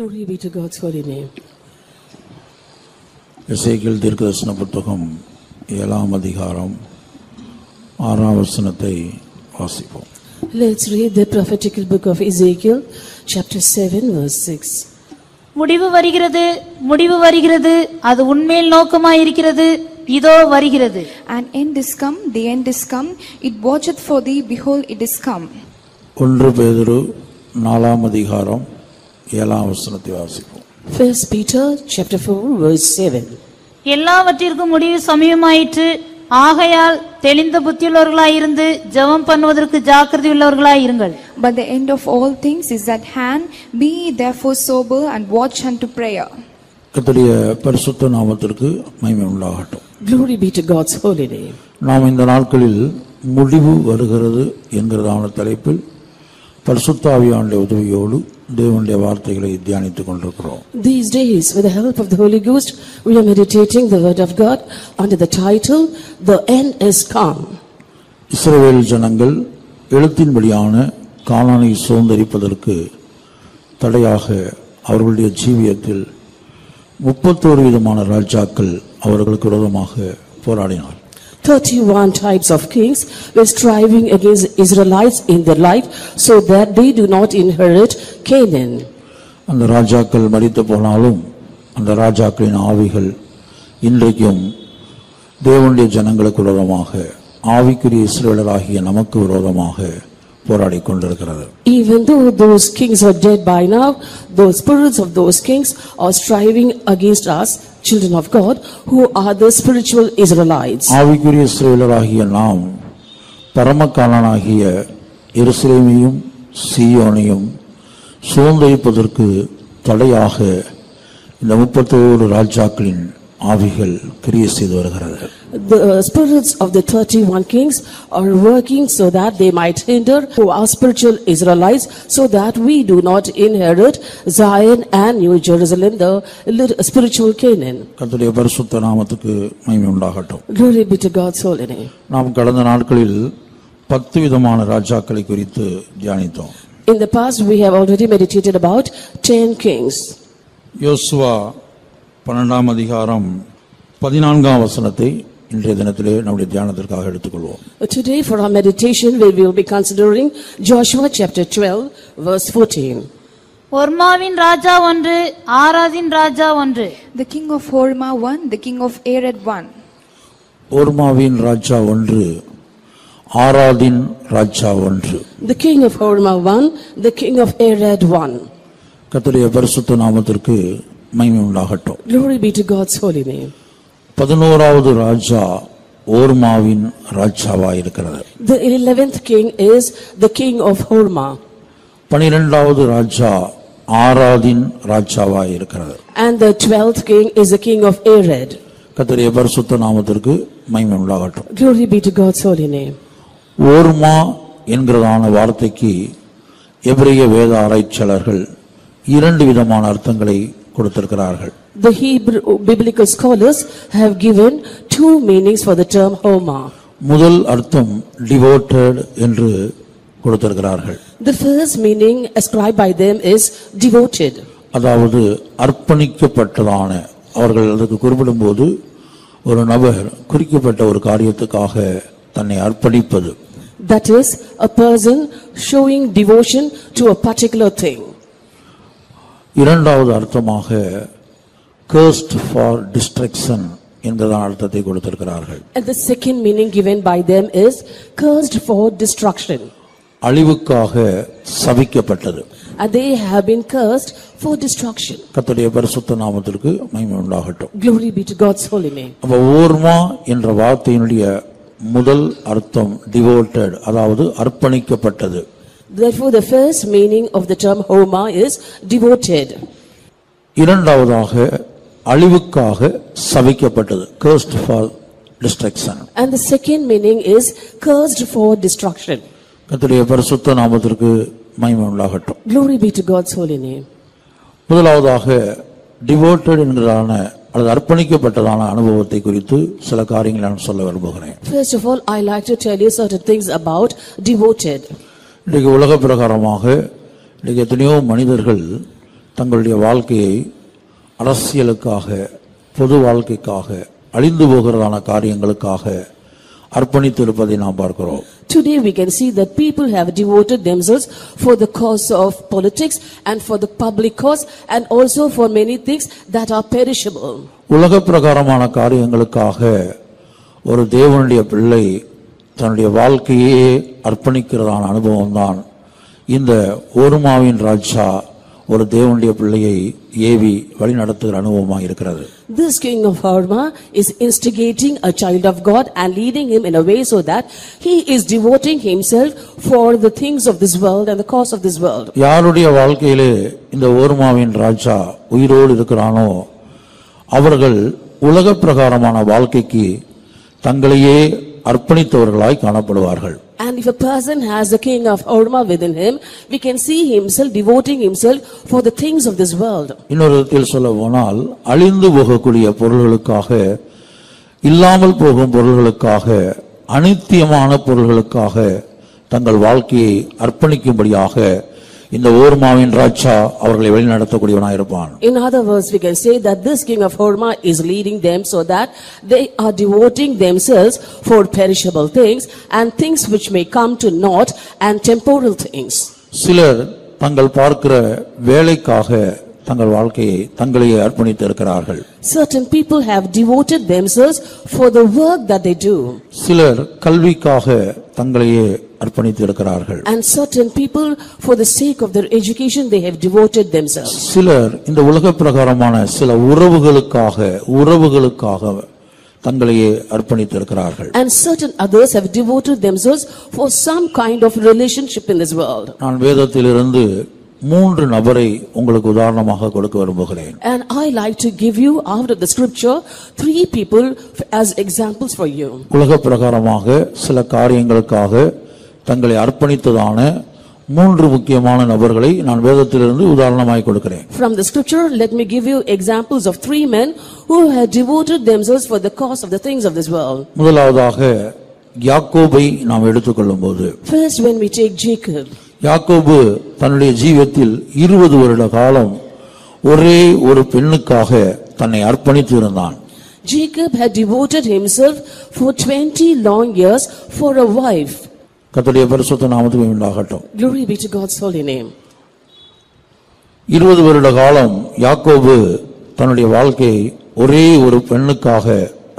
Glory be to God's holy name. Ezekiel தீர்க்கதரிசன புத்தகம் ஏழாம் அதிகாரம் ஆறாம் வசனத்தை வாசிப்போம் Let's read the prophetical book of Ezekiel, chapter 7, verse 6. முடிவு வருகிறது முடிவு வருகிறது அது உண்மையில் நோக்கமாயிருக்கிறது இதோ வருகிறது And end is come, the end is come. It watcheth for thee, behold, it is come. ஒன்று பேதுரு நாலாம் அதிகாரம் ஏழாம் வசனத்தை வாசிப்போம் First Peter, chapter 4, verse 7. எல்லாவற்றிற்கும் முடிவு சமயமாயிற்று ஆகையால் தெளிந்த புத்தியுள்ளவர்களாயிருந்து ஜெபம் பண்ணுவதற்கு ஜாக்கிரதை உள்ளவர்களாயிருங்கள் But the end of all things is at hand. Be ye therefore sober and watch unto prayer. கர்த்தருடைய பரிசுத்த நாமத்திற்கு மகிமை உண்டாகட்டும் Glory be to God's holy name. நாம் இந்த நாட்களில் முடிவு வருகிறது என்கிறதான தலைப்பில் பரிசுத்தாவியானுடைய உதவியோடு தேவனுடைய வார்த்தைகளை தியானித்துக் கொண்டிருக்கிறோம் These days, with the help of the Holy Ghost, we are meditating the word of God under the title, The End is Come. இஸ்ரவேல் ஜனங்கள் எழுத்தின்படியான கானானை சுதந்திரிப்பதற்கு தடையாக அவர்களுடைய ஜீவியத்தில் முப்பத்தோரு விதமான ராஜாக்கள் அவர்களுக்கு விரோதமாக போராடினார் 31 types of kings were striving against Israelites in their life so that they do not inherit Canaan. அந்த ராஜாக்கள் மரித்து போனாலும் அந்த ராஜாக்களின் ஆவிகள் இன்றைக்கும் தேவனுடைய ஜனங்களுக்கு விரோதமாக ஆவிக்குரிய இஸ்ரவேலராகிய நமக்கு விரோதமாக போராடிக் கொண்டிருக்கிறது Even though those kings are dead by now, those spirits of those kings are striving against us, children of God, who are the spiritual Israelites. ஆவிக்குரிய இஸ்ரவேலராகிய நாம் பரமகாலனாகிய எருசலேமையும் சீயோனையும் சுதந்திரிப்பதற்கு தடையாக இந்த முப்பத்தோரு ராஜாக்களின் ஆவிகள் கிரியை செய்து வருகிறது The uh, spirits of the 31 kings are working so that they might hinder are spiritual Israelites so that we do not inherit Zion and New Jerusalem, the spiritual Canaan. கர்த்தருடைய பரிசுத்த நாமத்துக்கு மகிமை உண்டாகட்டும் Glory be to God's holy name. நாம் கடந்த நாட்களில் பத்து விதமான ராஜாக்களை குறித்து தியானித்தோம் In the past, we have already meditated about 10 kings. யோசுவா பன்னெண்டாம் அதிகாரம் பதினான்காம் வசனத்தை இன்றைய தினத்திலே நம்முடைய தியானத்திற்காக எடுத்துக்கொள்வோம் Today, for our meditation, we will be considering Joshua chapter 12, verse 14. ஒர்மாவின் ராஜா ஒன்று ஆராதின் ராஜா ஒன்று The king of Hormah one, the king of Arad one. ஓர்மாவின் ராஜா ஒன்று ஆராதின் ராஜா ஒன்று The king of Hormah one, the king of Arad one. கர்த்தருடைய பரிசுத்த நாமத்திற்கு மகிமை உண்டாகட்டும் Glory be to God's holy name. பதினோராவது ராஜா ஓர்மாவின் ராஜாவா இருக்கிறது The eleventh king is the king of Hormah, பனிரெண்டாவது ராஜா ஆராதின் ராஜாவா இருக்கிறது and the twelfth king is the king of Arad. கர்த்தருடைய பரிசுத்த நாமத்திற்கு மகிமை உண்டாகட்டும் Glory be to God's holy name. ஓர்மா என்கிறதான வார்த்தைக்கு எபிரிய வேத ஆராய்ச்சியாளர்கள் இரண்டு விதமான அர்த்தங்களை கொடுத்திருக்கிறார்கள் The Hebrew biblical scholars have given two meanings for the term Hormah. முதல் அர்த்தம் டிவோட்டட் என்று கொடுத்திருக்கிறார்கள் The first meaning ascribed by them is devoted. அதாவது அர்ப்பணிக்கப்பட்டதான அவர்கள் அதுக்கு குறிப்பிடும்போது ஒரு நபர் குறிக்கப்பட்ட ஒரு காரியத்துக்காக தன்னை அர்ப்பணிப்பது That is, a person showing devotion to a particular thing. இரண்டாவது அர்த்தமாக cursed ஃபார் டிஸ்ட்ரக்ஷன் என்கிறதான அர்த்தத்தை கொடுத்திருக்கிறார்கள் And the second meaning given by them is cursed for destruction. அழிவுக்காக சபிக்கப்பட்டது And they have been cursed for destruction. கர்த்தருடைய பரிசுத்த நாமத்திற்கு மகிமை உண்டாகட்டும் Glory be to God's holy name. அப்ப ஓர்மா என்ற வார்த்தையினுடைய முதல் அர்த்தம் டிவோட்டட் அதாவது அர்ப்பணிக்கப்பட்டது Therefore, the first meaning of the term Homa is devoted. இரண்டாவதாக அழிவுக்காக சபிக்கப்பட்டது cursed for destruction And the second meaning is cursed for destruction. கர்த்தருடைய பரிசுத்த நாமத்திற்கு மகிமை உண்டாகட்டும் Glory be to God's holy name. முதலாவதாக டிவோட்டட் என்கிறதான அல்லது அர்ப்பணிக்கப்பட்டதான அனுபவத்தை குறித்து சில காரியங்களை நான் சொல்ல விரும்புகிறேன் First of all, I like to tell you certain things about devoted. இன்றைக்கு உலக பிரகாரமாக இன்றைக்கு எத்தனையோ மனிதர்கள் தங்களுடைய வாழ்க்கையை அரசியலுக்காக பொது வாழ்க்கைக்காக அழிந்து போகிறதான காரியங்களுக்காக அர்ப்பணித்திருப்பதை நாம் பார்க்கிறோம் Today we can see that people have devoted themselves for the cause of politics and for the public cause and also for many things that are perishable. உலக பிரகாரமான காரியங்களுக்காக ஒரு தேவனுடைய பிள்ளை தன்னுடைய வாழ்க்கையே அர்ப்பணிக்கிறதான அனுபவம் தான் இந்த ஓருமாவின் ராஜா ஒரு தேவனுடைய பிள்ளையை ஏவி வழி நடத்துகிற அனுபவமாக இருக்கிறது This king of Horma is instigating a child of God and leading him in a way so that he is devoting himself for the things of this world and the cause of this world. யாருடைய வாழ்க்கையிலே இந்த ஓர்மாவின் ராஜா உயிரோடு இருக்கிறானோ அவர்கள் உலக பிரகாரமான வாழ்க்கைக்கு தங்களையே அர்ப்பணித்தவர்களாய் காணப்படுவார்கள் And if a person has the king of Horma within him, we can see himself devoting himself for the things of this world. இன்னொரு விதத்தில் சொல்ல போனால் அழிந்து போகக்கூடிய பொருள்களுக்காக இல்லாமல் போகும் பொருள்களுக்காக அனித்தியமான பொருள்களுக்காக தங்கள் வாழ்க்கையை அர்ப்பணிக்கும்படியாக இந்த ஓர்மாவின் ராஜா அவர்களை வழிநடத்தக்கூடியவனாக இருப்பான் In other words, we can say that this king of Horma is leading them so that they are devoting themselves for perishable things and things which may come to naught and temporal things. சிலர் தங்கள் பார்க்கிற வேலைக்காக தங்கள் வாழ்க்கையை தங்களையே அர்ப்பணித்து இருக்கிறார்கள் Certain people have devoted themselves for the work that they do. சிலர் கல்விக்காக தங்களையே அர்ப்பணித்து இருக்கிறார்கள் And certain people, for the sake of their education, they have devoted themselves. சிலர் இந்த உலக பிரகாரமான சில உறவுகளுக்காக உறவுகளுக்காக தங்களையே அர்ப்பணித்து இருக்கிறார்கள் And certain others have devoted themselves for some kind of relationship in this world. நான் வேதத்திலிருந்து மூன்று நபரை உங்களுக்கு உதாரணமாக கொடுக்க விரும்புகிறேன் And I like to give you out of the scripture three people as examples for you. உலக பிரகாரமாக சில காரியங்களுக்காக தங்களை அர்ப்பணித்ததான மூன்று முக்கியமான நபர்களை நான் வேதத்திலிருந்து உதாரணமாய் கொடுக்கிறேன் From the scripture, let me give you examples of three men who had devoted themselves for the cause of the things of this world. முதலாவதாக யாக்கோபை நாம் எடுத்துக்கொள்ளும் போது First, when we take Jacob, யாக்கோபு தன்னுடைய ஜீவத்தில் இருபது வருட காலம் ஒரே ஒரு பெண்ணுக்காக தன்னை அர்ப்பணித்து இருந்தான் Jacob had devoted himself for 20 long years for a wife. கர்த்தருடைய பரிசுத்த நாமத்துக்கு உண்டாகட்டும் Glory be to God's holy name. இருபது வருட காலம் யாக்கோபு தன்னுடைய வாழ்க்கையை ஒரே ஒரு பெண்ணுக்காக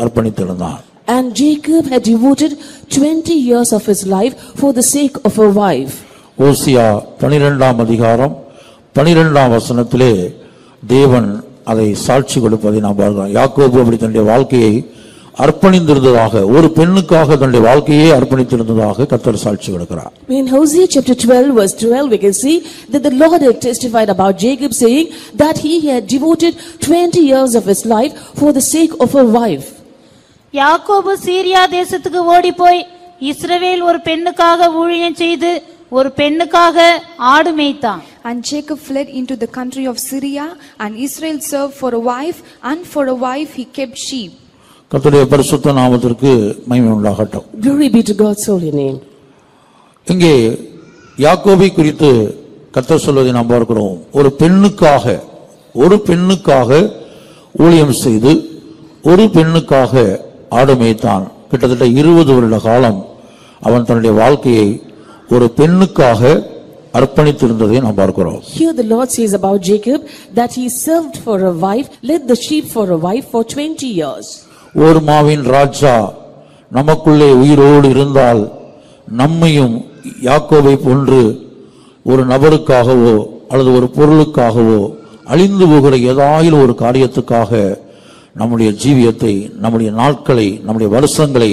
அர்ப்பணித்திருந்தான் And Jacob had devoted 20 years of his life for the sake of a wife. ஓசியா பனிரெண்டாம் அதிகாரம் பனிரெண்டாம் வசனத்திலே தேவன் அதை சாட்சி கொடுப்பதை நாம் பார்க்கிறோம் யாக்கோபு அப்படி தன்னுடைய வாழ்க்கையை அர்ப்பணித்திருந்ததாக ஒரு பெண்ணுக்காக தன்னுடைய வாழ்க்கையே அர்ப்பணித்திருந்ததாக கர்த்தர் சாட்சி கொடுக்கிறார் In Hosea chapter 12 verse 12 we can see that the Lord had testified about Jacob saying that he had devoted 20 years of his life for the sake of a wife. யாக்கோபு சீரியா தேசத்துக்கு ஓடிப்போய் இஸ்ரவேல் ஒரு பெண்ணுக்காக ஊழியம் செய்து ஒரு பெண்ணுக்காக ஆடு மேய்த்தான் And Jacob fled into the country of Syria, and Israel served for a wife, and for a wife he kept sheep. கர்த்தருடைய பரிசுத்த நாமத்திற்கு மகிமை உண்டாகட்டும் Glory be to God's holy name. இங்கே யாக்கோபை குறித்து கர்த்தர் சொல்வதை நாம் பார்க்கிறோம் ஒரு பெண்ணுக்காக ஒரு பெண்ணுக்காக ஊழியம் செய்து ஒரு பெண்ணுக்காக ஆடு மேய்த்தான் கிட்டத்தட்ட இருபது வருட காலம் அவன் தன்னுடைய வாழ்க்கையை ஒரு பெண்ணுக்காக அர்ப்பணித்திருந்ததை நாம் பார்க்கிறோம் Here the Lord says about Jacob that he served for a wife, led the sheep for a wife for 20 years. ஓர்மாவின் ராஜா நமக்குள்ளே உயிரோடு இருந்தால் நம்மையும் யாக்கோவை போன்று ஒரு நபருக்காகவோ அல்லது ஒரு பொருளுக்காகவோ அழிந்து போகிற ஏதாயிலும் ஒரு காரியத்துக்காக நம்முடைய ஜீவியத்தை நம்முடைய நாட்களை நம்முடைய வருஷங்களை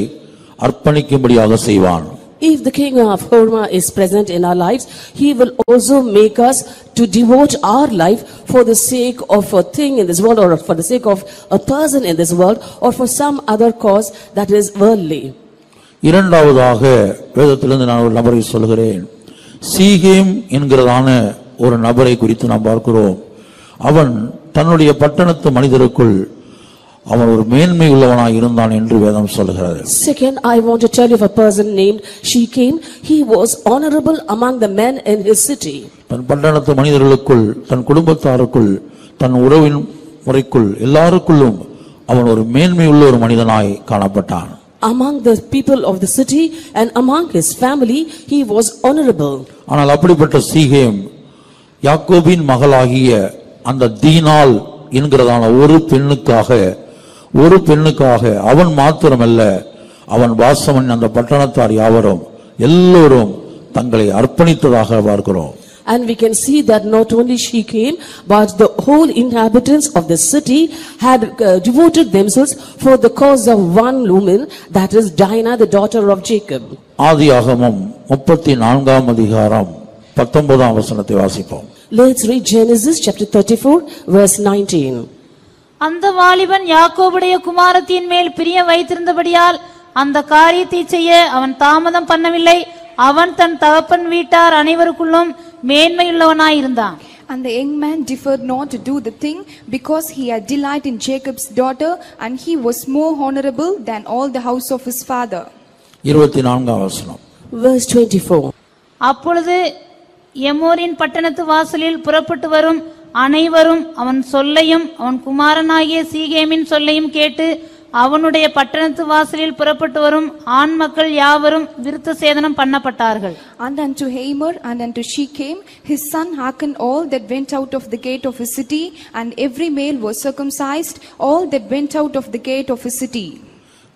அர்ப்பணிக்கும்படியாக செய்வான். If the king of Horma is present in our lives, he will also make us to devote our life for the sake of a thing in this world or for the sake of a person in this world or for some other cause that is worldly. இரண்டாவதாக வேதத்திலிருந்து நான் ஒரு நபரை சொல்கிறேன் சீகேம் என்கிறதான ஒரு நபரை குறித்து நாம் பார்க்கிறோம் அவன் தன்னுடைய பட்டணத்து மனிதருக்குள் அவன் ஒரு மேன்மை உள்ளவனாய் இருந்தான் என்று வேதம் சொல்லுகிறது Second, I want to tell you of a person named Shechem. He was honorable among the men in his city. தன் பட்டணத்து மனிதர்களுக்குள் தன் குடும்பத்தாருக்குள் தன் உறவின் முறைக்குள் எல்லாருக்குள்ளும் அவன் ஒரு மேன்மை உள்ள ஒரு மனிதனாய் காணப்பட்டான் Among the people of the city and among his family, he was honorable. ஆனால் அப்படிப்பட்ட சீகேம் யாக்கோபின் மகளாகிய அந்த தீனாள் என்கிறதான ஒரு பெண்ணுக்காக ஒரு பெண்ணுக்காக அவன் மாத்திரமல்ல அவன் வாசமன் அந்த பட்டணத்தார் யாவரும் எல்லோரும் தங்களை அர்ப்பணித்ததாக பார்க்கிறோம் And we can see that not only she came, but the whole inhabitants of the city had uh, devoted themselves for the cause of one woman, that is Dinah, the daughter of Jacob. ஆதியாகமம் முப்பத்தி நான்காம் அதிகாரம் பத்தொன்பதாம் வசனத்தை வாசிப்போம் Let's read Genesis chapter 34, verse 19. அந்த வாலிபன் யாக்கோபுடைய குமாரத்தின் மேல் பிரிய வைத்திருந்தபடியால் அந்த காரியத்தை செய்ய அவன் தாமதம் பண்ணவில்லை அவன் தன் தகப்பன் வீட்டார் அனைவருக்குள்ளும் மேன்மையுள்ளவனாயிருந்தான் And the young man deferred not to do the thing because he had delight in Jacob's daughter and he was more honorable than all the house of his father. Verse 24. அப்பொழுது எமோரின் பட்டணத்து வாசலில் புறப்பட்டு வரும் அனைவரும் அவன் சொல்லையும் அவன் குமாரனாகிய சீகேமின் சொல்லையும் கேட்டு அவனுடைய பட்டணத்து வாசலில் புறப்பட்டு வரும் ஆண் மக்கள் யாவரும் விருத்த சேதனம் பண்ணப்பட்டார்கள் And unto Hamer and unto Shechem, his son hearkened all that went out of the gate of his city, and every male was circumcised, all that went out of the gate of his city.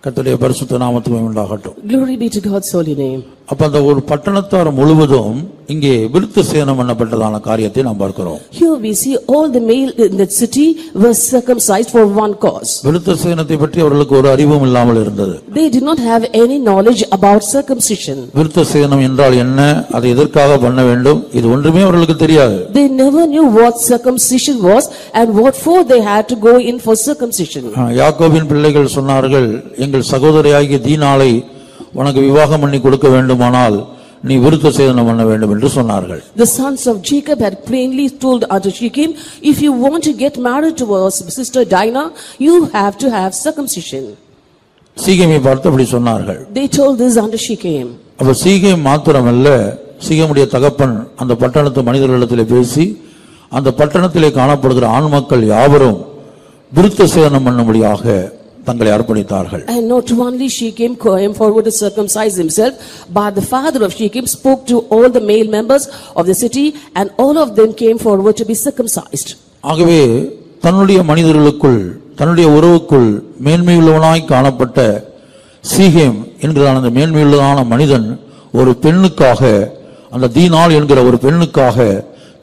கர்த்தருடைய பரிசுத்த நாமத்துக்கு உண்டாகட்டும் Glory be to God's holy name. அப்ப அந்த ஒரு பட்டணத்தார் முழுவதும் இங்கே விருத்த சேதனம் பண்ணப்பட்டதான காரியத்தை நாம் பார்க்கிறோம் Here we see all the male in that city were circumcised for one cause. விருத்த சேதனத்தை பற்றி அவர்களுக்கு ஒரு அறிவும் இல்லாமல் இருந்தது They did not have any knowledge about circumcision. விருத்த சேதனம் என்றால் என்ன அதை எதற்காக பண்ண வேண்டும் இது ஒன்றுமே அவர்களுக்கு தெரியாது They never knew what circumcision was and what for they had to go in for circumcision. ஆ, யாக்கோபின் பிள்ளைகள் சொன்னார்கள் எங்கள் சகோதரியாகிய தீனாளை உனக்கு விவாகம் பண்ணி கொடுக்க வேண்டுமானால் நீ விருத்த சேதனம் பண்ண வேண்டும் என்று சொன்னார்கள் The sons of Jacob had plainly told Shechem, if you want to get married to our sister Dinah, you have to have circumcision. சீகேமை பார்த்து அப்படி சொன்னார்கள் They told this unto Shechem. அப்ப சீகேம் மாத்திரமல்ல சீகேமுடைய தகப்பன் அந்த பட்டணத்து மனிதர்களிடத்திலே பேசி அந்த பட்டணத்திலே காணப்படுகிற ஆண் மக்கள் யாவரும் விருத்த சேதனம் பண்ணும்படியாக தங்களை அர்ப்பணித்தார்கள் And not only Shechem came forward to circumcise himself, but the father of Shechem spoke to all the male members of the city and all of them came forward to be circumcised. ஆகவே தன்னுடைய மனிதர்களுக்குள் தன்னுடைய உறவுக்குள் மேன்மையுள்ளவனாய் காணப்பட்ட சீகேம் என்கிறதான அந்த மேன்மையுள்ளதான மனிதன் ஒரு பெண்ணுக்காக அந்த தீனாள் என்கிற ஒரு பெண்ணுக்காக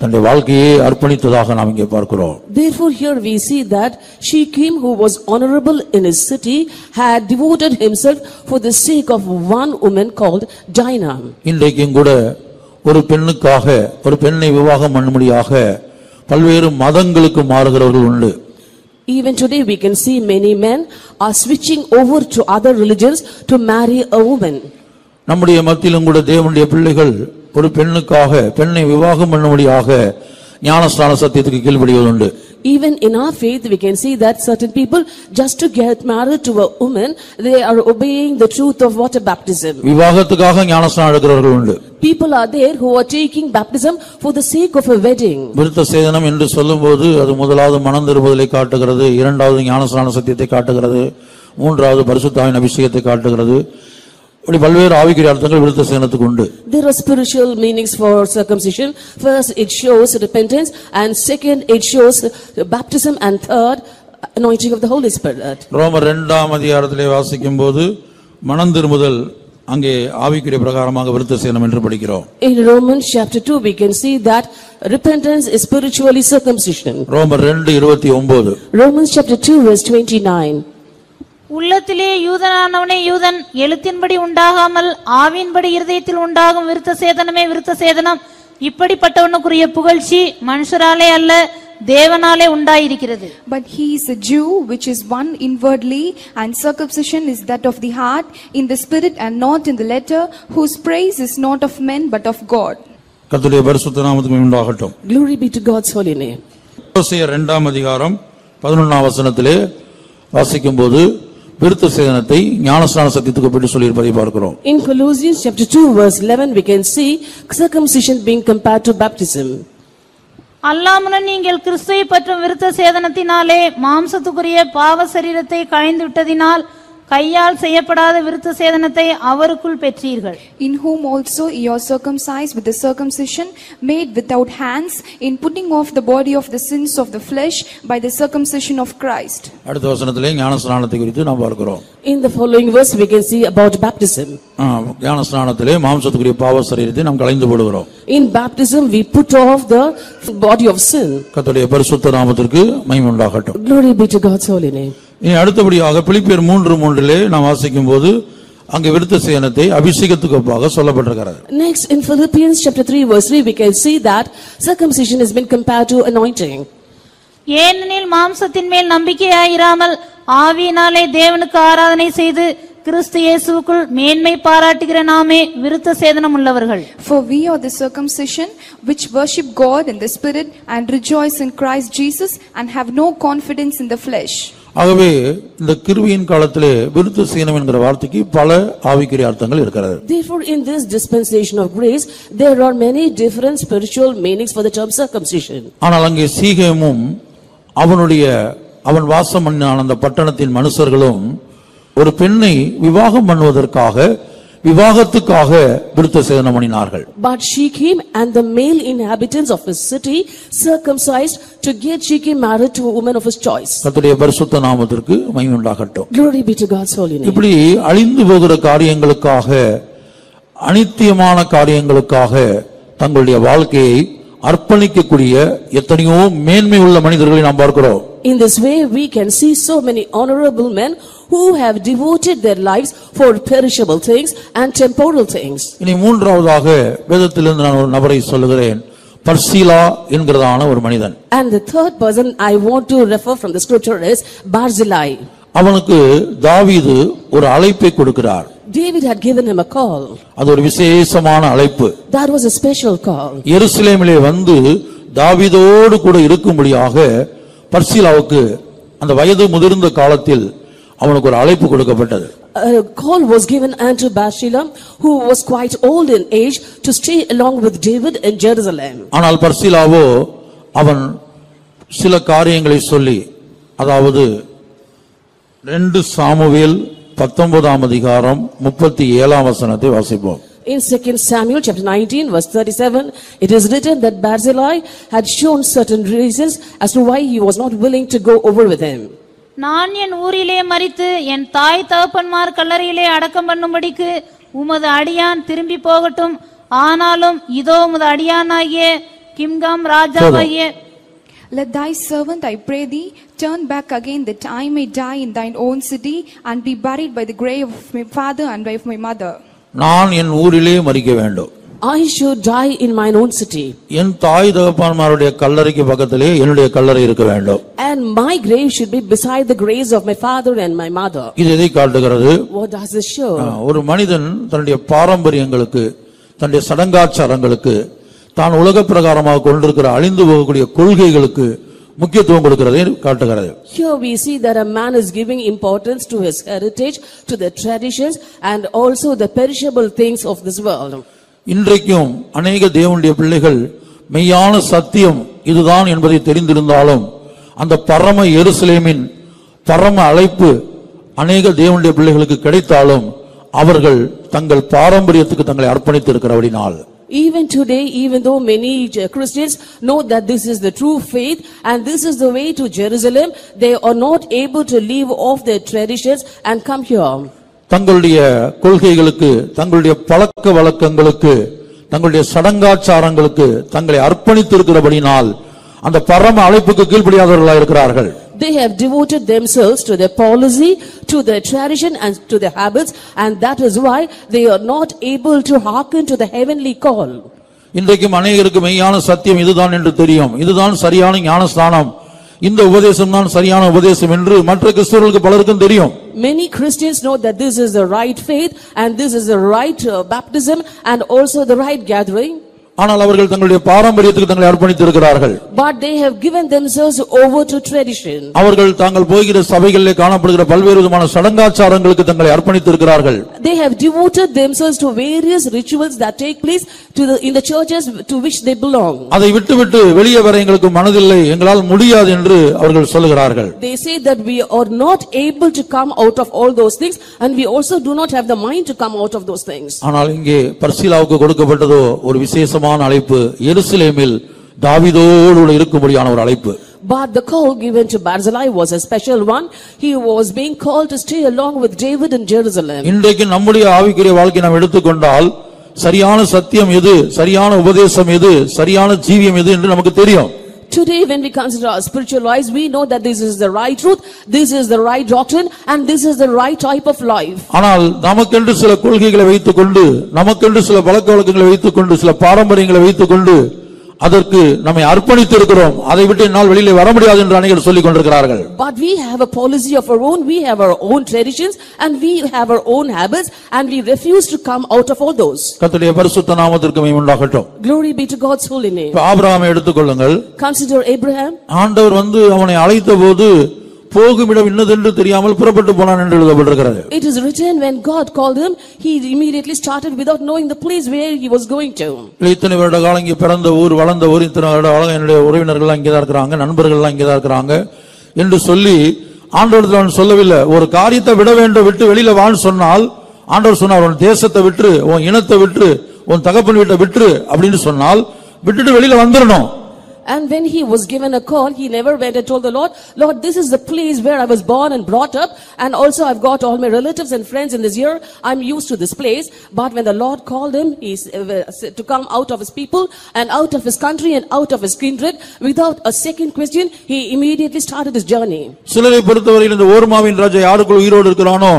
தன்னுடைய வாழ்க்கையை அர்ப்பணித்ததாக நாம் இங்கே பார்க்கிறோம் Therefore here we see that Shechem who was honorable in his city had devoted himself for the sake of one woman called Dinah. இன்றைக்கும் கூட ஒரு பெண்ணுக்காக ஒரு பெண்ணை விவாகம் பண்ணும்படியாக பல்வேறு மதங்களுக்கு மாறுகிறவர்கள் உண்டு Even today we can see many men are switching over to other religions to marry a woman. நம்முடைய மத்தியிலும் கூட தேவனுடைய பிள்ளைகள் ஒரு பெண்ணுக்காக பெண்ணை விவாகம் பண்ணும்படியாக ஞானஸ்நான சத்தியத்துக்கு கீழ்ப்படிவதுண்டு Even in our faith, we can see that certain people, just to get married to a woman, they are obeying the truth of water baptism. விவாகத்துக்காக ஞானஸ்நானம் எடுக்கிறவர்கள் உண்டு People are there who are taking baptism for the sake of a wedding. விருத்த சேதனம் என்று சொல்லும்போது அது முதலாவது மனம் திரும்புதலை காட்டுகிறது இரண்டாவது ஞானஸ்நான சத்தியத்தை காட்டுகிறது மூன்றாவது பரிசுத்தாவின் அபிஷேகத்தை காட்டுகிறது இப்படி பல்வேறு ஆவிக்குரிய அர்த்தங்கள் விருத்த சேதனத்துக்கு உண்டு There are spiritual meanings for circumcision. First, it shows repentance, and second, it shows baptism, and third, anointing of the Holy Spirit. ரோமர் இரண்டாம் அதிகாரத்திலே வாசிக்கும் போது மனம் திரும்புதல் அங்கே ஆவிக்குரிய பிரகாரமாக விருத்த சேதனம் என்று படிக்கிறோம் In Romans chapter 2, we can see that repentance is spiritually circumcision. ரோமர் ரெண்டு இருபத்தி ஒன்பது Romans chapter 2, verse 29. உள்ளத்திலே யூதனானவனே யூதன் எழுத்தின்படி உண்டாகாமல் ஆவியின்படி இருதயத்தில் உண்டாகும் விருத்த சேதனமே விருத்த சேதனம் இப்படிப்பட்டவனுக்குரிய புகழ்ச்சி மனுஷராலே அல்ல தேவனாலே உண்டாயிருக்கிறது But he is a Jew, which is one inwardly, and circumcision is that of the heart, in the spirit and not in the letter, whose praise is not of men but of God. கர்த்தருடைய பரிசுத்த நாமத்துக்கு உண்டாகட்டும் Glory be to God's holy name. இரண்டாம் அதிகாரம் பதினொன்னாம் வசனத்திலே வாசிக்கும்போது விருத்த சேதனத்தை ஞானஸ்நான சத்தியத்துக்கு பற்றி சொல்லியிருப்பதை பார்க்கிறோம் In Colossians chapter 2 verse 11 we can see circumcision being compared to baptism. அல்லாமலும் நீங்கள் கிறிஸ்துவை பற்றும் விருத்த சேதனத்தினாலே மாம்சத்துக்குரிய பாவ சரீரத்தை களைந்து விட்டதினால் கையால் செய்யப்படாத விருத்த சேதனத்தை அவருக்குள் பெற்றீர்கள் In whom also ye are circumcised with the circumcision made without hands, in putting off the body of the sins of the flesh by the circumcision of Christ. அடுத்த வசனத்திலே ஞானஸ்நானத்தை குறித்து நாம் பார்க்கிறோம் In the following verse we can see about baptism. ஆ, ஞானஸ்நானத்திலே மாம்சத்துக்குரிய பாவ சரீரத்தை நாம் கலைந்து போடுகிறோம் In baptism we put off the body of sin. கர்த்தருடைய பரிசுத்த நாமத்திற்கு மகிமை உண்டாகட்டும் Glory be to God's holy name. இனி அடுத்தபடியாக பிலிப்பியர் மூன்று மூன்றிலே நாம் வாசிக்கும் போது அங்கே விருத்த சேனத்தை அபிஷேகத்துக்கு ஒப்பாக சொல்லப்பட்டிருக்கிறது Next in Philippians chapter 3 verse 3 we can see that circumcision has been compared to anointing. ஏனெனில் மாம்சத்தின் மேல் நம்பிக்கையாயிராமல் ஆவியினாலே தேவனுக்கு ஆராதனை செய்து கிறிஸ்து இயேசுவுக்குள் மேன்மை பாராட்டுகிற நாமே விருத்த சேதனம் உள்ளவர்கள் For we are the circumcision which worship God in the Spirit and rejoice in Christ Jesus and have no confidence in the flesh. ஆகவே இந்த கிருவியின் காலத்திலே விருத்த சேனம் என்கிற வார்த்தைக்கு பல ஆவிக்குரிய அர்த்தங்கள் இருக்கிறது Therefore in this dispensation of grace there are many different spiritual meanings for the term circumcision. ஆனால் அங்கே சீகேமும் அவனுடைய அவன் வாசம் பண்ணின அந்த பட்டணத்தின் மனுஷர்களும் ஒரு பெண்ணை விவாகம் பண்ணுவதற்காக விவாகத்துக்காக விருத்த சேதனம் பண்ணினார்கள் But Shechem and the male inhabitants of his city circumcised to get Shechem married to a woman of his choice. கர்த்தருடைய பரிசுத்த நாமத்திற்கு மகிமை உண்டாகட்டும் Glory be to God's holy name. இப்படி அழிந்து போகிற காரியங்களுக்காக அனித்தியமான காரியங்களுக்காக தங்களுடைய வாழ்க்கையை அர்ப்பணிக்கக்கூடிய எத்தனையோ மேன்மை உள்ள மனிதர்களை நாம் பார்க்கிறோம் In this way we can see so many honorable men who have devoted their lives for perishable things and temporal things. இனி மூன்றாவதாக வேதத்திலிருந்து நான் ஒரு நபரை சொல்லுகிறேன் பர்சீலா என்கிறதான ஒரு மனிதன் And the third person I want to refer from the scripture is Barzillai. அவனுக்கு தாவீது ஒரு அழைப்பை கொடுக்கிறார் David had given him a call. அது ஒரு விசேஷமான அழைப்பு That was a special call. எருசலேமிலே வந்து தாவீதோடு கூட இருக்கும்படியாக பர்சீலாவுக்கு அந்த வயது முதிர்ந்த காலத்தில் அவனுக்கு ஒரு அழைப்பு கொடுக்கப்பட்டது A call was given unto Bathsheba, who was quite old in age, to stay along with David in Jerusalem. ஆனால் பர்சிலாவோ அவன் சில காரியங்களை சொல்லி அதாவது ரெண்டு சாமுவேல் பத்தொன்பதாம் அதிகாரம் முப்பத்தி ஏழாம் வசனத்தை வாசிப்போம் In 2 Samuel chapter 19 verse 37, it is written that Barzillai had shown certain reasons as to why he was not willing to go over with him. நான் என் ஊரிலே மரித்து என் தாய் தகப்பன்மார் கல்லறையிலே அடக்கம் பண்ணும்படிக்கு உமது அடியான் திரும்பி போகட்டும் ஆனாலும் இதோ உமது அடியானாகிய கிம்காம் ராஜாவாகிய Let thy servant, I pray thee, turn back again that I may die in thine own city and be buried by the grave of my father and of my mother. நான் என் ஊரிலே மறிக்க வேண்டும் I should die in mine own city, என் தாய் தகப்பான்மாருடைய கல்லறைக்கு பக்கத்திலே என்னுடைய கல்லறை இருக்க வேண்டும் and my grave should be beside the graves of my father and my mother. இது எதை காட்டுகிறது What does this show? ஒரு மனிதன் தன்னுடைய பாரம்பரியங்களுக்கு தன்னுடைய சடங்காச்சாரங்களுக்கு தான் உலக பிரகாரமாக கொண்டிருக்கிற அழிந்து போகக்கூடிய கொள்கைகளுக்கு முக்கியத்துவம் கொடுக்கிறதை காட்டுகிறது Here we see that a man is giving importance to his heritage, to the traditions, and also the perishable things of this world. இன்றைக்கும் அநேக தேவனுடைய பிள்ளைகள் மெய்யான சத்தியம் இதுதான் என்பதை தெரிந்திருந்தாலும் அந்த பரம எருசலேமின் பரம அழைப்பு அநேக தேவனுடைய பிள்ளைகளுக்கு கிடைத்தாலும் அவர்கள் தங்கள் பாரம்பரியத்துக்கு தங்களை அர்ப்பணித்து இருக்கிறபடினால் Even today, even though many uh, Christians know that this is the true faith and this is the way to Jerusalem, they are not able to leave off their traditions and come here. தங்களுடைய கொள்கைகளுக்கு தங்களுடைய பழக்க வழக்கங்களுக்கு தங்களுடைய சடங்காச்சாரங்களுக்கு தங்களை அர்ப்பணித்திருக்கிறபடினால் அந்த பரம அழைப்புக்கு கீழ்ப்படியாதவர்களாக இருக்கிறார்கள் They have devoted themselves to their policy, to their tradition and to their habits and that is why they are not able to hearken to the heavenly call. இன்றைக்கும் அநேகருக்கு மெய்யான சத்தியம் இதுதான் என்று தெரியும் இதுதான் சரியான ஞானஸ்தானம் இந்த உபதேசம் தான் சரியான உபதேசம் என்று மற்ற கிறிஸ்தவர்களுக்கு பலருக்கும் தெரியும் Many Christians know that this is the right faith and this is the right uh, baptism and also the right gathering. ஆனால் அவர்கள் தங்களுடைய பாரம்பரியத்துக்கு தங்களை அர்ப்பணித்திருக்கிறார்கள் But they have given themselves over to tradition. அவர்கள் தாங்கள் போகிற சபைகளிலே காணப்படுகிற பல்வேறு விதமான சடங்காச்சாரங்களுக்கு தங்களை அர்ப்பணித்திருக்கிறார்கள் They have devoted themselves to various rituals that take place to the, in the churches to which they belong. அதை விட்டுவிட்டு வெளியே வர எங்களுக்கு மனதில்லை எங்களால் முடியாது என்று அவர்கள் சொல்லுகிறார்கள் They say that we are not able to come out of all those things and we also do not have the mind to come out of those things. ஆனால் இங்கே பர்சிலாவுக்கு கொடுக்கப்பட்டதோ ஒரு விசேஷமான அழைப்பு எருசலேமில் தாவீதோடு இருக்கும்படியான ஒரு அழைப்பு But the call given to Barzillai was a special one. He was being called to stay along with David in Jerusalem. இன்றைக்கு நம்முடைய ஆவிக்குரிய வாழ்க்கை நாம் எடுத்துக்கொண்டால் சரியான சத்தியம் எது சரியான உபதேசம் எது சரியான ஜீவியம் எது என்று நமக்கு தெரியும் Today, when we consider our spiritual lives, we know that this is the right truth, this is the right doctrine, and this is the right type of life. ஆனால் நமக்கென்று சில கொள்கைகளை வைத்துக்கொண்டு நமக்கென்று சில பழக்க வழக்கங்களை வைத்துக்கொண்டு சில பாரம்பரியங்களை வைத்துக்கொண்டு அதற்கு நம்மை அர்ப்பணித்து இருக்கிறோம் அதை விட்டு என்னால் வெளியிலே வர முடியாது என்று அனைவர் சொல்லிக் கொண்டிருக்கிறார்கள் But we have a policy of our own, we have our own traditions, and we have our own habits, and we refuse to come out of all those. கர்த்தருடைய பரிசுத்த நாமத்திற்கு மகிமை உண்டாகட்டும் Glory be to God's holy name. இப்ப ஆபிரகாமை எடுத்துக்கொள்ளுங்கள் Consider Abraham. ஆண்டவர் வந்து அவனை அழைத்த போது போகுமிடம் இன்னதென்று தெரியாமல் புறப்பட்டு போனான் என்று எழுதப்பட்டிருக்கிறது. It is written when God called him, he immediately started without knowing the place where he was going to. இத்தனை வருட காலம் இங்கே பிறந்த ஊர் வளர்ந்த ஊர் இத்தனை வருட காலம் என்னுடைய உறவினர்கள்லாம் இங்கே தான் இருக்கிறாங்க நண்பர்கள்லாம் இங்கே தான் இருக்கிறாங்க என்று சொல்லி ஆண்டவரத்தில் அவன் சொல்லவில்லை. ஒரு காரியத்தை விட வேண்டும் விட்டு வெளியில வான்னு சொன்னால் ஆண்டவர் சொன்னார் உன் தேசத்தை விட்டு உன் இனத்தை விட்டு உன் தகப்பன் வீட்டை விட்டு அப்படின்னு சொன்னால் விட்டுட்டு வெளியில வந்துடணும் And when he was given a call, he never went and told the Lord, Lord, this is the place where I was born and brought up, and also I've got all my relatives and friends in this year. I'm used to this place. But when the Lord called him, he s- uh, said to come out of his people and out of his country and out of his kindred, without a second question, he immediately started his journey. சிலரை பொறுத்தவரையில் இந்த ஓர்மாவின் ராஜா யாருக்குள் உயிரோடு இருக்கிறானோ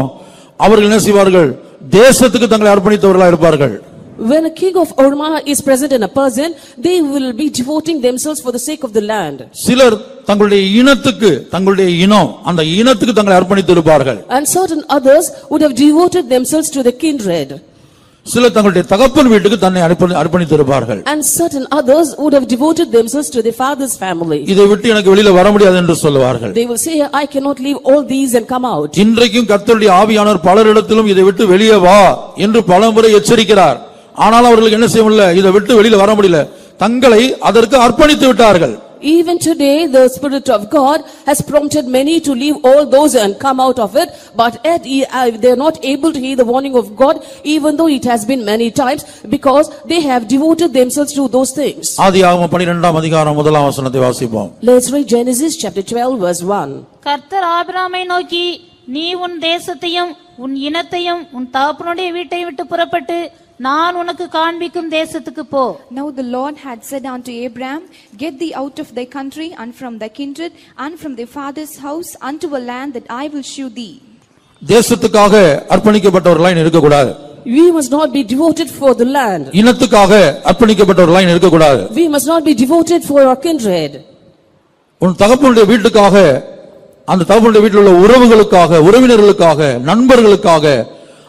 அவர்கள் என்ன செய்வார்கள் தேசத்துக்கு தங்களை அர்ப்பணித்தவர்களா இருப்பார்கள் When a king of Orma is present in a person, they will be devoting themselves for the sake of the land. சிலர் தங்களுடைய இனத்துக்கு தங்களுடைய இனம் அந்த இனத்துக்கு தங்களை அர்ப்பணித்து இருப்பார்கள் And certain others would have devoted themselves to the kindred. சிலர் தங்களுடைய தகப்பன் வீட்டுக்கு தன்னை அர்ப்பணி- அர்ப்பணித்து இருப்பார்கள் And certain others would have devoted themselves to their father's family. இதை விட்டு எனக்கு வெளியில வர முடியாது என்று சொல்லுவார்கள் They will say, I cannot leave all these and come out. இன்றைக்கும் கர்த்தருடைய ஆவியானவர் பலரிடத்திலும் இதை விட்டு வெளியே வா என்று பலமுறை எச்சரிக்கிறார் ஆனால் அவர்களுக்கு என்ன செய்ய முடியல இதை விட்டு வெளியில வர முடியல தங்களை அதற்கு அர்ப்பணித்து விட்டார்கள் Even today, the Spirit of God has prompted many to leave all those and come out of it, but yet he- uh, they are not able to hear the warning of God, even though it has been many times, because they have devoted themselves to those things. Let's read Genesis chapter 12 verse 1. கர்த்தர் ஆபிராமை நோக்கி நீ உன் தேசத்தையும் உன் இனத்தையும் உன் தகப்பனுடைய வீட்டை விட்டு புறப்பட்டு நான் உனக்கு காண்பிக்கும் தேசத்துக்கு போ Now the Lord had said unto Abraham, Get thee out of thy country and from thy kindred and from thy father's house unto a land that I will shew thee. தேசத்துக்காக அர்ப்பணிக்கப்பட்டவர்களாய் இருக்கக்கூடாது We must not be devoted for the land. இனத்துக்காக அர்ப்பணிக்கப்பட்டவர்களாய் இருக்கக்கூடாது We must not be devoted for our kindred. உன் தகப்பனுடைய வீட்டுக்காக அந்த தகப்பனுடைய வீட்டில் உள்ள உறவுகளுக்காக உறவினர்களுக்காக நண்பர்களுக்காக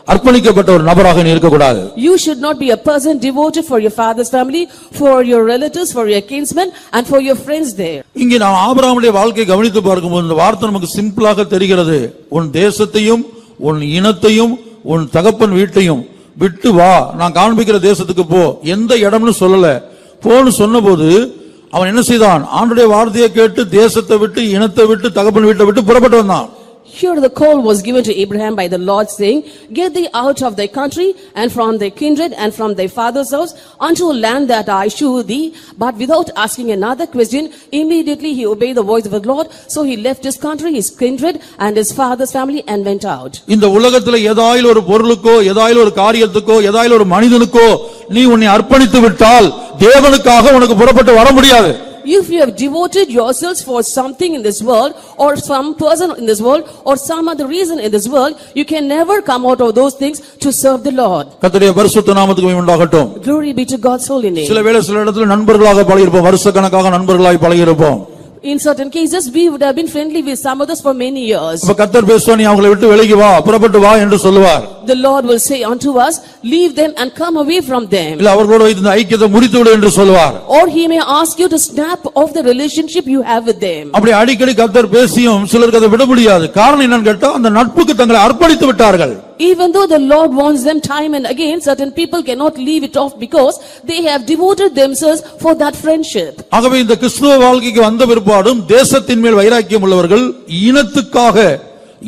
அர்ப்பணிக்கப்பட்ட ஒரு நபராக நீ இருக்கக்கூடாது. You should not be a person devoted for your father's family, for your relatives, for your kinsmen, and for your friends there. இங்கே நாம் ஆபிரகாமுடைய வாழ்க்கையை கவனித்து பார்க்கும்போது இந்த வார்த்தை நமக்கு சிம்பிளாக தெரிகிறது. உன் தேசத்தையும் உன் இனத்தையும் உன் தகப்பன் வீட்டையும் விட்டு வா. நான் காண்பிக்கிற தேசத்துக்கு போ. எந்த இடம்னு சொல்லல. போன்னு சொன்னபோது அவன் என்ன செய்தான்? ஆண்டுடைய வார்த்தையை கேட்டு தேசத்தை விட்டு இனத்தை விட்டு தகப்பன் வீட்டை விட்டு புறப்பட்டு வந்தான். Here the call was given to Abraham by the Lord saying, Get thee out of thy country and from thy kindred and from thy father's house unto a land that I shew thee. But without asking another question, immediately he obeyed the voice of the Lord. So he left his country, his kindred and his father's family and went out. இந்த உலகத்துல ஏதாயிலும் ஒரு பொருளுக்கோ ஏதாயிலும் ஒரு காரியத்துக்கோ ஏதாயிலும் ஒரு மனிதனுக்கோ நீ உன்னை அர்ப்பணித்து விட்டால் தேவனுக்காக உனக்கு புறப்பட்டு வர முடியாது If you have devoted yourselves for something in this world or some person in this world or some other reason in this world, you can never come out of those things to serve the Lord. கர்த்தருடைய பரிசுத்த நாமத்துக்கு மகிமை உண்டாகட்டும் Glory be to God's holy name. சில வேளை சில இடத்துல நண்பர்களாக பழகியிருப்போம் வருஷக்கணக்காக நண்பர்களாய் பழகியிருப்போம் In certain cases, we would have been friendly with some others for many years. இப்ப கத்தர் பேசுவா நீ அவங்களை விட்டு விலகி வா புறப்பட்டு வா என்று சொல்லுவார் The Lord will say unto us, leave them and come away from them. இல்ல அவர்களோட இந்த ஐக்கியத்தை முறித்து விடு என்று சொல்லுவார் Or he may ask you to snap off the relationship you have with them. அப்படி அடிக்கடி கத்தர் பேசியும் சிலருக்கு அதை விட முடியாது காரணம் என்னன்னு கேட்டா அந்த நட்புக்கு தங்களை அர்ப்பணித்து விட்டார்கள் Even though the Lord wants them time and again, certain people cannot leave it off because they have devoted themselves for that friendship. ஆகவே இந்த கிறிஸ்துவ வாழ்க்கைக்கு வந்த பிற்பாடும் தேசத்தின் மேல் வைராக்கியம் உள்ளவர்கள் இனத்துக்காக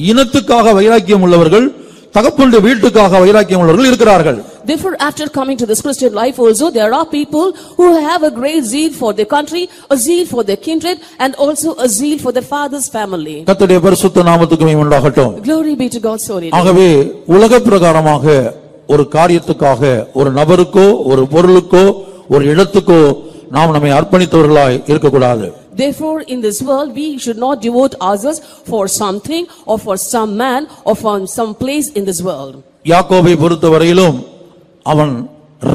இனத்துக்காக வைராக்கியம் உள்ளவர்கள் தகப்பனுடைய வீட்டுக்காக வைராக்கியம் உள்ளவர்கள் இருக்கிறார்கள் Therefore, after coming to this Christian life also, there are people who have a great zeal for their country, a zeal for their kindred, and also a zeal for their father's family. கர்த்தருடைய பரிசுத்த நாமத்துக்கு மகிமை உண்டாகட்டும் Glory be to God, sorry. ஆகவே உலக பிரகாரமாக ஒரு காரியத்துக்காக ஒரு நபருக்கோ ஒரு பொருளுக்கோ ஒரு இடத்துக்கோ நாம் நம்மை அர்ப்பணித்தவர்களாய் இருக்கக்கூடாது Therefore, in this world, we should not devote ourselves for something or for some man or for some place in this world. யாக்கோபை பொறுத்தவரையிலும் அவன்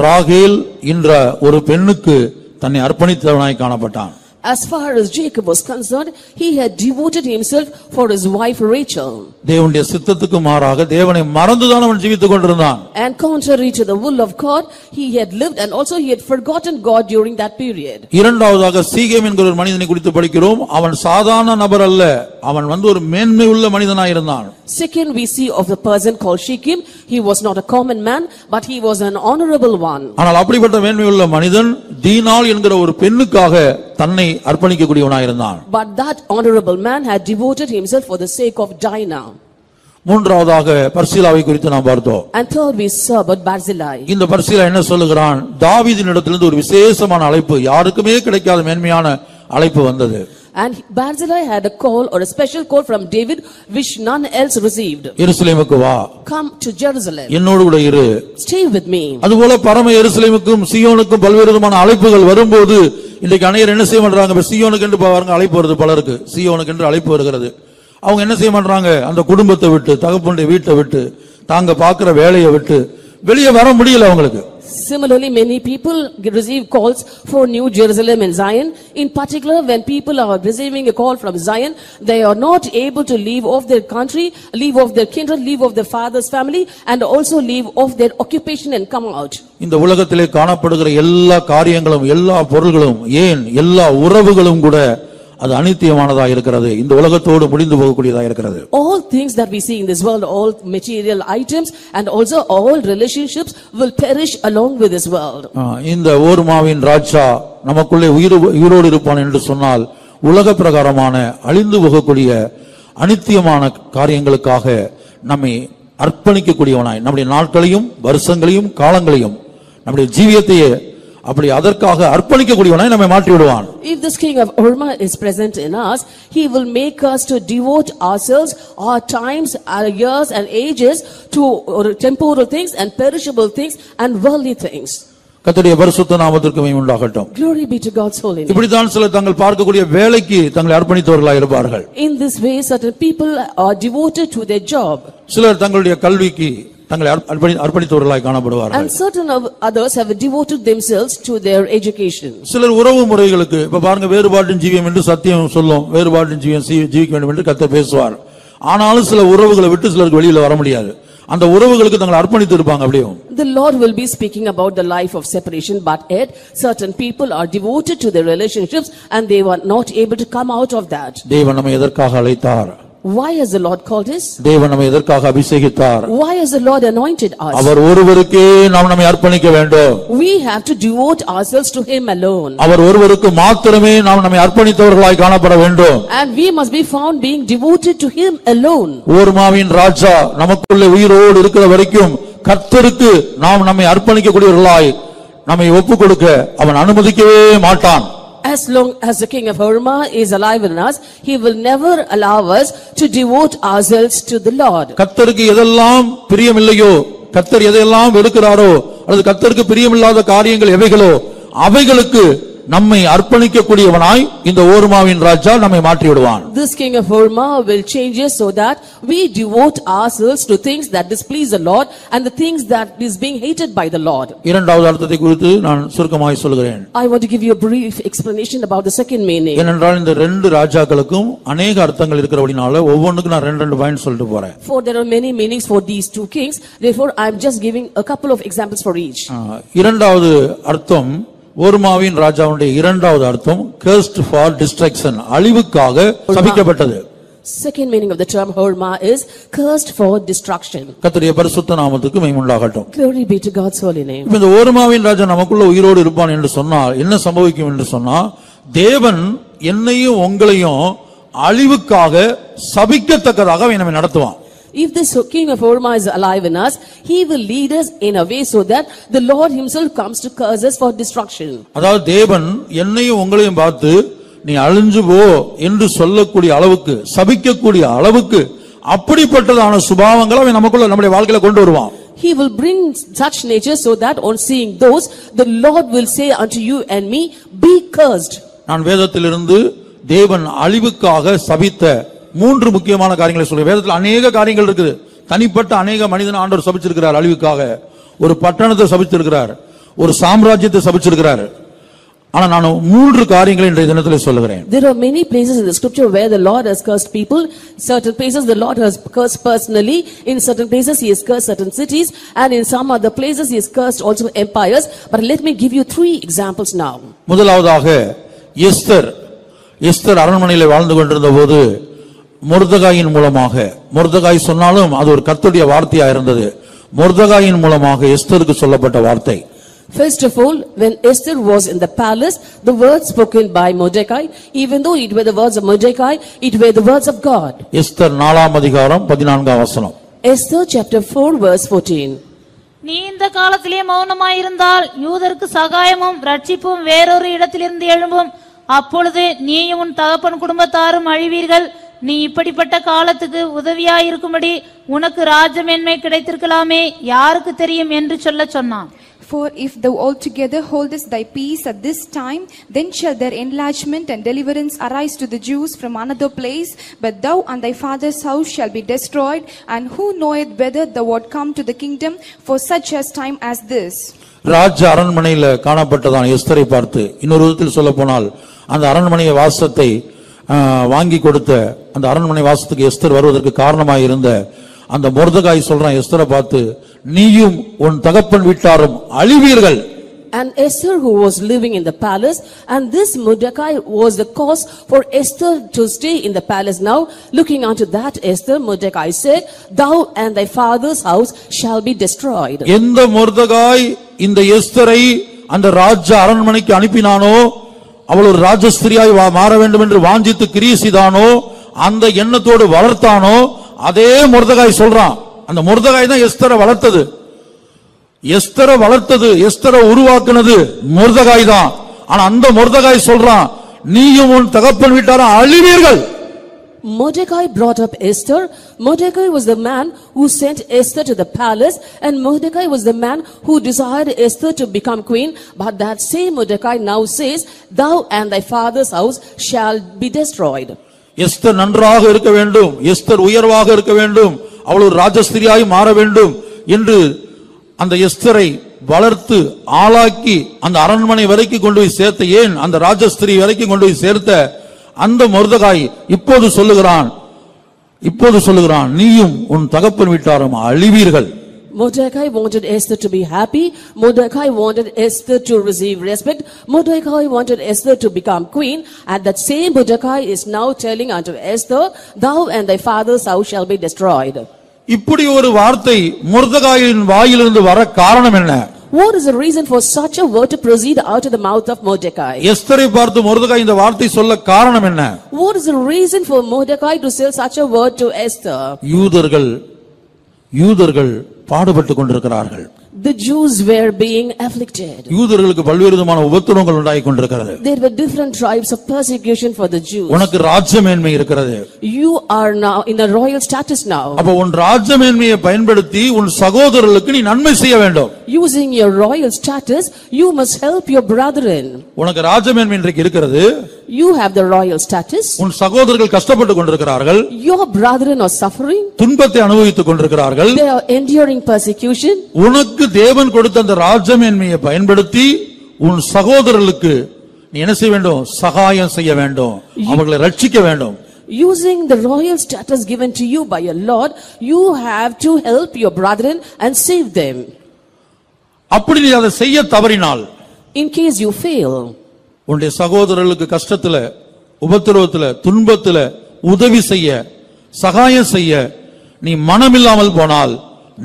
ராகேல் என்ற ஒரு பெண்ணுக்கு தன்னை அர்ப்பணித்தவனாய் காணப்பட்டான் As far as Jacob was concerned, he had devoted himself for his wife Rachel. தேவனுடைய சித்தத்துக்கு மாறாக தேவனை மறந்துதான் அவன் ஜீவித்துக் கொண்டிருந்தான் And contrary to the will of God, he had lived and also he had forgotten God during that period. இரண்டாவதாக சீகேம் என்கிற ஒரு மனிதனை குறித்து படிக்கிறோம் அவன் சாதாரண நபர் அல்ல அவன் வந்து ஒரு மேன்மை உள்ள மனிதனாய் இருந்தான் Second, we see of the person called Shechem. He was not a common man, but he was an honorable one. ஆனால் அப்படிப்பட்ட மேன்மை உள்ள மனிதன் தீனாள் என்கிற ஒரு பெண்ணுக்காக தன்னை அர்ப்பணிக்கக்கூடியவனாய் இருந்தான் But that honorable man had devoted himself for the sake of Dinah. மூன்றாவதாக பர்சிலாவை குறித்து நாம் பார்த்தோம் And third, we saw about Barzillai. இந்த பர்சிலா என்ன சொல்லுகிறான் தாவீதின் இடத்திலிருந்து ஒரு விசேஷமான அழைப்பு யாருக்குமே கிடைக்காத மேன்மையான அழைப்பு வந்தது And Barzillai had a call or a special call from David which none else received. எருசலேமுக்கு வா. Come to Jerusalem. என்னோடு கூட இரு. Stay with me. அதுபோல பரம எருசலேமுக்கும் சீயோனுக்கும் பல்வேறு விதமான அழைப்புகள் வரும்போது இன்றைக்கு அநேகர் என்ன செய்ய இப்ப சீயோனுக்கு என்று பாருங்க அழைப்பு வருது பலருக்கு. சீயோனுக்கு என்று அழைப்பு வருகிறது. அவங்க என்ன செய்ய மாட்டாங்க அந்த குடும்பத்தை விட்டு தகப்பனுடைய வீட்டை விட்டு தாங்க பார்க்கிற வேலையை விட்டு வெளியே வர முடியல அவங்களுக்கு. Similarly, many people receive calls for New Jerusalem and Zion. In particular, when people are receiving a call from Zion, they are not able to leave off their country, leave off their kindred, leave off their father's family, and also leave off their occupation and come out. இந்த உலகத்திலே காணப்படுகிற எல்லா காரியங்களும் எல்லா பொருள்களும் ஏன் எல்லா உறவுகளும் கூட அது அனித்தியமானதா இருக்கிறது. இந்த உலகத்தோடு முடிந்து போகக்கூடியதா இருக்கிறது. All things that we see in this world, all material items, and also all relationships will perish along with this world. இந்த ஓர்மாவின் ராஜா நமக்குள்ளே உயிர் உயிரோடு இருப்பான் என்று சொன்னால் உலக பிரகாரமான அழிந்து போகக்கூடிய அனித்தியமான காரியங்களுக்காக நம்மை அர்ப்பணிக்கக்கூடியவனாய். நம்முடைய நாட்களையும் வருஷங்களையும் காலங்களையும் நம்முடைய ஜீவியத்தையே அப்படி அதற்காக அர்ப்பணிக்கக்கூடியவனாய் நம்மை மாற்றி விடுவான் If this king of Urma is present in us, he will make us to devote ourselves, our times, our years and ages to uh, temporal things and perishable things and worldly things. கர்த்தருடைய பரிசுத்த நாமத்திற்கு மகிமை உண்டாகட்டும் Glory be to God's holy name. இப்படித்தான் சிலர் தங்கள் பார்க்கக்கூடிய வேலைக்கு தங்களை அர்ப்பணித்தவர்களாய் இருப்பார்கள் In this way, certain people are devoted to their job சிலர் தங்களுடைய கல்விக்கு தங்களை அர்ப்ப- அர்ப்பணி அர்ப்பணித்தவர்களாய் காணப்படுவார்கள் and certain of others have devoted themselves to their education. சிலர் உறவு முறைகளுக்கு இப்ப பாருங்க வேறுபாட்டின் ஜீவியம் என்று சத்தியம் சொல்லும் வேறுபாட்டின் ஜீவியம் ஜீவிக்க வேண்டும் என்று கத்த பேசுவார் ஆனாலும் சில உறவுகளை விட்டு சிலருக்கு வெளியில வர முடியாது அந்த உறவுகளுக்கு தங்களை அர்ப்பணித்து இருப்பாங்க அப்படியே The Lord will be speaking about the life of separation, but yet certain people are devoted to their relationships and they were not able to come out of that. தேவன் நம்மை எதற்காக அழைத்தார் Why has the Lord called us? தேவன் நம்மை எதற்காக அபிஷேகித்தார் Why has the Lord anointed us? அவர் ஒருவருக்கே நாம் நம்மை அர்ப்பணிக்க வேண்டும் We have to devote ourselves to Him alone. அவர் ஒருவருக்கு மாத்திரமே நாம் நம்மை அர்ப்பணித்தவர்களாய் காணப்பட வேண்டும் And we must be found being devoted to Him alone. ஓர்மாவின் ராஜா நமக்குள்ளே உயிரோடு இருக்கிற வரைக்கும் கர்த்தருக்கு நாம் நம்மை அர்ப்பணிக்கக்கூடியவர்களாய் நம்மை ஒப்புக் கொடுக்க அவன் அனுமதிக்கவே மாட்டான் As long as the king of Horma is alive in us, he will never allow us to devote ourselves to the Lord. கர்த்தருக்கு எதெல்லாம் பிரியமில்லையோ கர்த்தர் எதையெல்லாம் வெறுக்கிறாரோ அல்லது கர்த்தருக்கு பிரியமில்லாத காரியங்கள் எவைகளோ அவைகளுக்கு நம்மை அர்ப்பணிக்கக்கூடியவனாய் இந்த ஓர்மாவின் ராஜா நம்மை மாற்றி விடுவான் This king of Horma will change us so that we devote ourselves to things that displease the Lord and the things that is being hated by the Lord. இரண்டாவது அர்த்தத்தை குறித்து நான் சுருக்கமாய் சொல்கிறேன் I want to give you a brief explanation about the second meaning. ஏனென்றால் இந்த ரெண்டு ராஜாக்களுக்கும் அநேக அர்த்தங்கள் இருக்கிறபடினால ஒவ்வொன்றுக்கும் நான் ரெண்டு ரெண்டு பாயிண்ட் சொல்லிட்டு போறேன் For there are many meanings for these two kings, therefore I am just giving a couple of examples for each. இரண்டாவது அர்த்தம் ஓர்மாவின் ராஜாவுடைய இரண்டாவது அர்த்தம் cursed ஃபார் டிஸ்ட்ரக்ஷன் அழிவுக்காக சபிக்கப்பட்டது. Second meaning of the term Horma is cursed for destruction. கர்த்தருடைய பரிசுத்த நாமத்துக்கு மைமுண்டாகட்டும் Glory be to God's holy name. இந்த ஓர்மாவின் ராஜா நமக்குள்ள உயிரோடு இருப்பான் என்று சொன்னால் என்ன சம்பவிக்கும் என்று சொன்னா தேவன் என்னையும் உங்களையும் அழிவுக்காக சபிக்கத்தக்கதாக நம்மை நடத்துவான். If this king of Horma is alive in us, he will lead us in a way so that the Lord himself comes to curse us for destruction. அதாவது தேவன் என்னையும் உங்களையும் பார்த்து நீ அழிஞ்சு போ என்று சொல்லக்கூடிய அளவுக்கு சபிக்கக்கூடிய அளவுக்கு அப்படிப்பட்டதான சுபாவங்களை அவன் நமக்குள்ள நம்முடைய வாழ்க்கையில கொண்டு வருவான் He will bring such nature so that on seeing those, the Lord will say unto you and me, be cursed. நான் வேதத்திலிருந்து தேவன் அழிவுக்காக சபித்த மூன்று முக்கியமான காரியங்களை சொல்றேன் வேதத்தில் அநேக காரியங்கள் இருக்குது தனிப்பட்ட அநேக மனிதன் ஆண்டவர் சபிச்சிருக்கிறார் அழிவுக்காக ஒரு பட்டணத்தை சபிச்சிருக்கிறார் ஒரு சாம்ராஜ்யத்தை சபிச்சிருக்கிறார் ஆனா நான் மூன்று காரியங்களை இன்றைய தினத்தில் சொல்லுகிறேன் There are many places in the scripture where the Lord has cursed people. Certain places the Lord has cursed personally. In certain places he has cursed certain cities. And in some other places he has cursed also empires. But let me give you three examples now. முதலாவதாக Esther Esther அரண்மனையில வாழ்ந்து கொண்டிருந்த போது முர்தகாயின் மூலமாக. முர்தகாய் சொன்னாலும் அது ஒரு கர்த்தருடைய வார்த்தையா இருந்தது. முர்தகாயின் மூலமாக எஸ்தருக்கு சொல்லப்பட்ட வார்த்தை. First of all, when Esther was in the palace, the words spoken by Mordecai, even though it were the words of Mordecai, it were the words of God. Esther நாலாம் அதிகாரம் பதினான்காம் வசனம். Esther chapter 4 verse 14. நீ இந்த காலத்திலே மௌனமாயிருந்தால் யூதருக்கு சகாயமும் ரட்சிப்பும் வேறொரு இடத்திலிருந்து எழும்பும். அப்பொழுது நீயும் உன் தகப்பன் குடும்பத்தாரும் அழிவீர்கள். நீ இப்படிப்பட்ட காலத்துக்கு உதவியாயிருக்கும்படி உனக்கு ராஜமேன்மை கிடைத்திருக்கலாமே யாருக்கு தெரியும் என்று சொல்லச் சொன்னான் For if thou altogether holdest thy peace at this time, then shall their enlargement and deliverance arise to the Jews from another place, but thou and thy father's house shall be destroyed, and who knoweth whether thou art come to the kingdom for such as time as this? ராஜ அரண்மனையில காணப்பட்டதான எஸ்தரை பார்த்து இன்னொரு விதத்தில் சொல்ல போனால் அந்த அரண்மனை வாசத்தை வாங்கி கொடுத்த அந்த அரண்மனை வாசத்துக்கு எஸ்தர் வருவதற்கு காரணமாக இருந்த அந்த முர்தகாய் சொல்றான் எஸ்தரை பார்த்து நீயும் உன் தகப்பன் வீட்டாரும் அழிவீர்கள் And Esther who was living in the palace and this Mordecai was the cause for Esther to stay in the palace now. Looking unto that Esther, Mordecai said, Thou and thy father's house shall be destroyed. எந்த முர்தகாய் இந்த எஸ்தரை அந்த ராஜ அரண்மனைக்கு அனுப்பினானோ அவள் ஒரு ராஜஸ்திரியாய் வா- மாற வேண்டும் என்று வாஞ்சித்து கிரீசிதானோ அந்த எண்ணத்தோடு வளர்த்தானோ அதே முருதகாய் சொல்றான். அந்த முருதகாய் தான் எஸ்தரை வளர்த்தது. எஸ்தரை வளர்த்தது எஸ்தரை உருவாக்குனது முருதகாய் தான். ஆனா அந்த முருதகாய் சொல்றான் நீயும் உன் தகப்பன் வீட்டாரும் அழிவீர்கள். Mordecai brought up Esther. Mordecai was the man who sent Esther to the palace and Mordecai was the man who desired Esther to become queen. But that same Mordecai now says, Thou and thy father's house shall be destroyed. Esther நன்றாக இருக்க வேண்டும் Esther உயர்வாக இருக்க வேண்டும் அவள் ஒரு ராஜஸ்திரியாய் மாற வேண்டும் என்று அந்த எஸ்தரை வளர்த்து ஆளாக்கி அந்த அரண்மனை வரைக்கும் கொண்டு போய் சேர்த்த ஏன் அந்த ராஜஸ்திரி வரைக்கும் கொண்டு போய் சேர்த்த அந்த மருதகாய் இப்போது சொல்லுகிறான் இப்போது சொல்லுகிறான் நீயும் உன் தகப்பன் வீட்டாரும் அழிவீர்கள் Mordecai wanted Esther to be happy. Mordecai wanted Esther to receive respect. Mordecai wanted Esther to become queen. And that same Mordecai is now telling unto Esther, Thou and thy father's house shall be destroyed. இப்படி ஒரு வார்த்தை முருதகாயின் வாயிலிருந்து வர காரணம் என்ன What is the reason for such a word to proceed out of the mouth of Mordecai? எஸ்தரை பார்த்து முருதகாய் இந்த வார்த்தை சொல்ல காரணம் என்ன What is the reason for Mordecai to say such a word to Esther? யூதர்கள் யூதர்கள் பாடுபட்டு கொண்டிருக்கிறார்கள் The Jews were being afflicted. யூதர்களுக்கு பல்வேறு விதமான உபத்திரவங்கள் உண்டாகி கொண்டிருக்கிறது There were different tribes of persecution for the Jews. உனக்கு ராஜ்யமேன்மை இருக்கிறது You are now in a royal status now. அப்ப உன் ராஜ்யமேன்மையை பயன்படுத்தி உன் சகோதரர்களுக்கு நீ நன்மை செய்ய வேண்டும் Using your royal status, you must help your brethren. உனக்கு ராஜ்யமேன்மை இன்றைக்கு இருக்கிறது You have the royal status. உன் சகோதரர்கள் கஷ்டப்பட்டு கொண்டிருக்கிறார்கள் Your brethren are suffering. துன்பத்தை அனுபவித்துக் கொண்டிருக்கிறார்கள் They are enduring persecution. உனக்கு தேவன் கொடுத்த அந்த ராஜ்யமேன்மையை பயன்படுத்தி உன் சகோதரர்களுக்கு நீ என்ன செய்ய வேண்டும் சகாயம் செய்ய வேண்டும் அவர்களை ரட்சிக்க வேண்டும் Using the royal status given to you by your Lord, you have to help your brethren and save them. அப்படி நீ அதை செய்ய தவறினால் In case you fail, உன்னுடைய சகோதரர்களுக்கு கஷ்டத்துல உபத்திரவத்துல துன்பத்துல உதவி செய்ய சகாயம் செய்ய நீ மனமில்லாமல் போனால்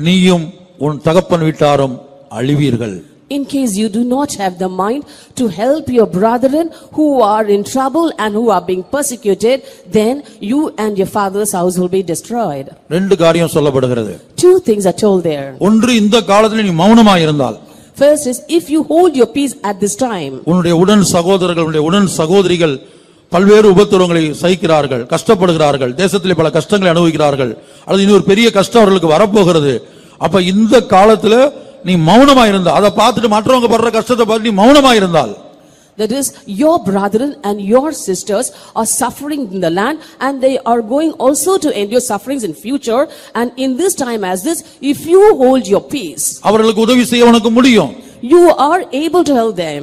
நீயும் உன் தகப்பன் வீட்டாரும் அழிவீர்கள் in case you do not have the mind to help your brethren who are in trouble and who are being persecuted, then you and your father's house will be destroyed. ரெண்டு காரியம் சொல்லப்படுகிறது Two things are told there. ஒன்று இந்த காலத்தில் நீ மௌனமா இருந்தால் First is, if you hold your peace at this time, உன்னுடைய உடன் சகோதரர்கள் உன்னுடைய உடன் சகோதரிகள் பல்வேறு உபத்திரவங்களை சகிக்கிறார்கள் கஷ்டப்படுகிறார்கள் தேசத்தில் பல கஷ்டங்களை அனுபவிக்கிறார்கள் அல்லது இது ஒரு பெரிய கஷ்டம் அவர்களுக்கு வரப்போகிறது. அப்ப இந்த காலத்துல நீ மௌனமா இருந்தா அதை பார்த்துட்டு மற்றவங்க படுற கஷ்டத்தை பார்த்து நீ மௌனமா இருந்தால் that is, your brethren and your sisters are suffering in the land and they are going also to endure sufferings in future. And in this time as this, if you hold your peace, அவர்களுக்கு உதவி செய்ய உனக்கு முடியும் you are able to help them.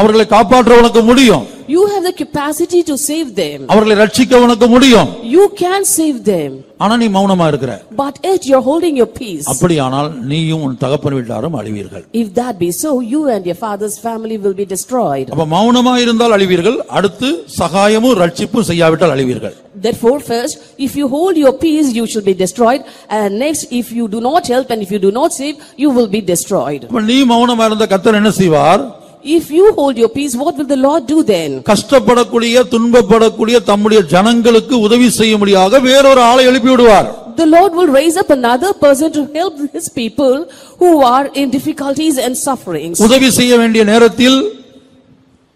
அவர்களை காப்பாற்ற உனக்கு முடியும் You have the capacity to save them. அவர்களை ரட்சிக்க உனக்கு முடியும் You can save them. ஆனா நீ மௌனமா இருக்கிற But yet you're holding your peace. அப்படியானால் நீயும் உன் தகப்பன் வீட்டாரும் அழிவீர்கள் If that be so, you and your father's family will be destroyed. அப்ப மௌனமா இருந்தால் அழிவீர்கள் அடுத்து சகாயமும் ரட்சிப்பும் செய்யாவிட்டால் அழிவீர்கள் Therefore, first, if you hold your peace, you shall be destroyed. And next, if you do not help and if you do not save, you will be destroyed. அப்ப நீ மௌனமா இருந்த கத்தர் என்ன செய்வார் If you hold your peace, what will the Lord do then? கஷ்டப்படக்கூடிய துன்பப்படக்கூடிய தம்முடைய ஜனங்களுக்கு உதவி செய்யும்படியாக வேறொரு ஆளை எழுப்பி விடுவார் The Lord will raise up another person to help his people who are in difficulties and sufferings. உதவி செய்ய வேண்டிய நேரத்தில்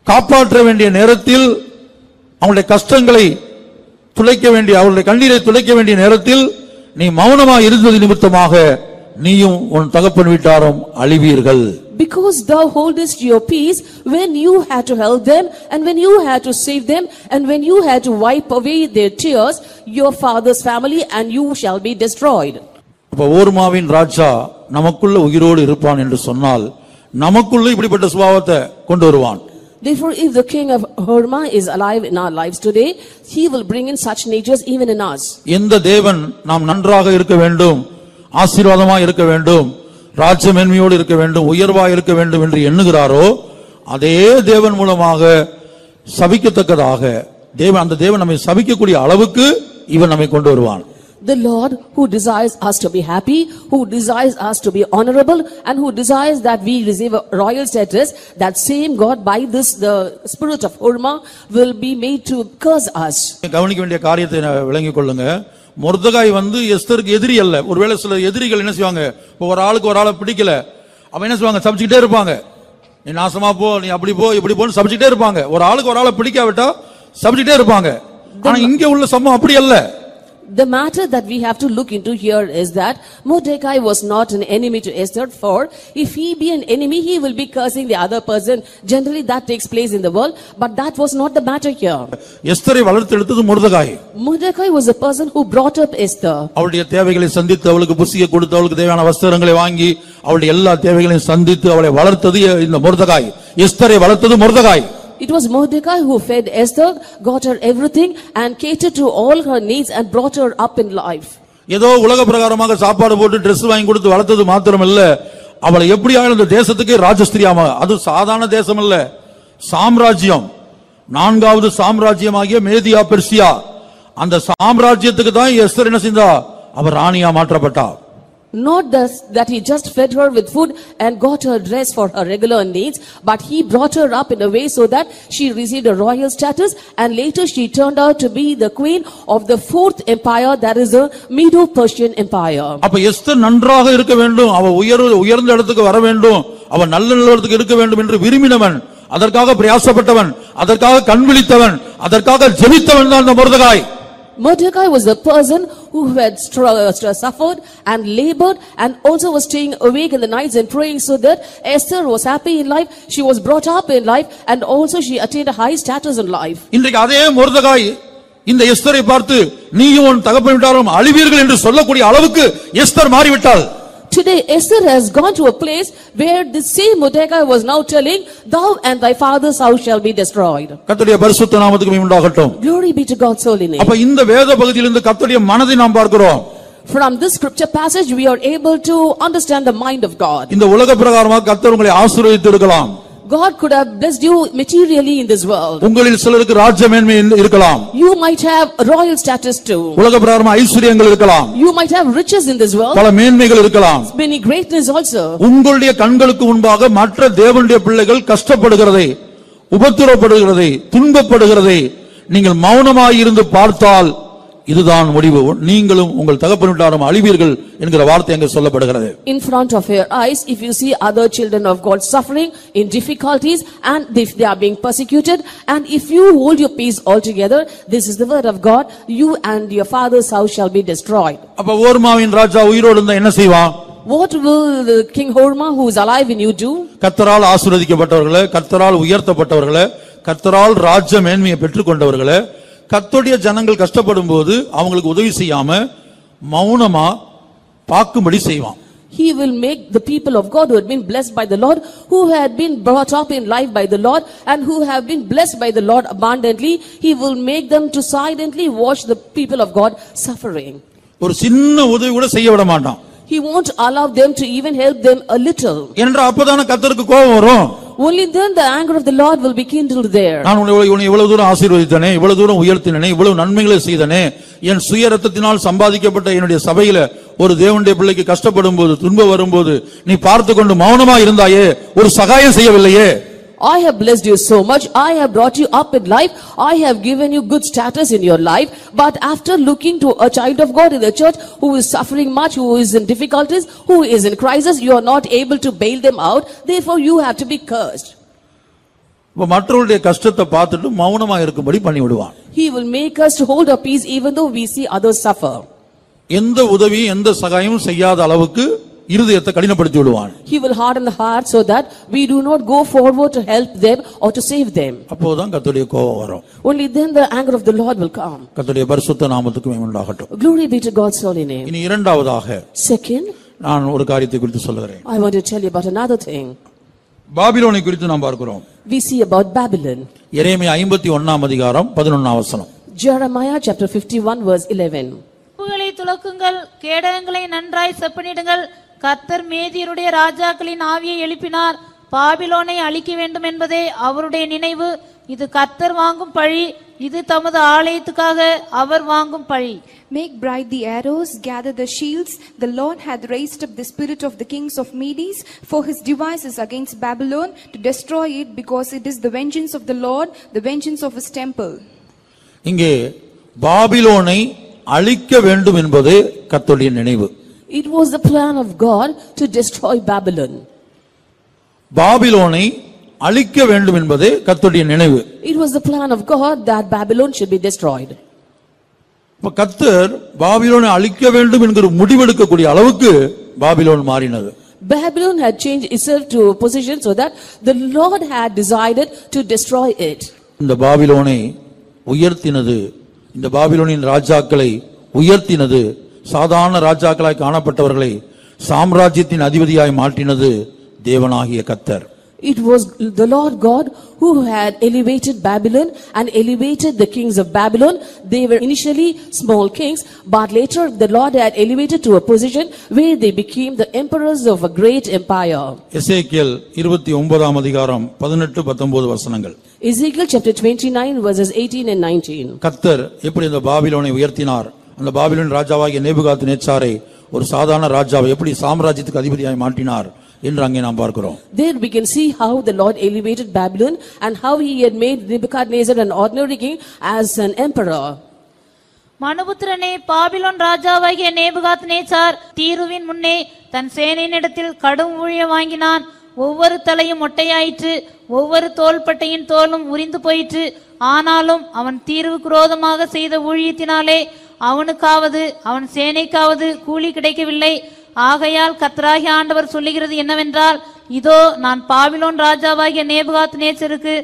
காப்பாற்ற வேண்டிய நேரத்தில் அவங்களுடைய கஷ்டங்களை துளைக்க வேண்டிய அவருடைய கண்ணீரை துளைக்க வேண்டிய நேரத்தில் நீ மௌனமா இருந்தது நிமித்தமாக நீயும் உன் தகப்பன் வீட்டாரும் அழிவீர்கள் Because thou holdest your peace when you had to help them and when you had to save them and when you had to wipe away their tears, your father's family and you shall be destroyed. அப்ப ஓர்மாவின் ராஜா நமக்குள்ள உயிரோடு இருப்பான் என்று சொன்னால் நமக்குள்ள இப்படிப்பட்ட சுபாவத்தை கொண்டு வருவான் Therefore, if the king of Horma is alive in our lives today, he will bring in such natures even in us. எந்த தேவன் நாம் நன்றாக இருக்க வேண்டும் ஆசீர்வாதமா இருக்க வேண்டும் ராஜ்யமேன்மையோடு இருக்க வேண்டும் உயர்வா இருக்க வேண்டும் என்று எண்ணுகிறாரோ அதே தேவன் மூலமாக சபிக்கத்தக்கதாக தேவன் அந்த தேவன் நம்மை சபிக்கக்கூடிய அளவுக்கு இவன் நம்மை கொண்டு வருவான் The Lord who desires us to be happy, who desires us to be honorable, and who desires that we receive a royal status, that same God by this, the spirit of Horma, will be made to curse us. கவனிக்க வேண்டிய காரியத்தை விளங்கிக் கொள்ளுங்க மொர்தகாய் வந்து எஸ்தருக்கு எதிரி அல்ல. ஒருவேளை சில எதிரிகள் என்ன செய்வாங்க? ஒரு ஆளுக்கு ஒரு ஆளை பிடிக்கல. அவன் என்ன செய்வாங்க? சபிச்சுக்கிட்டே இருப்பாங்க. நீ நாசமா போ நீ அப்படி போ இப்படி போன்னு சபிச்சுக்கிட்டே இருப்பாங்க. ஒரு ஆளுக்கு ஒரு ஆளை பிடிக்காவிட்டா சபிச்சுக்கிட்டே இருப்பாங்க. ஆனா இங்க உள்ள சம்பவம் அப்படி அல்ல. The matter that we have to look into here is that Mordecai was not an enemy to Esther, for if he be an enemy, he will be cursing the other person. Generally, that takes place in the world, but that was not the matter here. எஸ்தரை வளர்த்தெடுத்தது முருதகாய் Mordecai was the person who brought up Esther. அவளுடைய தேவைகளை சந்தித்து அவளுக்கு புசிய கொடுத்து அவளுக்கு தேவையான வஸ்திரங்களை வாங்கி அவளுடைய எல்லா தேவைகளையும் சந்தித்து அவளை வளர்த்தது இந்த முருதகாய் எஸ்தரை வளர்த்தது முருதகாய் It was Mordecai who fed Esther, got her everything, and catered to all her needs and brought her up in life. ஏதோ உலக பிரகாரமாக சாப்பாடு போட்டு Dress வாங்கி கொடுத்து வளர்த்தது மாத்திரமல்ல. அவளை எப்படியாவது இந்த தேசத்துக்கு ராஜஸ்திரியாம? அது சாதாரண தேசம் இல்ல சாம்ராஜ்யம். நான்காவது சாம்ராஜ்யமாகிய மேதியா பெர்சியா. அந்த சாம்ராஜ்யத்துக்கு தான் எஸ்தர் என்ன செய்தா அவர் ராணியா மாற்றப்பட்டார். Not thus that he just fed her with food and got her dress for her regular needs, but he brought her up in a way so that she received a royal status and later she turned out to be the queen of the fourth empire, that is the Medo-Persian empire. அப்ப Esther நன்றாக இருக்க வேண்டும் அவ உயர் உயர்ந்த இடத்துக்கு வர வேண்டும் அவ நல்ல நல்ல இடத்துக்கு இருக்க வேண்டும் என்று விரும்பினவன் அதற்காக பிரயாசப்பட்டவன் அதற்காக கண் விழித்தவன் அதற்காக ஜெபித்தவன் தான் அந்த முருதகாய் Mordecai was the person who had str- str- suffered and labored and also was staying awake in the nights and praying so that Esther was happy in life, she was brought up in life and also she attained a high status in life. இன்றைக்கு அதே முருதகாய் இந்த எஸ்தரை பார்த்து நீயும் உன் தகப்பன் விட்டாலும் அழிவீர்கள் என்று சொல்லக்கூடிய அளவுக்கு எஸ்தர் மாறிவிட்டாள் Today Esther has gone to a place where the same Mordecai was now telling, thou and thy father's house shall be destroyed. கர்த்தருடைய பரிசுத்த நாமத்துக்கு மகிமை உண்டாகட்டும் Glory be to God's holy name. அப்ப இந்த வேத பகுதியிலிருந்து கர்த்தருடைய மனதை நாம் பார்க்கிறோம் From this scripture passage, we are able to understand the mind of God. இந்த உலக பிரகாரமாக கர்த்தர் உங்களை ஆசீர்வதித்து இருக்கலாம் God could have blessed you materially in this world. உங்களில் சிலருக்கு ராஜ்ய மேன்மை இருக்கலாம் You might have royal status too. உலக பிரகாரமாக ஐஸ்வர்யங்கள் இருக்கலாம் You might have riches in this world, பல மேன்மைகள் இருக்கலாம் many greatness also. உங்களுடைய கண்களுக்கு முன்பாக மற்ற தேவனுடைய பிள்ளைகள் கஷ்டப்படுகிறதை உபத்திரப்படுகிறதை துன்பப்படுகிறதை நீங்கள் மௌனமாய் இருந்து பார்த்தால் இதுதான் முடிவு நீங்களும் உங்கள் தகப்பனிட்டாரும் அழிவீர்கள் என்கிற வார்த்தை அங்கே சொல்லப்படுகிறது In front of your eyes, if you see other children of God suffering in difficulties and if they are being persecuted and if you hold your peace altogether, this is the word of God, you and your father's house shall be destroyed. அப்ப ஓர்மாவின் ராஜா உயிரோடு இருந்தா என்ன செய்வான் What will the King Horma who is alive in you do? கர்த்தரால் ஆசீர்வதிக்கப்பட்டவர்களே கர்த்தரால் உயர்த்தப்பட்டவர்களே கர்த்தரால் ராஜ்ய மேன்மையை பெற்றுக்கொண்டவர்களே கர்த்தருடைய ஜனங்கள் கஷ்டப்படும் போது அவங்களுக்கு உதவி செய்யாம மௌனமா பார்க்கும்படி செய்வான் He will make the people of God who had been blessed by the Lord, who had been brought up in life by the Lord, and who have been blessed by the Lord abundantly, He will make them to silently watch the people of God suffering. ஒரு சின்ன உதவி கூட செய்ய விட மாட்டான் He won't allow them to even help them a little. ஏனென்றால் அப்பதானே கர்த்தருக்கு கோபம் வரும் Only then the anger of the Lord will be kindled there. நான் உன்னை இவ்வளவு- தூரம் ஆசீர்வதித்தனே இவ்வளவு தூரம் உயர்த்தினே இவ்வளவு நன்மைகளை செய்தனே என் சுய ரத்தத்தினால் சம்பாதிக்கப்பட்ட என்னுடைய சபையில ஒரு தேவனுடைய பிள்ளைக்கு கஷ்டப்படும் போது துன்பம் வரும்போது நீ பார்த்து கொண்டு மௌனமா இருந்தாயே ஒரு சகாயம் செய்யவில்லையே I have blessed you so much. I have brought you up in life. I have given you good status in your life. But after looking to a child of God in the church who is suffering much, who is in difficulties, who is in crisis, you are not able to bail them out. Therefore, you have to be cursed. இப்ப மற்றவருடைய கஷ்டத்தை பார்த்துட்டு மௌனமா இருக்கும்படி பண்ணி விடுவான் He will make us to hold our peace even though we see others suffer. எந்த உதவியும் எந்த சகாயமும் செய்யாத அளவுக்கு இருதயத்தை கடினப்படுத்தி விடுவான் He will harden the heart so that we do not go forward to help them or to save them. அப்போதான் கர்த்தருடைய கோபம் வரும் Only then the anger of the Lord will come. கர்த்தருடைய பரிசுத்த நாமத்துக்கு மகிமை உண்டாகட்டும் Glory be to God's holy name. இனி இரண்டாவதாக Second, நான் ஒரு காரியத்தை குறித்து சொல்லுகிறேன் I want to tell you about another thing. பாபிலோனை குறித்து நாம் பார்க்கிறோம் We see about Babylon. எரேமியா ஐம்பத்தி ஒன்னாம் அதிகாரம் பதினொன்னாம் வசனம் Jeremiah chapter 51 verse 11. உப்புகளை துலக்குங்கள் கேடகங்களை நன்றாய் செப்பனிடுங்கள் கர்த்தர் மேதியருடைய ராஜாக்களின் ஆவியை எழுப்பினார் பாபிலோனை அழிக்க வேண்டும் என்பதே அவருடைய நினைவு இது கர்த்தர் வாங்கும் பழி இது தமது ஆலயத்துக்காக அவர் வாங்கும் பழி Make bright the arrows, gather the shields. The Lord hath raised up the spirit of the kings of Medes, for his devices against Babylon to destroy it, because it is the vengeance of the Lord, the vengeance of his temple. இங்கே பாபிலோனை அழிக்க வேண்டும் என்பது கர்த்தருடைய நினைவு It was the plan of God to destroy Babylon. பாபிலோனை அழிக்க வேண்டும் என்பதே கர்த்தருடைய நினைவு It was the plan of God that Babylon should be destroyed. இப்ப கர்த்தர் பாபிலோனை அழிக்க வேண்டும் என்கிற முடிவெடுக்கக்கூடிய அளவுக்கு பாபிலோன் மாறினது Babylon had changed itself to a position so that the Lord had decided to destroy it. இந்த பாபிலோனை உயர்த்தினது இந்த பாபிலோனின் ராஜாக்களை உயர்த்தினது சாதாரண ராஜாக்களாய் காணப்பட்டவர்களை சாம்ராஜ்யத்தின் அதிபதியாய் மாற்றினது தேவனாகிய கர்த்தர் It was the Lord God who had elevated Babylon and elevated the kings of Babylon. They were initially small kings, but later the Lord had elevated to a position where they became the emperors of a great empire. எசேக்கியேல் இருபத்தி ஒன்பதாம் அதிகாரம் பதினெட்டு பத்தொன்பது வசனங்கள் Ezekiel chapter 29 verses 18 and 19. கர்த்தர் எப்படி இந்த பாபிலோனை உயர்த்தினார் அந்த பாபிலோன் ராஜாவாகிய நேபுகாத்து நேச்சாரை ஒரு சாதாரண ராஜாவை எப்படி சாம்ராஜ்யத்துக்கு அதிபதியாய் மாற்றினார் என்று அங்கே நாம் பார்க்கிறோம். There we can see how the Lord elevated Babylon and how he had made Nebuchadnezzar an ordinary king as an emperor. மனுபுத்திரனே பாபிலோன் ராஜாவாகிய நேபுகாத் நேச்சார் தீருவின் முன்னே தன் சேனையினிடத்தில் கடும் ஊழிய வாங்கினான். ஒவ்வொரு தலையும் மொட்டையாயிற்று ஒவ்வொரு தோள்பட்டையின் தோலும் உரிந்து போயிற்று. ஆனாலும் அவன் தீர்வுக்கு விரோதமாக செய்த ஊழியத்தினாலே அவனுக்காவது அவன் சேனைக்காவது கூலி கிடைக்கவில்லை. ஆகையால் கத்ராகி ஆண்டவர் சொல்லுகிறது என்னவென்றால் இதோ நான் பாபிலோன் ராஜாவாகிய நேபுகாத் நேச்சருக்கு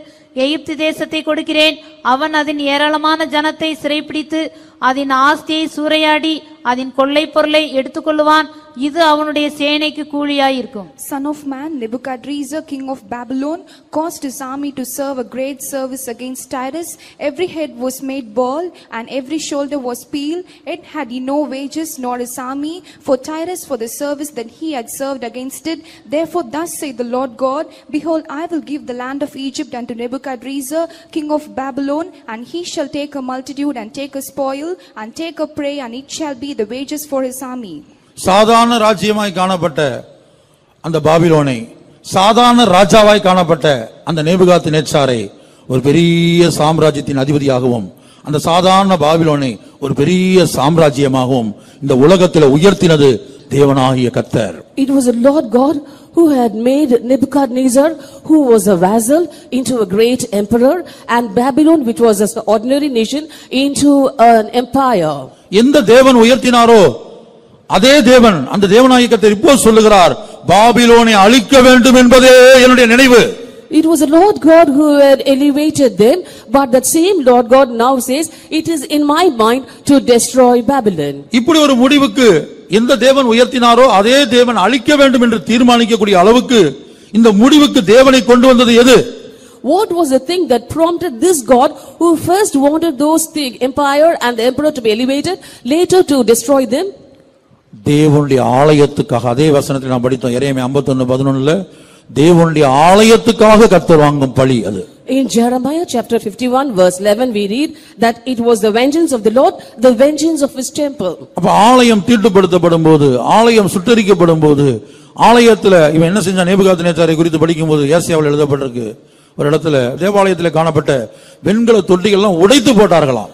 எகிப்து தேசத்தை கொடுக்கிறேன். அவன் அதன் ஏராளமான ஜனத்தை சிறைப்பிடித்து அதன் ஆஸ்தியை சூறையாடி அதன் கொள்ளை பொருளை எடுத்துக்கொள்ளுவான். இது அவனுடைய சேனைக்கு கூலியாயிருக்கும் Son of man, Nebuchadrezzar, king of Babylon, caused his army to serve a great service against Tyrus. Every head was made bald, and every shoulder was peeled. It had he no wages, nor his army, for Tyrus for the service that he had served against it. Therefore, thus saith the Lord God, Behold, I will give the land of Egypt unto Nebuchadrezzar, king of Babylon, and he shall take a multitude, and take a spoil, and take a prey, and it shall be the wages for his army. சாதாரண ராஜ்யமாய் காணப்பட்ட அந்த பாபிலோனை சாதாரண ராஜாவாய் காணப்பட்ட அந்த நேபுகாத்து நேச்சாரை ஒரு பெரிய சாம்ராஜ்யத்தின் அதிபதியாகவும் அந்த சாதாரண பாபிலோனை ஒரு பெரிய சாம்ராஜ்யமாகவும் இந்த உலகத்தில் உயர்த்தினது தேவனாகிய It was the Lord God who had made Nebuchadnezzar, who was a vassal, into a great emperor, and Babylon, which was an ordinary nation, into an empire. எந்த தேவன் உயர்த்தினாரோ அதே தேவன் அந்த தேவனாகிய கர்த்தர் இப்போ சொல்லுகிறார் பாபிலோனை அழிக்க வேண்டும் என்பதே என்னுடைய நினைவு It was the Lord God who had elevated them, but that same Lord God now says, it is in my mind to destroy Babylon. இப்படி ஒரு முடிவுக்கு எந்த தேவன் உயர்த்தினாரோ அதே தேவன் அழிக்க வேண்டும் என்று தீர்மானிக்கக்கூடிய அளவுக்கு இந்த முடிவுக்கு தேவனை கொண்டு வந்தது எது What was the thing that prompted this God who first wanted those thing, empire and the emperor to be elevated, later to destroy them? தேவனுடைய ஆலயத்துக்காக அதே வசனத்தில் நாம் படித்தோம் எரேமியா 51 பதினொன்னுல தேவனுடைய ஆலயத்துக்காக கர்த்தர் வாங்கும் பழி அது. In Jeremiah chapter 51 verse 11 we read that it was the vengeance of the Lord, the vengeance of his temple. அப்ப ஆலயம் தீட்டுப்படுத்தப்படும் போது ஆலயம் சுட்டரிக்கப்படும் போது ஆலயத்துல இவன் என்ன செஞ்சான்? நேபுகாத் நேச்சாரை குறித்து படிக்கும்போது ஏசியாவில் எழுதப்பட்டிருக்கு. ஒரு இடத்துல தேவாலயத்தில் காணப்பட்ட வெண்கல தொட்டிகள்லாம் உடைத்து போட்டார்களாம்.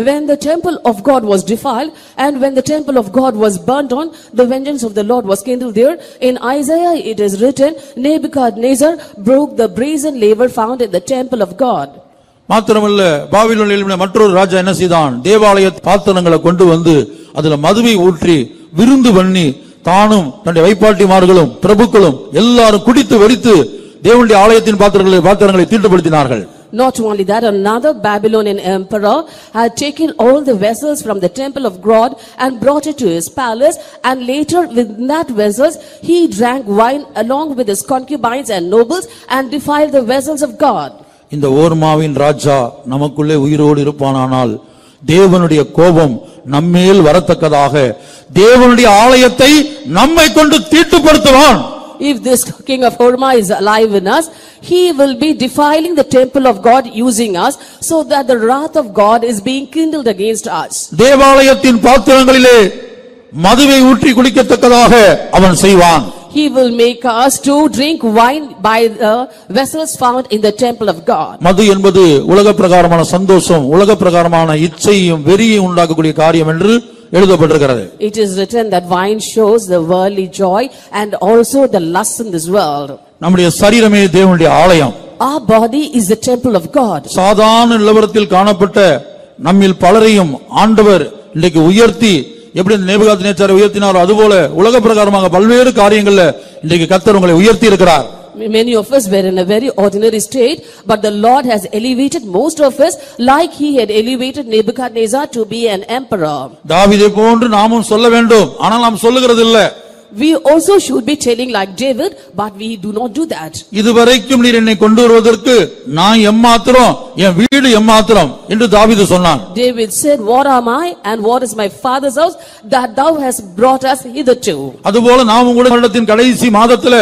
When the temple of God was defiled and when the temple of God was burnt on, the vengeance of the Lord was kindled there. In Isaiah it is written, Nebuchadnezzar broke the brazen laver found in the temple of God. மாத்திரமல்ல பாபிலோனில் மற்றொரு ராஜா என்ன செய்தான் தேவாலய பாத்திரங்களை கொண்டு வந்து அதுல மதுவை ஊற்றி விருந்து பண்ணி தானும் தன்னுடைய வைப்பாட்டிமார்களும் பிரபுக்களும் எல்லாரும் குடித்து வெடித்து தேவனுடைய ஆலயத்தின் பாத்திரங்களை பாத்திரங்களை தீட்டுப்படுத்தினார்கள் Not only that, another Babylonian emperor had taken all the vessels from the temple of God and brought it to his palace and later with that vessels he drank wine along with his concubines and nobles and defiled the vessels of God. இந்த ஓர்மாவின் ராஜா நமக்குள்ளே உயிரோடு இருப்பானானால் தேவனுடைய கோபம் நம்மேல் வரத்தக்கதாக தேவனுடைய ஆலயத்தை நம்மை கொண்டு தீட்டுப்படுத்துவான் If this king of Horma is alive in us, he will be defiling the temple of God using us so that the wrath of God is being kindled against us. தேவாலயத்தின் பாத்திரங்களிலே மதுவை ஊற்றி குடிக்கத்தக்கதாக அவன் செய்வான் He will make us to drink wine by the vessels found in the temple of God. மது என்பது உலக பிரகாரமான சந்தோஷம் உலக பிரகாரமான இச்சையும் வெறியும் உண்டாக்கக்கூடிய காரியம் என்று எழுதப்பட்டிருக்கிறது It is written that wine shows the worldly joy and also the lust in this world. நம்முடைய சரீரமே தேவனுடைய ஆலயம் Our body is the temple of God. சாதாரண நிலவரத்தில் காணப்பட்ட நம்மில் பலரையும் ஆண்டவர் இன்றைக்கு உயர்த்தி எப்படி நேபுகாத் நேச்சாரை உயர்த்தினாரோ அதுபோல உலக பிரகாரமாக பல்வேறு காரியங்கள்ல இன்றைக்கு கர்த்தர் உங்களை உயர்த்தி இருக்கிறார் Many of us were in a very ordinary state, but the Lord has elevated most of us like he had elevated Nebuchadnezzar to be an emperor. தாவீதை போன்று நாமும் சொல்ல வேண்டும் ஆனால் நாம் சொல்லுகிறது இல்ல We also should be telling like David, but we do not do that. இதுவரைக்கும் நீர் என்னை கொண்டு வருவதற்கு நான் எம்மாத்திரம் என் வீடு எம்மாத்திரம் என்று தாவீது சொன்னான் David said, What am I and what is my father's house that thou hast brought us hitherto? அதுபோல நாமும் கூட வருடத்தின் கடைசி மாதத்துல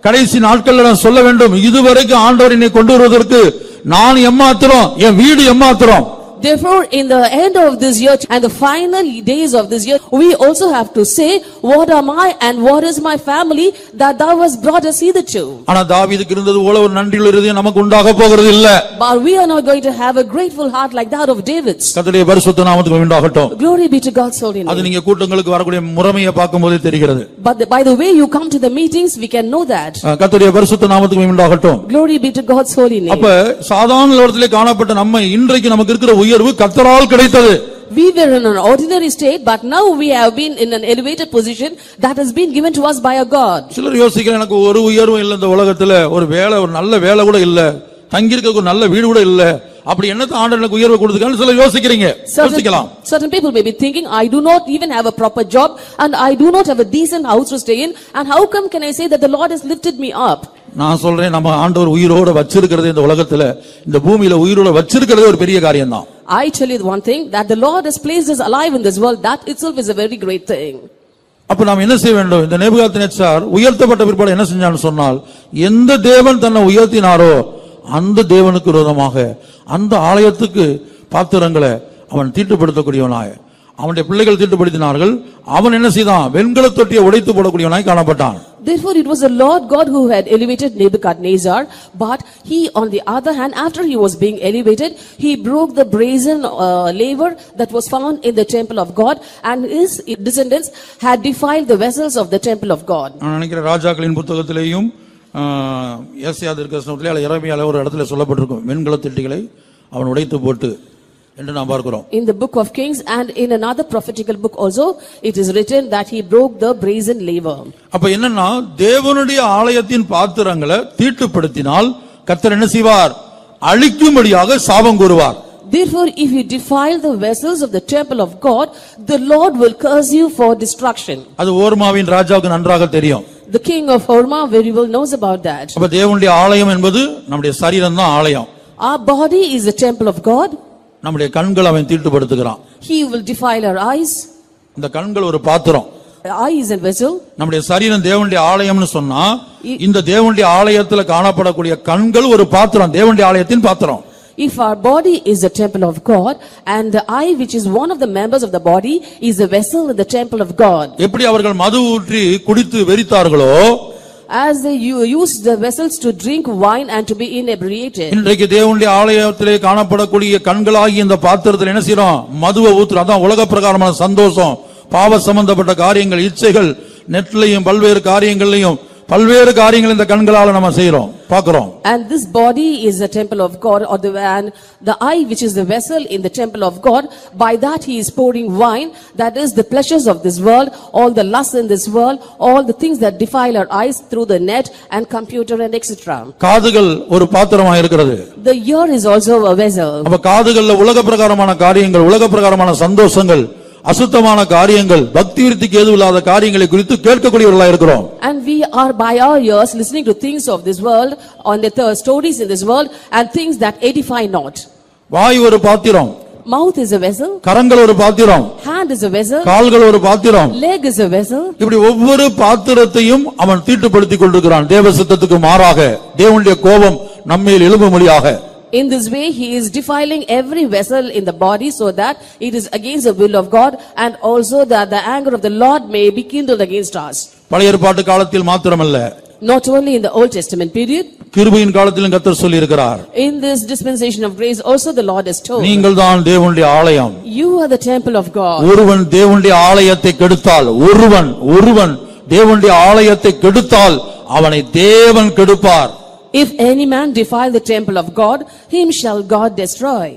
கடைசி நாட்கள்ல நான் சொல்ல வேண்டும். இதுவரைக்கும் ஆண்டவர் என்னை கொண்டு வருவதற்கு நான் எம்மாத்திரம் என் வீடு எம்மாத்திரம் Therefore, in the end of this year and the final days of this year, we also have to say, what am I and what is my family that thou hast brought us hitherto? ஆனா தாவீதுக்கு இருந்தது போல ஒரு நன்றியுள்ள இருதயம் நமக்கு உண்டாக போகிறது இல்ல But we are not going to have a grateful heart like that of David's. கர்த்தருடைய பரிசுத்த நாமத்துக்கு உண்டாகட்டும் Glory be to God's holy அது name. நீங்க கூட்டங்களுக்கு வரக்கூடிய முறைமையை பார்க்கும்போதே தெரிகிறது But the- by the way you come to the meetings, we can know that. அஹ் கர்த்தருடைய பரிசுத்த நாமத்துக்கு உண்டாகட்டும் Glory be to God's holy name. அப்ப சாதாரண உலகத்திலே காணப்பட்ட நம்ம இன்றைக்கு நமக்கு இருக்கிற உயர்வு கத்தரால் கிடைத்தது We were in an ordinary state, but now we have been in an elevated position that has been given to us by our God. சிலர் யோசிக்கிற எனக்கு ஒரு உயர்வும் இல்ல இந்த உலகத்துல ஒரு வேலை ஒரு நல்ல வேலை கூட இல்ல தங்கியிருக்க ஒரு நல்ல வீடு கூட இல்ல அப்படி என்னத்த ஆண்டவர் எனக்கு உயர்வு கொடுத்துருக்கான்னு சிலர் யோசிக்கிறீங்க யோசிக்கலாம் Certain, certain people may be thinking, I do not even have a proper job and I do not have a decent house to stay in and how come can I say that the Lord has lifted me up? நான் சொல்றேன் நம்ம ஆண்டவர் உயிரோட வச்சிருக்கிறது இந்த உலகத்துல. இந்த பூமியில உயிரோட வச்சிருக்கிறதே ஒரு பெரிய காரியம் தான் I tell you one thing, that the Lord has placed us alive in this world, that itself is a very great thing. அப்ப நாம் என்ன செய்ய வேண்டும்? இந்த நேபுகாத்நேச்சார் உயர்த்தப்பட்ட பிற்பாடு என்ன செஞ்சான்னு சொன்னால் எந்த தேவன் தன்னை உயர்த்தினாரோ அந்த தேவனுக்கு விரோதமாக அந்த ஆலயத்துக்கு பாத்திரங்களை அவன் தீட்டுப்படுத்தக்கூடியவனாய். அவனுடைய பிள்ளைகள் தீட்டுப்படுத்தினார்கள் அவன் என்ன செய்தான்? வெண்கல தொட்டியை உடைத்து போடக்கூடியவனாய் காணப்பட்டான். Therefore it was the Lord God who had elevated Nebuchadnezzar, but he on the other hand, after he was being elevated, he broke the brazen uh, laver that was found in the temple of God and his descendants had defiled the vessels of the temple of God. நான் நினைக்கிறேன் ராஜாக்களின் புத்தகத்திலேயும் Asia திருக்கஷ்ணத்திலே அல்ல இறமையால ஒரு இடத்துல சொல்லப்பட்டிருக்கும் வெண்கல திட்டிகளை அவன் உடைத்து போட்டு என்று நாம் பார்க்கிறோம் In the book of Kings and in another prophetical book also, it is written that he broke the brazen laver. அப்ப என்னன்னா தேவனுடைய ஆலயத்தின் பாத்திரங்களை தீட்டுப்படுத்தினால் கர்த்தர் என்ன செய்வார் அழிக்கும்படியாக சாபம் கூறுவார் Therefore, if you defile the vessels of the temple of God, the Lord will curse you for destruction. அது ஓர்மாவின் ராஜாவுக்கு நன்றாக தெரியும் The king of Horma very well knows about that. அப்ப தேவனுடைய ஆலயம் என்பது நம்முடைய சரீரம் தான் ஆலயம் Our body is the temple of God. நம்முடைய கண்கள் அவன் தீட்டுப்படுத்துகிறான் He will defile our eyes. இந்த கண்கள் ஒரு பாத்திரம் eye is a vessel. நம்முடைய சரீரம் தேவனுடைய ஆலயம்னு சொன்னா இந்த தேவனுடைய ஆலயத்துல காணப்படக்கூடிய கண்கள் ஒரு பாத்திரம் தேவனுடைய ஆலயத்தின் பாத்திரம் If our body is the temple of God and the eye which is one of the members of the body is the vessel in the temple of God. எப்படி அவர்கள் மது ஊற்றி குடித்து வெறித்தார்களோ As they used the vessels to drink wine and to be inebriated. இன்றைக்கு தேவனுடைய ஆலயத்திலே காணப்படக்கூடிய கண்களாகி இந்த பாத்திரத்தில் என்ன செய்றோம்? மதுவை ஊத்துறோம். அதான் உலக பிரகாரமான சந்தோஷம். பாவ சம்பந்தப்பட்ட காரியங்கள் இச்சைகள் நெட்லையும் பல்வேறு காரியங்கள்லையும் பல்வேறு காரியங்கள் இந்த கண்களால நம்ம செய்யறோம் பார்க்கிறோம் And this body is the temple of God or the, and the eye which is the vessel in the temple of God. By that he is pouring wine. That is the pleasures of this world, all the lusts in this world, all the things that defile our eyes through the net and computer and etc. காதுகள் ஒரு பாத்திரமா இருக்கிறது The ear is also a vessel. அப்ப காதுகள்ல உலக பிரகாரமான காரியங்கள் உலக பிரகாரமான சந்தோஷங்கள் அசுத்தமான காரியங்கள் பக்தி விருத்திக்கு ஏதுவில்லாத காரியங்களை குறித்து கேட்கக்கூடியவர்களா இருக்கிறோம். And we are by our ears listening to things of this world, on the th- stories in this world and things that edify not. வாய் ஒரு பாத்திரம் Mouth is a vessel, கரங்கள் ஒரு பாத்திரம் hand is a vessel, கால்கள் ஒரு பாத்திரம். Leg is a vessel. இப்படி ஒவ்வொரு பாத்திரத்தையும் அவன் தீட்டுப்படுத்திக் கொண்டிருக்கிறான். தேவ சித்தத்துக்கு மாறாக தேவனுடைய கோபம் நம்மேல் எழும்பும்படியாக. In this way, he is defiling every vessel in the body so that it is against the will of God and also that the anger of the Lord may be kindled against us. பழைய ஏற்பாட்டு காலத்தில் மாத்திரமல்ல Not only in the Old Testament period, கிருபையின் காலத்திலும் கத்தர் சொல்லி இருக்கிறார் in this dispensation of grace also the Lord has told, நீங்கள் தான் தேவனுடைய ஆலயம் you are the temple of God. ஒருவன் தேவனுடைய ஆலயத்தை கெடுத்தால் ஒருவன் ஒருவன் தேவனுடைய ஆலயத்தை கெடுத்தால் அவனை தேவன் கெடுப்பார் If any man defile the temple of God, him shall God destroy.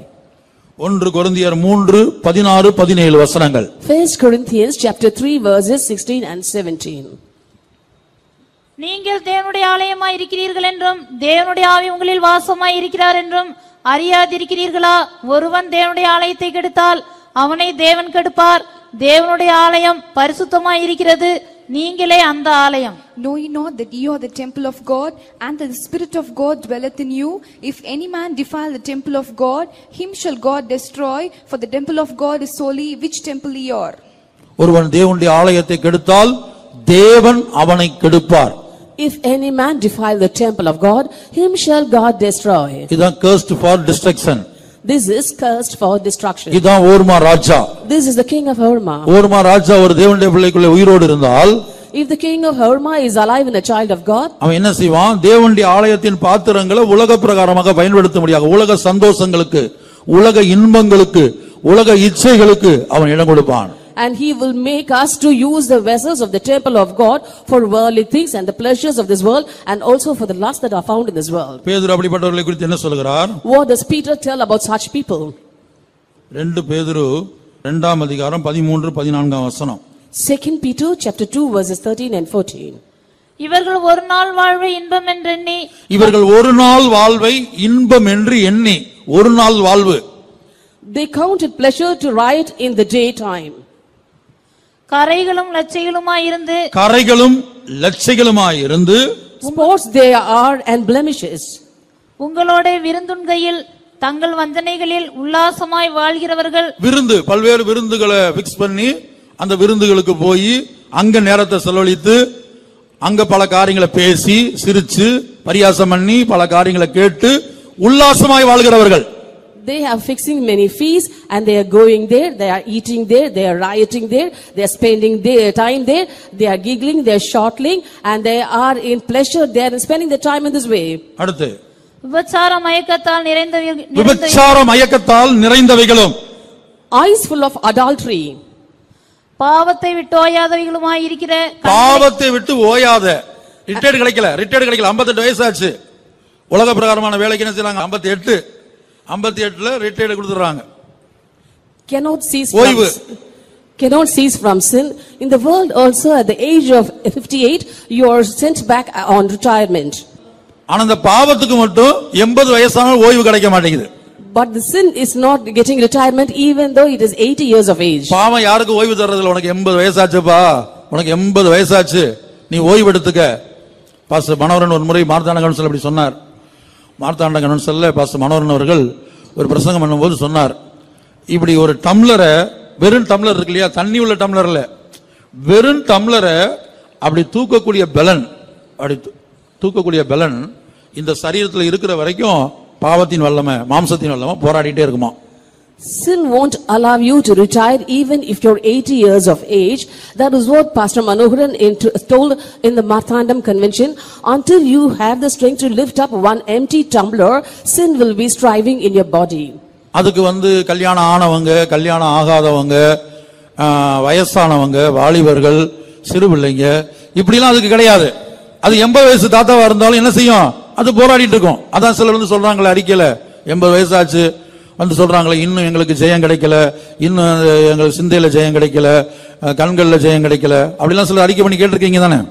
ஒன்று கொரிந்தியர் மூன்று பதினாறு பதினேழு வசனங்கள் First Corinthians chapter 3 verses 16 and 17. நீங்கள் தேவனுடைய ஆலயமாய் இருக்கிறீர்கள் என்றும் தேவனுடைய ஆவி உங்களில் வாசமாய் இருக்கிறார் என்றும் அறியாதிருக்கிறீர்களா ஒருவன் தேவனுடைய ஆலயத்தை கெடுத்தால் அவனை தேவன் கெடுப்பார் தேவனுடைய ஆலயம் பரிசுத்தமாய் இருக்கிறது நீங்களே அந்த ஆலயம் Know ye not that ye are the temple of God, and that the Spirit of God dwelleth in you? If any man defile the temple of God, him shall God destroy, for the temple of God is holy, which temple ye are. ஒருவன் தேவனுடைய ஆலயத்தை கெடுத்தால் தேவன் அவனை கெடுப்பார் If any man defile the temple of God, him shall God destroy. இதுதான் cursed for destruction This is cursed for destruction. இதுதான் ஓர்மா ராஜா This is the king of Horma. ஓர்மா ராஜா ஒரு தேவனுடைய பிள்ளைக்குள்ள உயிரோடு இருந்தால் If the king of Horma is alive and a child of God, அவன் என்ன செய்வான் தேவனுடைய ஆலயத்தின் பாத்திரங்களை உலக பிரகாரமாக பயன்படுத்த முடியாது உலக சந்தோஷங்களுக்கு உலக இன்பங்களுக்கு உலக இச்சைகளுக்கு அவன் இடம் கொடுப்பான் and he will make us to use the vessels of the temple of God for worldly things and the pleasures of this world and also for the lusts that are found in this world. பேதுரு அப்படிப்பட்டவர்களை குறித்து என்ன சொல்கிறார் What does Peter tell about such people? ரெண்டு பேதுரு இரண்டாம் அதிகாரம் பதிமூன்று பதினான்காம் வசனம் Second Peter chapter 2 verses 13 and 14. இவர்கள் ஒரு நாள் வாழ்வை இன்பம் என்றெண்ணி இவர்கள் ஒரு நாள் வாழ்வை இன்பம் என்று எண்ணி ஒரு நாள் வாழ்வு They count it pleasure to riot in the daytime. கரைகளும் லட்சைகளுமாயிருந்து கரைகளும் லட்சைகளுமாய் இருந்து Sports they are and blemishes. உங்களோட விருந்துண்கையில் தங்கள் வஞ்சனைகளில் உல்லாசமாய் வாழ்கிறவர்கள் விருந்து பல்வேறு விருந்துகளை பிக்ஸ் பண்ணி அந்த விருந்துகளுக்கு போய் அங்க நேரத்தை செலவழித்து அங்க பல காரியங்களை பேசி சிரிச்சு பரியாசம் பண்ணி பல காரியங்களை கேட்டு உல்லாசமாய் வாழ்கிறவர்கள் They are fixing many feasts and they are going there, they are eating there, they are rioting there, they are spending their time there, they are giggling, they are chortling and they are in pleasure there and spending their time in this way. அடுத்து விபச்சார மயக்கத்தால் நிறைந்த விபச்சார மயக்கத்தால் நிறைந்தவைகளும் Eyes full of adultery, பாவத்தை விட்டு ஓயாதவைகளுமாய் இருக்கிற பாவத்தை விட்டு ஓயாத retired கிடைக்கல ரிட்டையர்டு கிடைக்கல 58 வயசாச்சு உலக பிரகாரமான வேலைக்கு என்ன செய்றாங்க 58 58 எட்டுல ரிட்டையர்டு கொடுத்துறாங்க cannot cease ஓய்வு. cannot cease from sin. In the world also at the age of 58, you are sent back on retirement. ஆனா இந்த பாவத்துக்கு மட்டும் 80 வயசான ஓய்வு கிடைக்க மாட்டேங்குது But the sin is not getting retirement even though it is 80 years of age. பாவம் யாருக்கு ஓய்வு தர்றதில்ல உனக்கு எண்பது வயசாச்சுப்பா உனக்கு எண்பது வயசாச்சு நீ ஓய்வு எடுத்துக்க பாஸ்டர் மனோரன் ஒரு முறை மார்த்தாண்ட கவுன்சில் அப்படி சொன்னார் மார்த்தாண்ட கவுன்சில்ல பாஸ்டர் மனோரன் அவர்கள் ஒரு பிரசங்கம் பண்ணும்போது சொன்னார் இப்படி ஒரு டம்ளரை வெறும் டம்ளர் இருக்கு இல்லையா? தண்ணி உள்ள டம்ளரில் வெறும் டம்ளரை அப்படி தூக்கக்கூடிய பலன் அப்படி தூக்கக்கூடிய பலன் இந்த சரீரத்தில் இருக்கிற வரைக்கும் பாவத்தின் வல்லமை மாம்சத்தின் வல்லமை போராடிட்டே இருக்குமா Sin won't allow you to retire even if you're 80 years of age. That is what Pastor Manoharan told in the Marthandam convention. Until you have the strength to lift up one empty tumbler, sin will be striving in your body. அதுக்கு வந்து கல்யாணம் ஆனவங்க கல்யாணம் ஆகாதவங்க வயசானவங்க வாலிபர்கள் சிறு பிள்ளைங்க இப்படிலாம் அதுக்கு கிடையாது அது எண்பது வயசு தாத்தாவா இருந்தாலும் என்ன செய்யும் அது போராடிட்டு இருக்கும் அதான் சிலர் வந்து சொல்றாங்களே அறிக்கையில எண்பது வயசாச்சு வந்து சொல்றாங்களே இன்னும் எங்களுக்கு ஜெயம் கிடைக்கல இன்னும் எங்களுக்கு சிந்தையில ஜெயம் கிடைக்கல கண்கள்ல ஜெயம் கிடைக்கல அப்படிலாம் சிலர் அறிக்கை பண்ணி கேட்டிருக்கீங்க தானே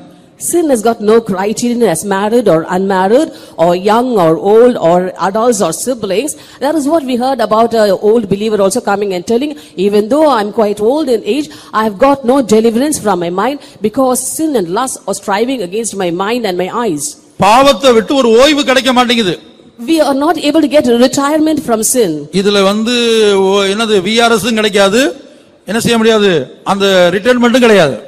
Sin has got no criterion as married or unmarried or young or old or adults or siblings. That is what we heard about an old believer also coming and telling, even though I'm quite old in age, I have got no deliverance from my mind because sin and lust are striving against my mind and my eyes. பாவத்தை விட்டு ஒரு ஓய்வு கிடைக்க மாட்டேங்குது We are not able to get retirement from sin. இதுல வந்து என்னது VRS கிடைக்காது. என்ன செய்ய முடியாது? அந்த ரிட்டைர்மெண்ட்டும் கிடையாது.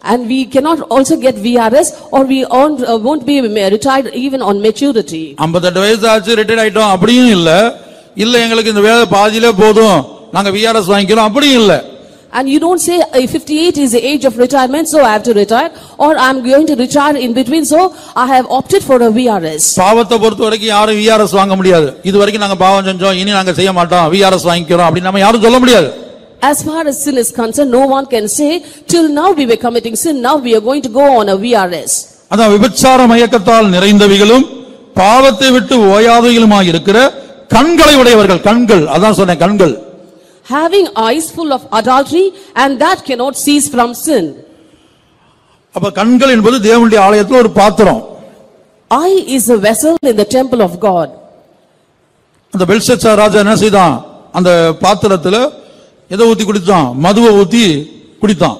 And we cannot also get VRS or we won't, uh, won't be retired even on maturity. 58 வயசு ஆச்சு ரிட்டையர்ட் ஆயிட்டோம் அப்படியும் இல்ல. இல்ல எங்களுக்கு இந்த வேலை பாதியிலே போதும். நாங்க விஆர்எஸ் வாங்கிக்கிறோம் அப்படியும் இல்ல. And you don't say uh, 58 is the age of retirement, so I have to retire, or I'm going to retire in between, so I have opted for a VRS. பாவத்தை பொறுத்த வரைக்கும் யாரும் விஆர்எஸ் வாங்க முடியாது இது வரைக்கும் நாங்க பாவம் செஞ்சோம் இனி நாங்க செய்ய மாட்டோம் விஆர்எஸ் வாங்கிக்கிறோம் அப்படின்னு நம்ம யாரும் சொல்ல முடியாது As far as sin is concerned, no one can say, till now we were committing sin, now we are going to go on a VRS. அதான் விபச்சார மயக்கத்தால் நிறைந்தவைகளும் பாவத்தை விட்டு ஓயாதவைகளுமாய் இருக்கிற கண்களை உடையவர்கள் கண்கள் அதான் சொன்னேன் கண்கள் Having eyes full of adultery, and that cannot cease from sin. அப்ப கண்கள் என்பது தேவனுடைய ஆலயத்துல ஒரு பாத்திரம் Eye is a vessel in the temple of God. அந்த பெல்ஷத்சார் ராஜா என்ன செய்தான் அந்த பாத்திரத்துல எதை ஊத்தி குடித்தான் மதுவை ஊத்தி குடித்தான்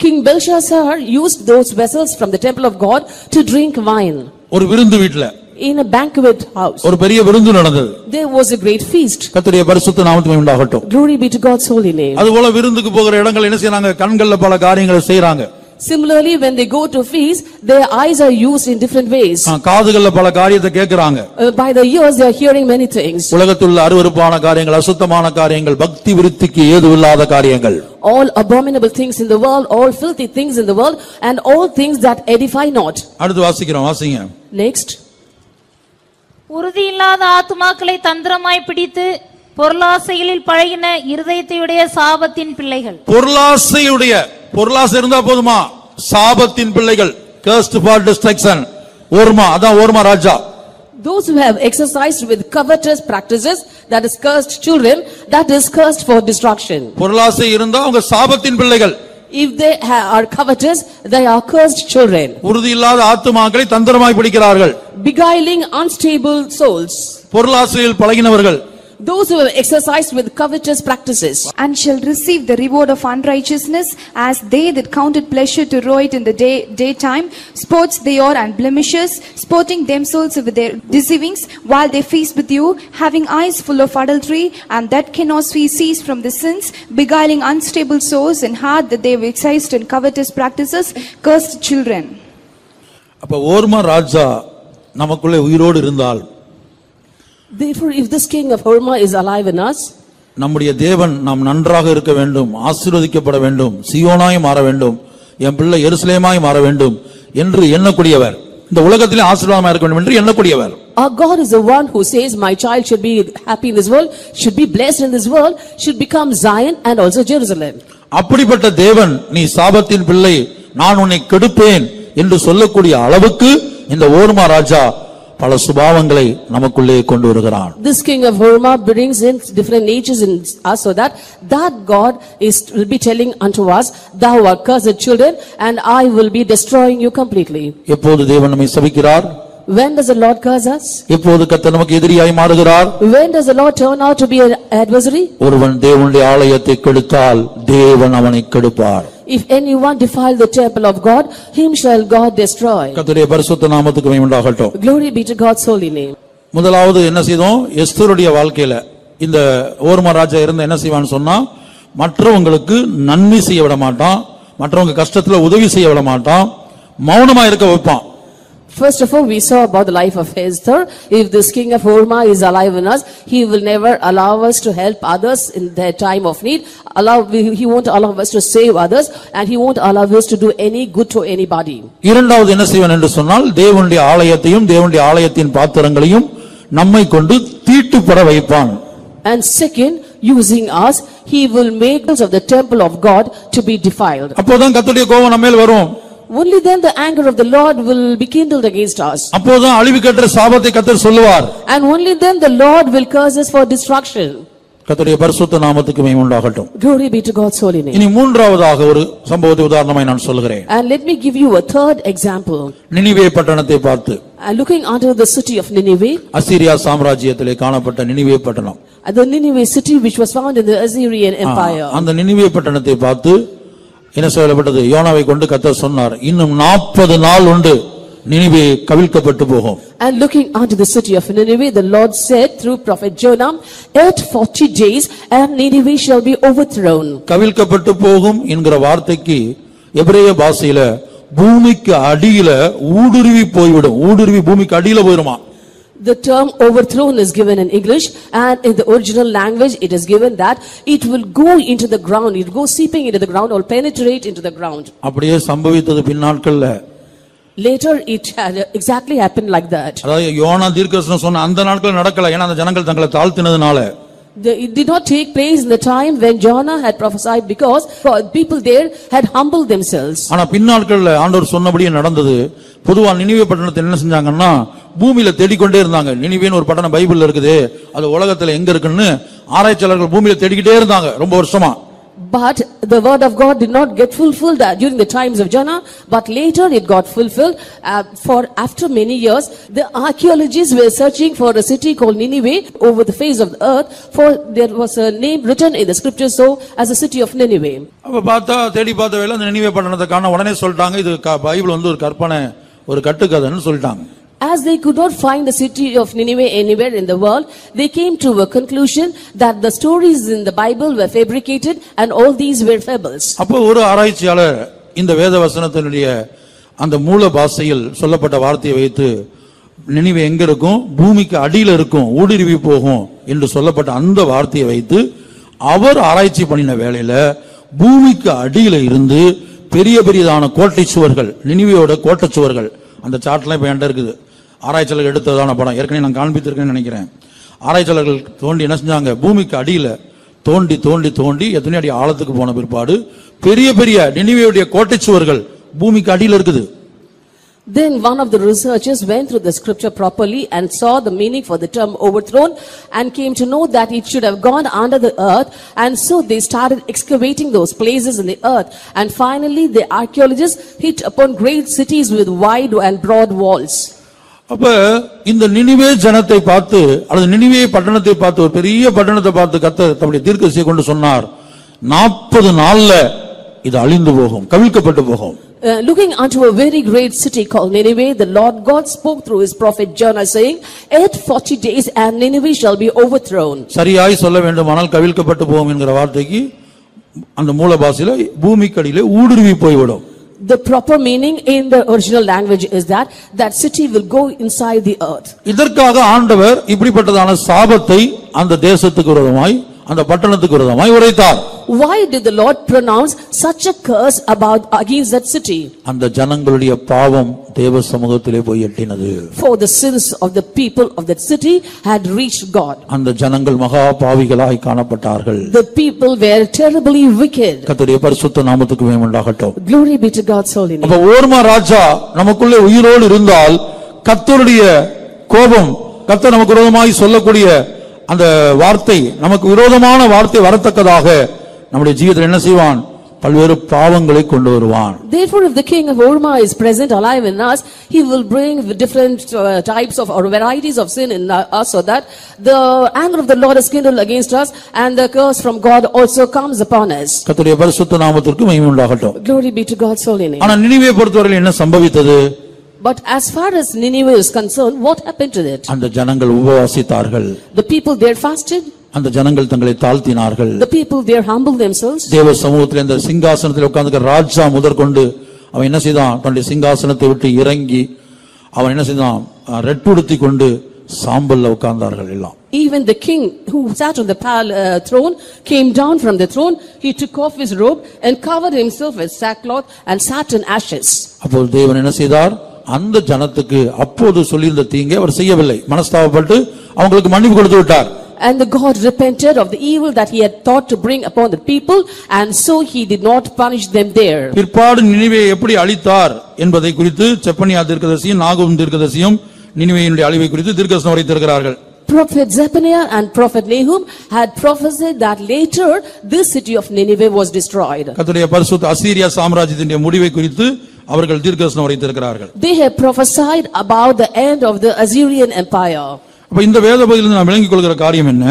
King Belshazzar used those vessels from the temple of God to drink wine. ஒரு விருந்து வீட்டுல In a banquet house, ஒரு பெரிய விருந்து நடந்தது there was a great feast. கர்த்தருடைய பரிசுத்த நாமத்துக்கு உண்டாகட்டும் Glory be to God's holy name. அதுபோல விருந்துக்கு போகிற இடங்கள் என்ன செய்யறாங்க கண்கள்ல பல காரியங்களை செய்யறாங்க Similarly, when they go to feast, their eyes are used in different ways. ஆ, காதுகள்ல பல காரியத்தை கேட்கிறாங்க Uh, By the ears, they are hearing many things. உலகத்தில் உள்ள அருவருப்பான காரியங்கள் அசுத்தமான காரியங்கள் பக்தி விருத்திக்கு ஏதுவில்லாத காரியங்கள் All abominable things in the world, all filthy things in the world, and all things that edify not. அடுத்து வாசிக்கிறோம் வாசிங்க Next. உறுதியில்லாத ஆத்துமாக்களை தந்திரமாய் பிடித்து பொருளாசைகளில் பழகின இருதயத்தையுடைய சாபத்தின் பிள்ளைகள். பொருளாசையுடைய பொருளாசை இருந்தா போதுமா? சாபத்தின் பிள்ளைகள். கர்ஸ்ட் ஃபார் டிஸ்ட்ரக்ஷன் ஓர்மா அதான் ஓர்மா ராஜா. Those who have exercised with covetous practices, that is cursed children, that is cursed for destruction. பொருளாசை இருந்தா அவங்க சாபத்தின் பிள்ளைகள். If they ha- are covetous, they are cursed children, உறுதி இல்லாத ஆத்துமாக்களை தந்திரமாய் பிடிக்கிறார்கள் beguiling unstable souls. பொருளாசையில் பழகினவர்கள் Those who have exercised with covetous practices. And shall receive the reward of unrighteousness as they that counted pleasure to row it in the day, daytime, sports they are and blemishes, sporting themselves with their deceivings, while they feast with you, having eyes full of adultery, and that cannot be ceased from the sins, beguiling unstable souls, and heart that they have exercised in covetous practices, cursed children. அப்ப ஓர்மா ராஜா நமக்குள்ளே உயிரோடு இருந்தால் Therefore, if this king of Horma is alive in us, நம்முடைய தேவன் நாம் நன்றாக இருக்க வேண்டும் ஆசீர்வதிக்கப்பட வேண்டும் சியோனாய் மாற வேண்டும் என் பிள்ளை எருசலேமாய் மாற வேண்டும் என்று எண்ணக்கூடியவர் இந்த உலகத்திலே ஆசீர்வாதமாக இருக்க வேண்டும் என்று எண்ணக்கூடியவர் our God is the one who says, my child should be happy in this world, should be blessed in this world, should become Zion and also Jerusalem. அப்படிப்பட்ட தேவன் நீ சாபத்தின் பிள்ளை நான் உன்னை கெடுப்பேன் என்று சொல்லக்கூடிய அளவுக்கு இந்த ஓர்மா ராஜா பல சுபாவங்களை நமக்குள்ளே கொண்டு வருகிறான் This king of Horma brings in different natures in us so that that God is will be telling unto us, thou art cursed children and I will be destroying you completely. எப்போது தேவன் நம்மை சபிக்கிறார் When does the Lord curse us? எப்போது கர்த்தர் நமக்கு எதிரியாய் மாறுகிறார் When does the Lord turn out to be an adversary? ஒருவன் தேவனுடைய ஆலயத்தை கெடுத்தால் தேவன் அவனை கெடுப்பார் If anyone defile the temple of God, him shall God destroy. கர்த்தருடைய பரிசுத்த நாமத்துக்கு உண்டாகட்டும் Glory be to God's holy name. முதலாவது என்ன செய்தோம் எஸ்தருடைய வாழ்க்கையில இந்த ஓர்மா ராஜா இருந்த என்ன செய்வான்னு சொன்னா மற்றவங்களுக்கு நன்மை செய்ய விட மாட்டான் மற்றவங்க கஷ்டத்துல உதவி செய்ய விட மாட்டான் மௌனமா இருக்க வைப்பான் First of all, we saw about the life of Esther. If this king of Horma is alive in us, he will never allow us to help others in their time of need. Allow, he won't allow us to save others and he won't allow us to do any good to anybody. இரண்டாவது என்ன செய்வான் என்று சொன்னால் தேவனுடைய ஆலயத்தையும் தேவனுடைய ஆலயத்தின் பாத்திரங்களையும் நம்மை கொண்டு தீட்டுப்பட வைப்பான் And second, using us, he will make us of the temple of God to be defiled. அப்போதான் கர்த்தருடைய கோபம் நம்ம மேல் வரும் Only then the anger of the Lord will be kindled against us. அப்போதான் அழிவு கற்ற சாபத்தை கர்த்தர் சொல்லுவார் And only then the Lord will curse us for destruction. கர்த்தருடைய பரிசுத்த நாமத்துக்கு மகிமை உண்டாகட்டும் Glory be to God's holy name. இனி மூன்றாவதாக ஒரு சம்பவத்தை உதாரணமாய் நான் சொல்கிறேன் And let me give you a third example. Nineveh பட்டணத்தை பார்த்து And looking unto the city of Nineveh, அசீரியா சாம்ராஜ்யத்திலே காணப்பட்ட நினிவே பட்டணம் at the Nineveh city which was found in the Assyrian Empire. அந்த நினிவே பட்டணத்தை பார்த்து என்ன சொல்லப்பட்டது? யோனாவை கொண்டு கர்த்தர் சொன்னார் இன்னும் நாற்பது நாள் உண்டு நினிவே கவிழ்க்கப்பட்டு போகும். And looking unto the city of Nineveh, the Lord said through prophet Jonah, Yet forty days and Nineveh shall be overthrown. கவிழ்க்கப்பட்டு போகும் என்கிற வார்த்தைக்கு எபிரேய பாஷையில பூமிக்கு அடியில ஊடுருவி போய்விடும். ஊடுருவி பூமிக்கு அடியில போயிருமா? The term overthrown is given in English and in the original language it is given that it will go into the ground, it will go seeping into the ground or penetrate into the ground. அப்படியே சம்பவித்தது பின்னாட்கள்ல Later it had exactly happened like that. அதாவது YONO தீர்க்கதரிசனம் சொன்ன அந்த நாட்கள் நடக்கல ஏன்னா அந்த ஜனங்கள் தங்களை தாழ்த்தினதுனால The- It did not take place in the time when Jonah had prophesied because for people there had humbled themselves. ஆனா பின்னாட்கள்ல ஆண்டவர் சொன்னபடியே நடந்தது பொதுவா நினிவே பட்டணத்தை என்ன செஞ்சாங்கன்னா பூமியில தேடிக்கொண்டே இருந்தாங்க நினிவேன்னு ஒரு பட்டணம் பைபிள்ல இருக்குது அது உலகத்துல எங்க இருக்குன்னு ஆராய்ச்சியாளர்கள் பூமியில தேடிக்கிட்டே இருந்தாங்க ரொம்ப வருஷமா But the word of God did not get fulfilled uh, during the times of Jonah, but later it got fulfilled. Uh, For after many years, the archaeologists were searching for a city called Nineveh over the face of the earth, for there was a name written in the scriptures so as the city of Nineveh. அப்ப பார்த்தா தேடி பார்த்த வேலை அந்த நினிவே பட்டணத்தை காண உடனே சொல்லிட்டாங்க இது பைபிள் வந்து ஒரு கற்பனை ஒரு கட்டுக்கதைன்னு சொல்லிட்டாங்க As they could not find the city of Nineveh anywhere in the world, they came to a conclusion that the stories in the Bible were fabricated and all these were fables. அப்போ ஒரு ஆராய்ச்சியாளர் இந்த வேத வசனத்தினுடைய அந்த மூல பாஷையில் சொல்லப்பட்ட வார்த்தையை வைத்து நினைவு எங்க இருக்கும் பூமிக்கு அடியில் இருக்கும் ஊடுருவி போகும் என்று சொல்லப்பட்ட அந்த வார்த்தையை வைத்து அவர் ஆராய்ச்சி பண்ணின வேலையில பூமிக்கு அடியில் இருந்து பெரிய பெரியதான கோட்டை சுவர்கள் நினைவையோட கோட்டை சுவர்கள் அந்த சார்ட்லாம் இப்போ என்கிட்ட இருக்குது. ஆராய்ச்சியாளர்கள் எடுத்ததான படம். ஏற்கனவே நான் காண்பித்திருக்கேன்னு நினைக்கிறேன். ஆராய்ச்சியாளர்கள் தோண்டி என்ன செஞ்சாங்க? பூமிக்கு அடியில் தோண்டி தோண்டி தோண்டி எத்தனை அடி ஆழத்துக்கு போன பிற்பாடு பெரிய பெரிய நினைவையுடைய கோட்டை சுவர்கள் பூமிக்கு அடியில் இருக்குது. Then one of the researchers went through the scripture properly and saw the meaning for the term overthrown and came to know that it should have gone under the earth and so they started excavating those places in the earth and finally the archaeologists hit upon great cities with wide and broad walls. அப்ப இந்த நினிவே ஜனத்தை பார்த்து அல்லது நினிவே பட்டணத்தை பார்த்து ஒரு பெரிய பட்டணத்தை பார்த்து கத்த தம்முடைய தீர்க்கதரிசியை கொண்டு சொன்னார் நாற்பது நாள்ல இது அழிந்து போகும் கவிழ்க்கப்பட்டு போகும் Uh, looking unto a very great city called Nineveh, the Lord God spoke through his prophet Jonah saying, Yet forty days and Nineveh shall be overthrown. சரியாய் சொல்ல வேண்டுமானால் கவிழ்க்கப்பட்டு போகும் என்கிற வார்த்தைக்கு அந்த மூல பாஷையில பூமிக்கடியிலே ஊடுருவி போய்விடும் The proper meaning in the original language is that that city will go inside the earth. இதற்காக ஆண்டவர் இப்படிப்பட்டதான சாபத்தை அந்த தேசத்துக்கு விரோதமாய் அந்த பட்டணத்துக்கு விரோதமாய் உரைத்தார் Why did the Lord pronounce such a curse about against that city? அந்த ஜனங்களுடைய பாவம் தேவ சமூகத்திலே போய் எட்டினது For the sins of the people of that city had reached God. அந்த ஜனங்கள் மகா பாவிகளாய் காணப்பட்டார்கள் The people were terribly wicked. கர்த்தருடைய பரிசுத்த நாமத்துக்கு மேம்பண்டாகட்டும் Glory be to God's holy name. அப்ப ஓர்மா ராஜா நமக்குள்ளே உயிரோடு இருந்தால் கர்த்தருடைய கோபம் கர்த்தர் நமக்கு விரோதமாய் சொல்லக்கூடிய அந்த வார்த்தை நமக்கு விரோதமான வார்த்தை வரத்தக்கதாக நம்முடைய ஜீவிதத்தில் என்ன செய்வான் பல்வேறு பாவங்களை கொண்டு வருவான் Therefore, if the king of Orma is present alive in us, he will bring different uh, types of or varieties of sin in uh, us so that the anger of the Lord is kindled against us and the curse from God also comes upon us. கர்த்தருடைய பரிசுத்த நாமத்திற்கு மகிமை உண்டாகட்டும் Glory be to God's holy name. ஆனா நினைவே பொறுத்தவரையில் என்ன சம்பவித்தது But as far as Nineveh is concerned, what happened to it? அந்த ஜனங்கள் உபவாசித்தார்கள் The people there fasted, அந்த ஜனங்கள் தங்களை தாழ்த்தினார்கள் the people there humbled themselves. தேவ சமூகத்தில் இந்த சிங்காசனத்தில் உட்கார்ந்து ராஜா முதற்கொண்டு அவன் என்ன செய்தான் தன்னுடைய சிங்காசனத்தை விட்டு இறங்கி அவன் என்ன செய்தான் அஹ், ரெட்டுடுத்தி கொண்டு சாம்பல்ல உட்கார்ந்தார்கள் எல்லாம் Even the king who sat on the pal, uh, throne came down from the throne. He took off his robe and covered himself with sackcloth and sat in ashes. அப்போது தேவன் என்ன செய்தார் அந்த ஜனத்துக்கு அப்போது சொல்லியிருந்த தீங்கை அவர் செய்யவில்லை. மனஸ்தாபப்பட்டு அவங்களுக்கு மன்னிப்பு கொடுத்து விட்டார். And the God repented of the evil that he had thought to bring upon the people, and so he did not punish them there. பிற்பாடு நினைவை எப்படி அழித்தார் என்பதை குறித்து செப்பனியா தீர்க்கதரிசியும் நாகும் தீர்க்கதரிசியும் நினைவையினுடைய அழிவை குறித்து தீர்க்கதரிசனம் உரைத்திருக்கிறார்கள் Prophet Zephaniah and Prophet Nahum had prophesied that later this city of Nineveh was destroyed. கர்த்தருடைய பரிசுத்த அசீரியா சாம்ராஜ்யத்தினுடைய முடிவை குறித்து அவர்கள் தீர்க்கதரிசனம் உரைத்திருக்கிறார்கள் They have prophesied about the end of the Assyrian Empire. அப்ப இந்த வேத பகுதியில் நாம் விளங்கிக் கொள்கிற காரியம் என்ன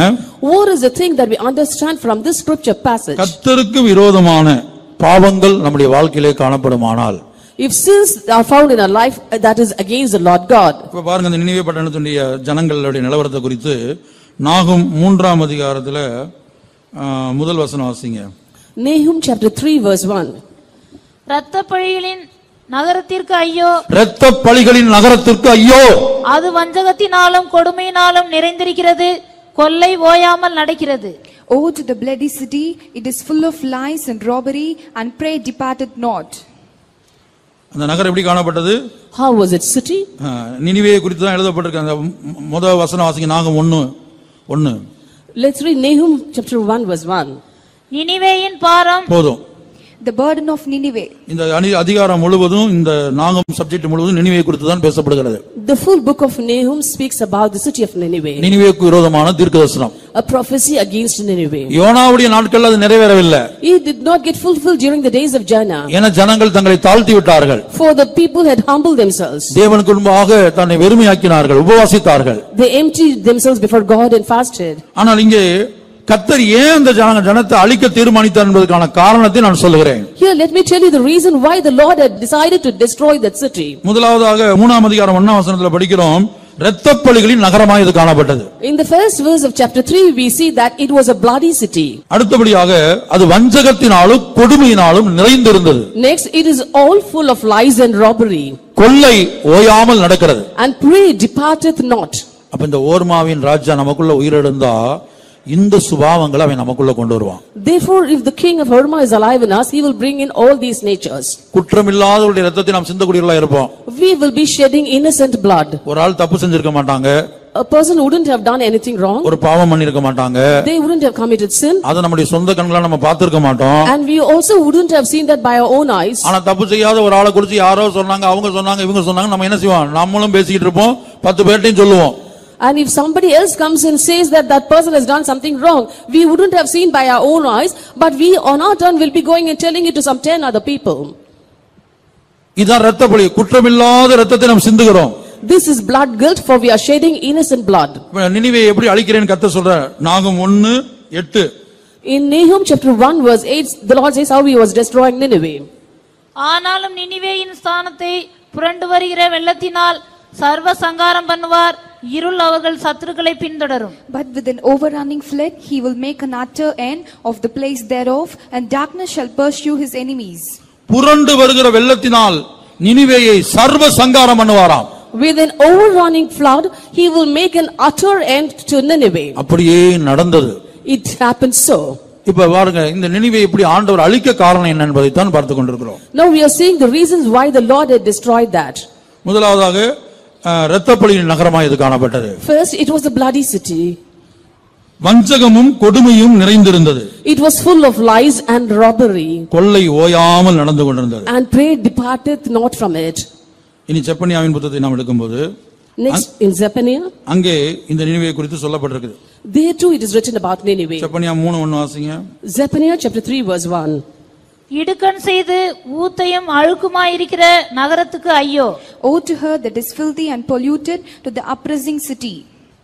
What is the thing that we understand from this scripture passage? கர்த்தருக்கு விரோதமான பாவங்கள் நம்முடைய வாழ்க்கையிலே காணப்படுமானால் If sins are found in our life uh, that is against the Lord God, இப்ப பாருங்க இந்த நினைவே பட்டணத்தினுடைய ஜனங்களுடைய நிலவரத்தை குறித்து நாகும் மூன்றாம் அதிகாரத்துல முதல் வசனம் வாசிங்க. Nahum chapter 3 verse 1. இரத்தப்பழிகளின் நகரத்திற்கு ஐயோ. இரத்த பழிகளின் நகரத்திற்கு ஐயோ! அது வஞ்சகத்தினாலும் கொடுமையினாலும் நிறைந்திருக்கிறது. கொள்ளை ஓயாமல் நடக்கிறது. Woe to the bloody city, it is full of lies and robbery, and prey departed not. அந்த நகரம் எப்படி காணப்பட்டது How was it city? ஆ, நினிவேயை குறித்து தான் எழுதப்பட்டிருக்கு அந்த மு- முத வசனம் வாசிங்க நாகம் ஒண்ணு ஒண்ணு Let's read Nahum chapter 1 verse 1. நினிவேயின் பாரம் போதும் The burden of Nineveh. இந்த அணி- அதிகாரம் முழுவதும் இந்த நாகம் சப்ஜெக்ட் முழுவதும் நினிவே குறித்து தான் பேசப்படுகிறது The full book of Nahum speaks about the city of Nineveh, நினிவேக்கு விரோதமான தீர்க்கதரிசனம் a prophecy against Nineveh. யோனாவுடைய நாட்கள் அது நிறைவேறவில்லை It did not get fulfilled during the days of Jonah, என ஜனங்கள் தங்களை தாழ்த்தி விட்டார்கள் for the people had humbled themselves. தேவனுக்கு முன்பாக தன்னை வெறுமையாக்கினார்கள் உபவாசித்தார்கள் They emptied themselves before God and fasted. ஆனால் இங்கே கத்தர் ஏன் அந்த ஜன ஜனத்தை அழிக்க தீர்மானித்தார் என்பதற்கான காரணத்தை நான் சொல்லுகிறேன் Here, let me tell you the reason why the Lord had decided to destroy that city. முதலாவதாக மூணாம் அதிகாரம் ஒண்ணாம் வசனத்துல படிக்கிறோம் இரத்தப்பலிகளின் நகரமாய் இது காணப்பட்டது In the first verse of chapter 3, we see that it was a bloody city. அடுத்தபடியாக அது வஞ்சகத்தினாலும் கொடுமையினாலும் நிறைந்திருந்தது Next, it is all full of lies and robbery. கொள்ளை ஓயாமல் நடக்கிறது And prey departeth not. அப்ப இந்த ஓர்மாவின் ராஜா நமக்குள்ள உயிரிழந்தா இந்த சுபாவங்களை அவன் நமக்குள்ள கொண்டு வருவான் Therefore, if the king of Horma is alive in us, he will bring in all these natures. குற்றமில்லாதவருடைய ரத்தத்தை நாம் சிந்தக்கூடியவர்களா இருப்போம் We will be shedding innocent blood. ஒரு ஆள் தப்பு செஞ்சிருக்க மாட்டாங்க A person wouldn't have done anything wrong. ஒரு பாவம் பண்ணிருக்க மாட்டாங்க They wouldn't have committed sin. அதை நம்முடைய சொந்த கண்களா நம்ம பார்த்திருக்க மாட்டோம் And we also wouldn't have seen that by our own eyes. ஆனா தப்பு செய்யாத ஒரு ஆளை குறிச்சு யாரோ சொன்னாங்க அவங்க சொன்னாங்க இவங்க சொன்னாங்க நம்ம என்ன செய்வோம் நம்மளும் பேசிக்கிட்டு இருப்போம் பத்து பேர்ட்டையும் சொல்லுவோம் And if somebody else comes and says that that person has done something wrong, we wouldn't have seen by our own eyes, but we on our turn will be going and telling it to some ten other people. இதான் ரத்த பலி குற்றமில்லாத ரத்தத்தை நாம் சிந்துகிறோம் This is blood guilt for we are shedding innocent blood. இப்ப நினிவே எப்படி அழிக்கிறேன்னு கத்த சொல்ற நாகம் ஒன்னு எட்டு In Nahum chapter 1 verse 8, the Lord says how he was destroying Nineveh. ஆனாலும் நினிவேயின் ஸ்தானத்தை புரண்டு வருகிற வெள்ளத்தினால் சர்வ சங்காரம் பண்ணுவார் இருள் அவர்கள் சத்துருக்களை பின்தொடரும் But with an overrunning flood, he will make an utter end of the place thereof, and darkness shall pursue his enemies. புரண்டு வருகிற வெள்ளத்தினால் நினிவேயை சர்வ சங்காரம் பண்ணுவாராம் With an overrunning flood, he will make an utter end to Nineveh. அப்படியே நடந்தது It happened so. இப்ப பாருங்க இந்த நினிவை எப்படி ஆண்டவர் அழிக்க காரணம் என்ன என்பதைத்தான் பார்த்து கொண்டிருக்கிறோம் Now we are seeing the reasons why the Lord had destroyed that. முதலாவதாக அஹ், இரத்தப்பலியின் நகரமாக இது காணப்பட்டது First, it was a bloody city. வஞ்சகமும் கொடுமையும் நிறைந்திருந்தது It was full of lies and robbery, கொள்ளை ஓயாமல் நடந்து கொண்டிருந்தது and prey departeth not from it. இனி செப்பனியாவின் புத்தகத்தை நாம் எடுக்கும்போது Next, in Zephaniah, அங்கே இந்த நினைவை குறித்து சொல்லப்பட்டிருக்குது there too it is written about Nineveh. Zephaniah மூணு ஒண்ணு வாசிங்க Zephaniah chapter 3 verse 1. இடுக்கண் செய்து ஊத்தையும் அழுக்குமாயிருக்கிற நகரத்துக்கு ஐயோ Woe to her that is filthy and polluted, to the oppressing city.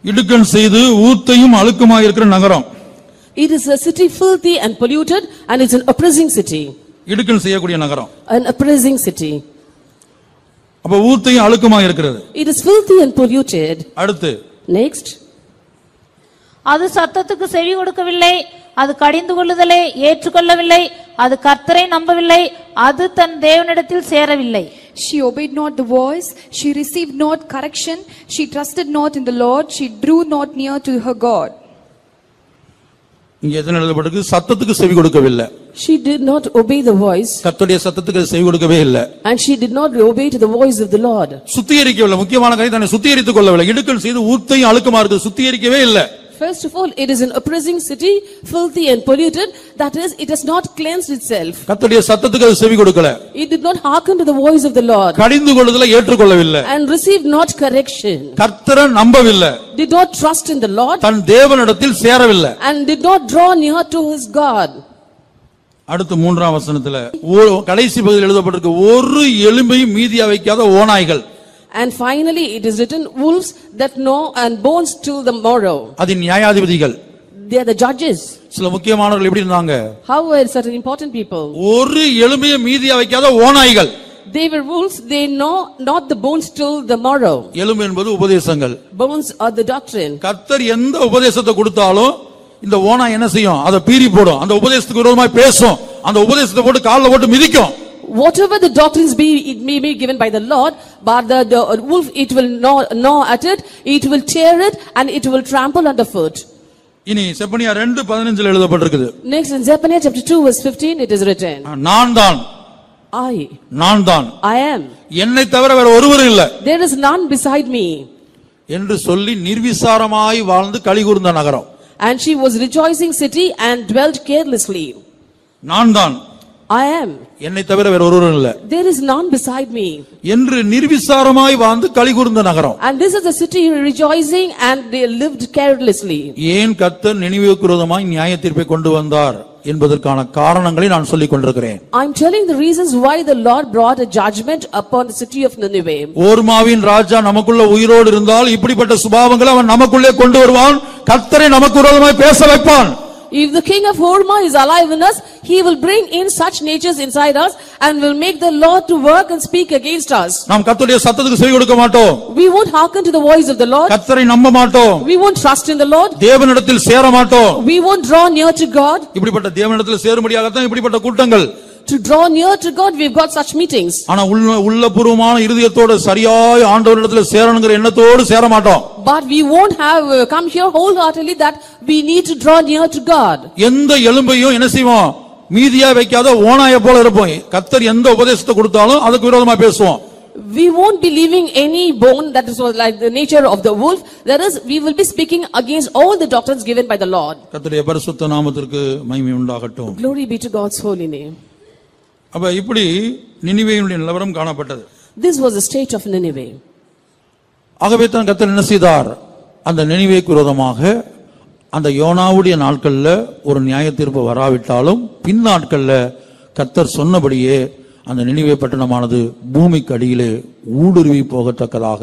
இடுக்கண் செய்து ஊத்தையும் அழுக்குமாய் இருக்கிற நகரம் It is a city filthy and polluted, and it's an oppressing city. இடுக்கண் செய்யக்கூடிய நகரம் An oppressing city. அப்ப ஊத்தையும் அழுக்குமாய் இருக்கிறது It is filthy and polluted. அடுத்து Next, அது சத்தத்துக்கு செவி கொடுக்கவில்லை அது கடிந்து கொள்ளுதலை ஏற்றுக்கொள்ளவில்லை அது கர்த்தரை நம்பவில்லை அது தன் தேவனிடத்தில் சேரவில்லை. She obeyed not the voice, she received not correction, she trusted not in the Lord, she drew not near to her God. இங்க எத்தனை எழுதப்பட்டிருக்கு சத்தத்துக்கு செவி கொடுக்கவில்லை. She did not obey the voice, கர்த்தருடைய சத்தத்துக்கு செவி கொடுக்கவே இல்லை. And she did not obey to the voice of the Lord. சுத்திகரிக்கவில்லை. முக்கியமான காரியம் தன்னை சுத்திகரித்துக் கொள்ளவில்லை. இடுக்கல் செய்து ஊத்தையும் அழுக்குமா இருக்குது. சுத்திகரிக்கவே இல்லை. First of all, it is an oppressing city, filthy and polluted. That is, it has not cleansed itself. கர்த்தருடைய சத்தத்துக்கு அது செவி கொடுக்கல It did not hearken to the voice of the Lord, கடிந்து கொள்ளுதலை ஏற்றுக்கொள்ளவில்லை and received not correction. கர்த்தரை நம்பவில்லை Did not trust in the Lord, தன் தேவனிடத்தில் சேரவில்லை and did not draw near to his God. அடுத்து மூன்றாம் வசனத்துல கடைசி பகுதியில் எழுதப்பட்டிருக்கு ஒரு எலும்பையும் மீதியா வைக்காத ஓநாய்கள் And finally, it is written, wolves that know and bones till the morrow. அதன் நியாயாதிபதிகள் They are the judges. சில muக்கியமானவர்கள் எப்படி இருந்தாங்க How were certain important people? ஒரு எலும்பையும் மீதியா வைக்காத ஓநாய்கள் They were wolves, they know not the bones till the morrow. எலும்பு என்பது உபதேசங்கள் Bones are the doctrine. கர்த்தர் எந்த உபதேசத்தை கொடுத்தாலும் இந்த ஓனாய் என்ன செய்யும் அதை பீறி போடும் அந்த உபதேசத்துக்கு விரோதமாய் பேசும் அந்த உபதேசத்தை போட்டு கால்ல போட்டு மிதிக்கும் Whatever the doctrines be, it may be given by the Lord, but the, the wolf, it will gnaw, gnaw at it, it will tear it, and it will trample underfoot. இனி செப்பனியா ரெண்டு பதினஞ்சுல எழுதப்பட்டிருக்குது Next in Zephaniah chapter 2 verse 15 it is written, நான் தான் I, நான் தான் I am, என்னை தவிர வேற ஒருவரும் இல்ல there is none beside me. என்று சொல்லி நிர்விசாரமாய் வாழ்ந்து கலிகூர்ந்த நகரம் And she was rejoicing city and dwelt carelessly. நான் தான் I am, என்னை தவிர வேற ஒருவரும் இல்ல there is none beside me. என்று நிர்விசாரமாய் வாழ்ந்து கலிகூர்ந்த நகரம் And this is a city rejoicing and they lived carelessly. ஏன் கர்த்தர் நினைவுக்கு விரோதமாய் நியாய தீர்ப்பை கொண்டு வந்தார் என்பதற்கான காரணங்களை நான் சொல்லிக் கொண்டிருக்கிறேன் I'm telling the reasons why the Lord brought a judgment upon the city of Nineveh. ஓர்மாவின் ராஜா நமக்குள்ள உயிரோடு இருந்தால் இப்படிப்பட்ட சுபாவங்களை அவன் நமக்குள்ளே கொண்டு வருவான் கர்த்தரை நமக்கு விரோதமாய் பேச வைப்பான் If the king of Horma is alive in us, he will bring in such natures inside us and will make the Lord to work and speak against us. நாம் கர்த்தருடைய சத்தத்துக்கு செவி கொடுக்க மாட்டோம் We won't hearken to the voice of the Lord. கர்த்தரை நம்ப மாட்டோம் We won't trust in the Lord. தேவனிடத்தில் சேர மாட்டோம் We won't draw near to God. இப்படிப்பட்ட தேவனிடத்தில் சேரும்படியாகத்தான் இப்படிப்பட்ட கூட்டங்கள் To draw near to God, we've got such meetings. ஆனா உள்ள உள்ளபூர்வமான இருதயத்தோட சரியாய் ஆண்டவரிடத்தில் சேரணுங்கிற எண்ணத்தோடு சேர மாட்டோம் But we won't have uh, come here wholeheartedly that we need to draw near to God. எந்த எலும்பையும் என்ன செய்வோம் மீதியா வைக்காத ஓனாய போல இருப்போம் கர்த்தர் எந்த உபதேசத்தை கொடுத்தாலும் அதுக்கு விரோதமா பேசுவோம் We won't be leaving any bone that is like the nature of the wolf. That is, we will be speaking against all the doctrines given by the Lord. கர்த்தருடைய பரிசுத்த நாமத்திற்கு மகிமை உண்டாகட்டும் Glory be to God's holy name. அப்ப இப்படி நினிவேயினுடைய நிலவரம் காணப்பட்டது. This was the state of Nineveh. ஆகவே தான் கர்த்தர் என்ன செய்தார்? அந்த நினைவேக்கு விரோதமாக அந்த யோனாவுடைய நாட்கள்ல ஒரு நியாய தீர்ப்பு வராவிட்டாலும் பின் நாட்கள்ல கர்த்தர் சொன்னபடியே அந்த நினைவே பட்டணமானது பூமிக்கு அடியிலே ஊடுருவி போகத்தக்கதாக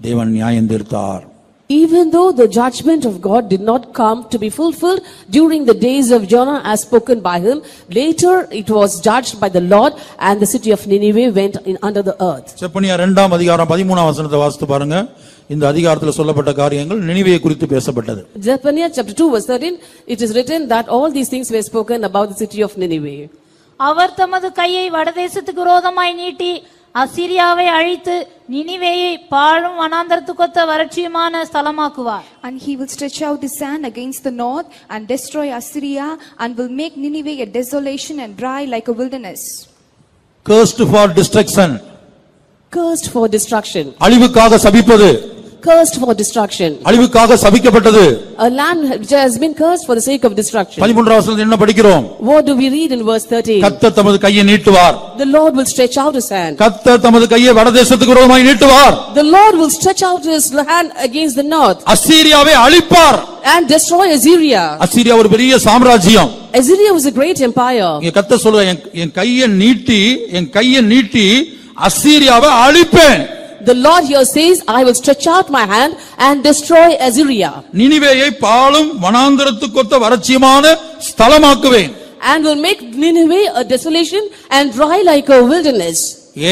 தேவன் நியாயம் தீர்த்தார். Even though the judgment of God did not come to be fulfilled during the days of Jonah as spoken by him, later it was judged by the Lord and the city of Nineveh went in under the earth. Zephaniah இரண்டாம் அதிகாரம் பதிமூணாம் வசனத்தை வாசித்து பாருங்க இந்த அதிகாரத்தில் சொல்லப்பட்ட காரியங்கள் நினைவே குறித்து பேசப்பட்டது Zephaniah chapter 2 verse 13, it is written that all these things were spoken about the city of Nineveh. அவர் தமது கையை வடதேசத்துக்கு விரோதமாய் நீட்டி அசிரியாவை அழித்து நினிவேயை பாழும் வனாந்தரத்துக்கொத்த வறட்சியுமான ஸ்தலமாக்குவார் And he will stretch out his hand against the north and destroy Assyria and will make Nineveh a desolation and dry like a wilderness. cursed for destruction Cursed for destruction. அழிவுக்காக சபிப்பது Cursed for destruction. அழிவுக்காக சபிக்கப்பட்டது A land which has been cursed for the sake of destruction. பதிமூன்றாம் வசனத்தில் என்ன படிக்கிறோம் What do we read in verse 13? கர்த்தர் தமது கையை நீட்டுவார் The Lord will stretch out his hand. கர்த்தர் தமது கையை வடதேசத்துக்கு விரோதமாய் நீட்டுவார் The Lord will stretch out his hand against the north அசீரியாவை அழிப்பார் and destroy Assyria. அசீரியா ஒரு பெரிய சாம்ராஜ்யம் Assyria was a great empire. இங்க கர்த்தர் சொல்ற என் கையை நீட்டி என் கையை நீட்டி அசீரியாவை அழிப்பேன் The Lord here says, I will stretch out my hand and destroy Assyria நினிவேயை பாலும் வனாந்தரத்துக்கொத்த வறட்சியமான ஸ்தலமாக்குவேன் and will make Nineveh a desolation and dry like a wilderness.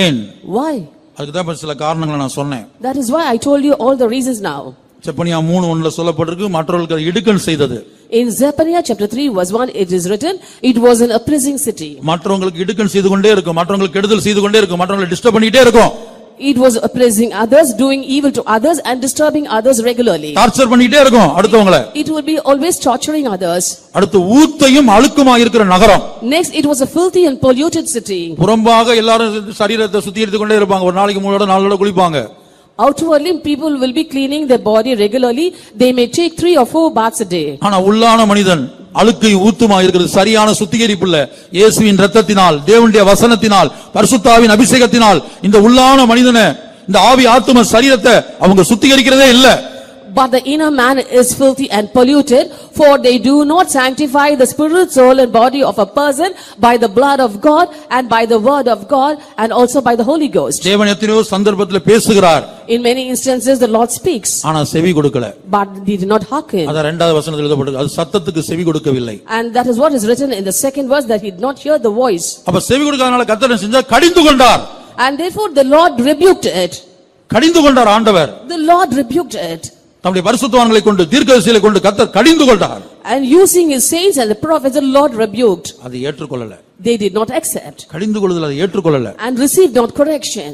ஏன் Why? அதுக்கு தான் இப்ப சில காரணங்களை நான் சொன்னேன் That is why I told you all the reasons now. Zephaniah மூணு ஒண்ணுல சொல்லப்பட்டிருக்கு மற்றவர்களுக்கு அது இடுக்கண் செய்தது In Zephaniah chapter 3 verse 1 it is written, it was an oppressing city. மற்றவங்களுக்கு இடுக்கண் செய்து கொண்டே இருக்கும் மற்றவங்களுக்கு கெடுதல் செய்து கொண்டே இருக்கும் மற்றவங்களை டிஸ்டர்ப் பண்ணிட்டே இருக்கும் It was oppressing others, doing evil to others and disturbing others regularly. Torture பண்ணிட்டே இருக்கும் அடுத்தவங்களை It would be always torturing others. அடுத்து ஊத்தையும் அழுக்குமா இருக்கிற நகரம் Next, it was a filthy and polluted city. புறம்பாக எல்லாரும் சரீரத்தை சுத்திகரித்து கொண்டே இருப்பாங்க ஒரு நாளைக்கு மூணு இடம் நாலு இடம் குளிப்பாங்க Outwardly, people will be cleaning their body regularly. They may take three or four baths a day. ஆனா உள்ளான மனிதன் அழுக்கை ஊத்துமா இருக்கிறது சரியான சுத்திகரிப்பு இல்ல இயேசுவின் ரத்தத்தினால் தேவனுடைய வசனத்தினால் பரிசுத்தாவின் அபிஷேகத்தினால் இந்த உள்ளான மனிதனை இந்த ஆவி ஆத்தும சரீரத்தை அவங்க சுத்திகரிக்கிறதே இல்ல. But the inner man is filthy and polluted, for they do not sanctify the spirit, soul and body of a person by the blood of God and by the word of God and also by the Holy Ghost. தேவன் எத்தனையோ சந்தர்ப்பத்தில் பேசுகிறார் In many instances, the Lord speaks, ஆனா செவி கொடுக்கல but they did not hearken. அதான் இரண்டாவது வசனத்தில் எழுதப்பட்டது அது சத்தத்துக்கு செவி கொடுக்கவில்லை And that is what is written in the second verse, that he did not hear the voice. அப்ப செவி கொடுக்காதனால கத்தனை செஞ்சா கடிந்து கொண்டார் And therefore the Lord rebuked it. கடிந்து கொண்டார் ஆண்டவர் The Lord rebuked it. தம்முடைய பரிசுத்தவான்களை கொண்டு தீர்க்கதரிசிகளை கொண்டு கத்தர் கடிந்து கொண்டார் And using his saints and the prophets, the Lord rebuked. அதை ஏற்றுக்கொள்ளல They did not accept கடிந்து கொள்ளுதல் அதை ஏற்றுக்கொள்ளல and received not correction.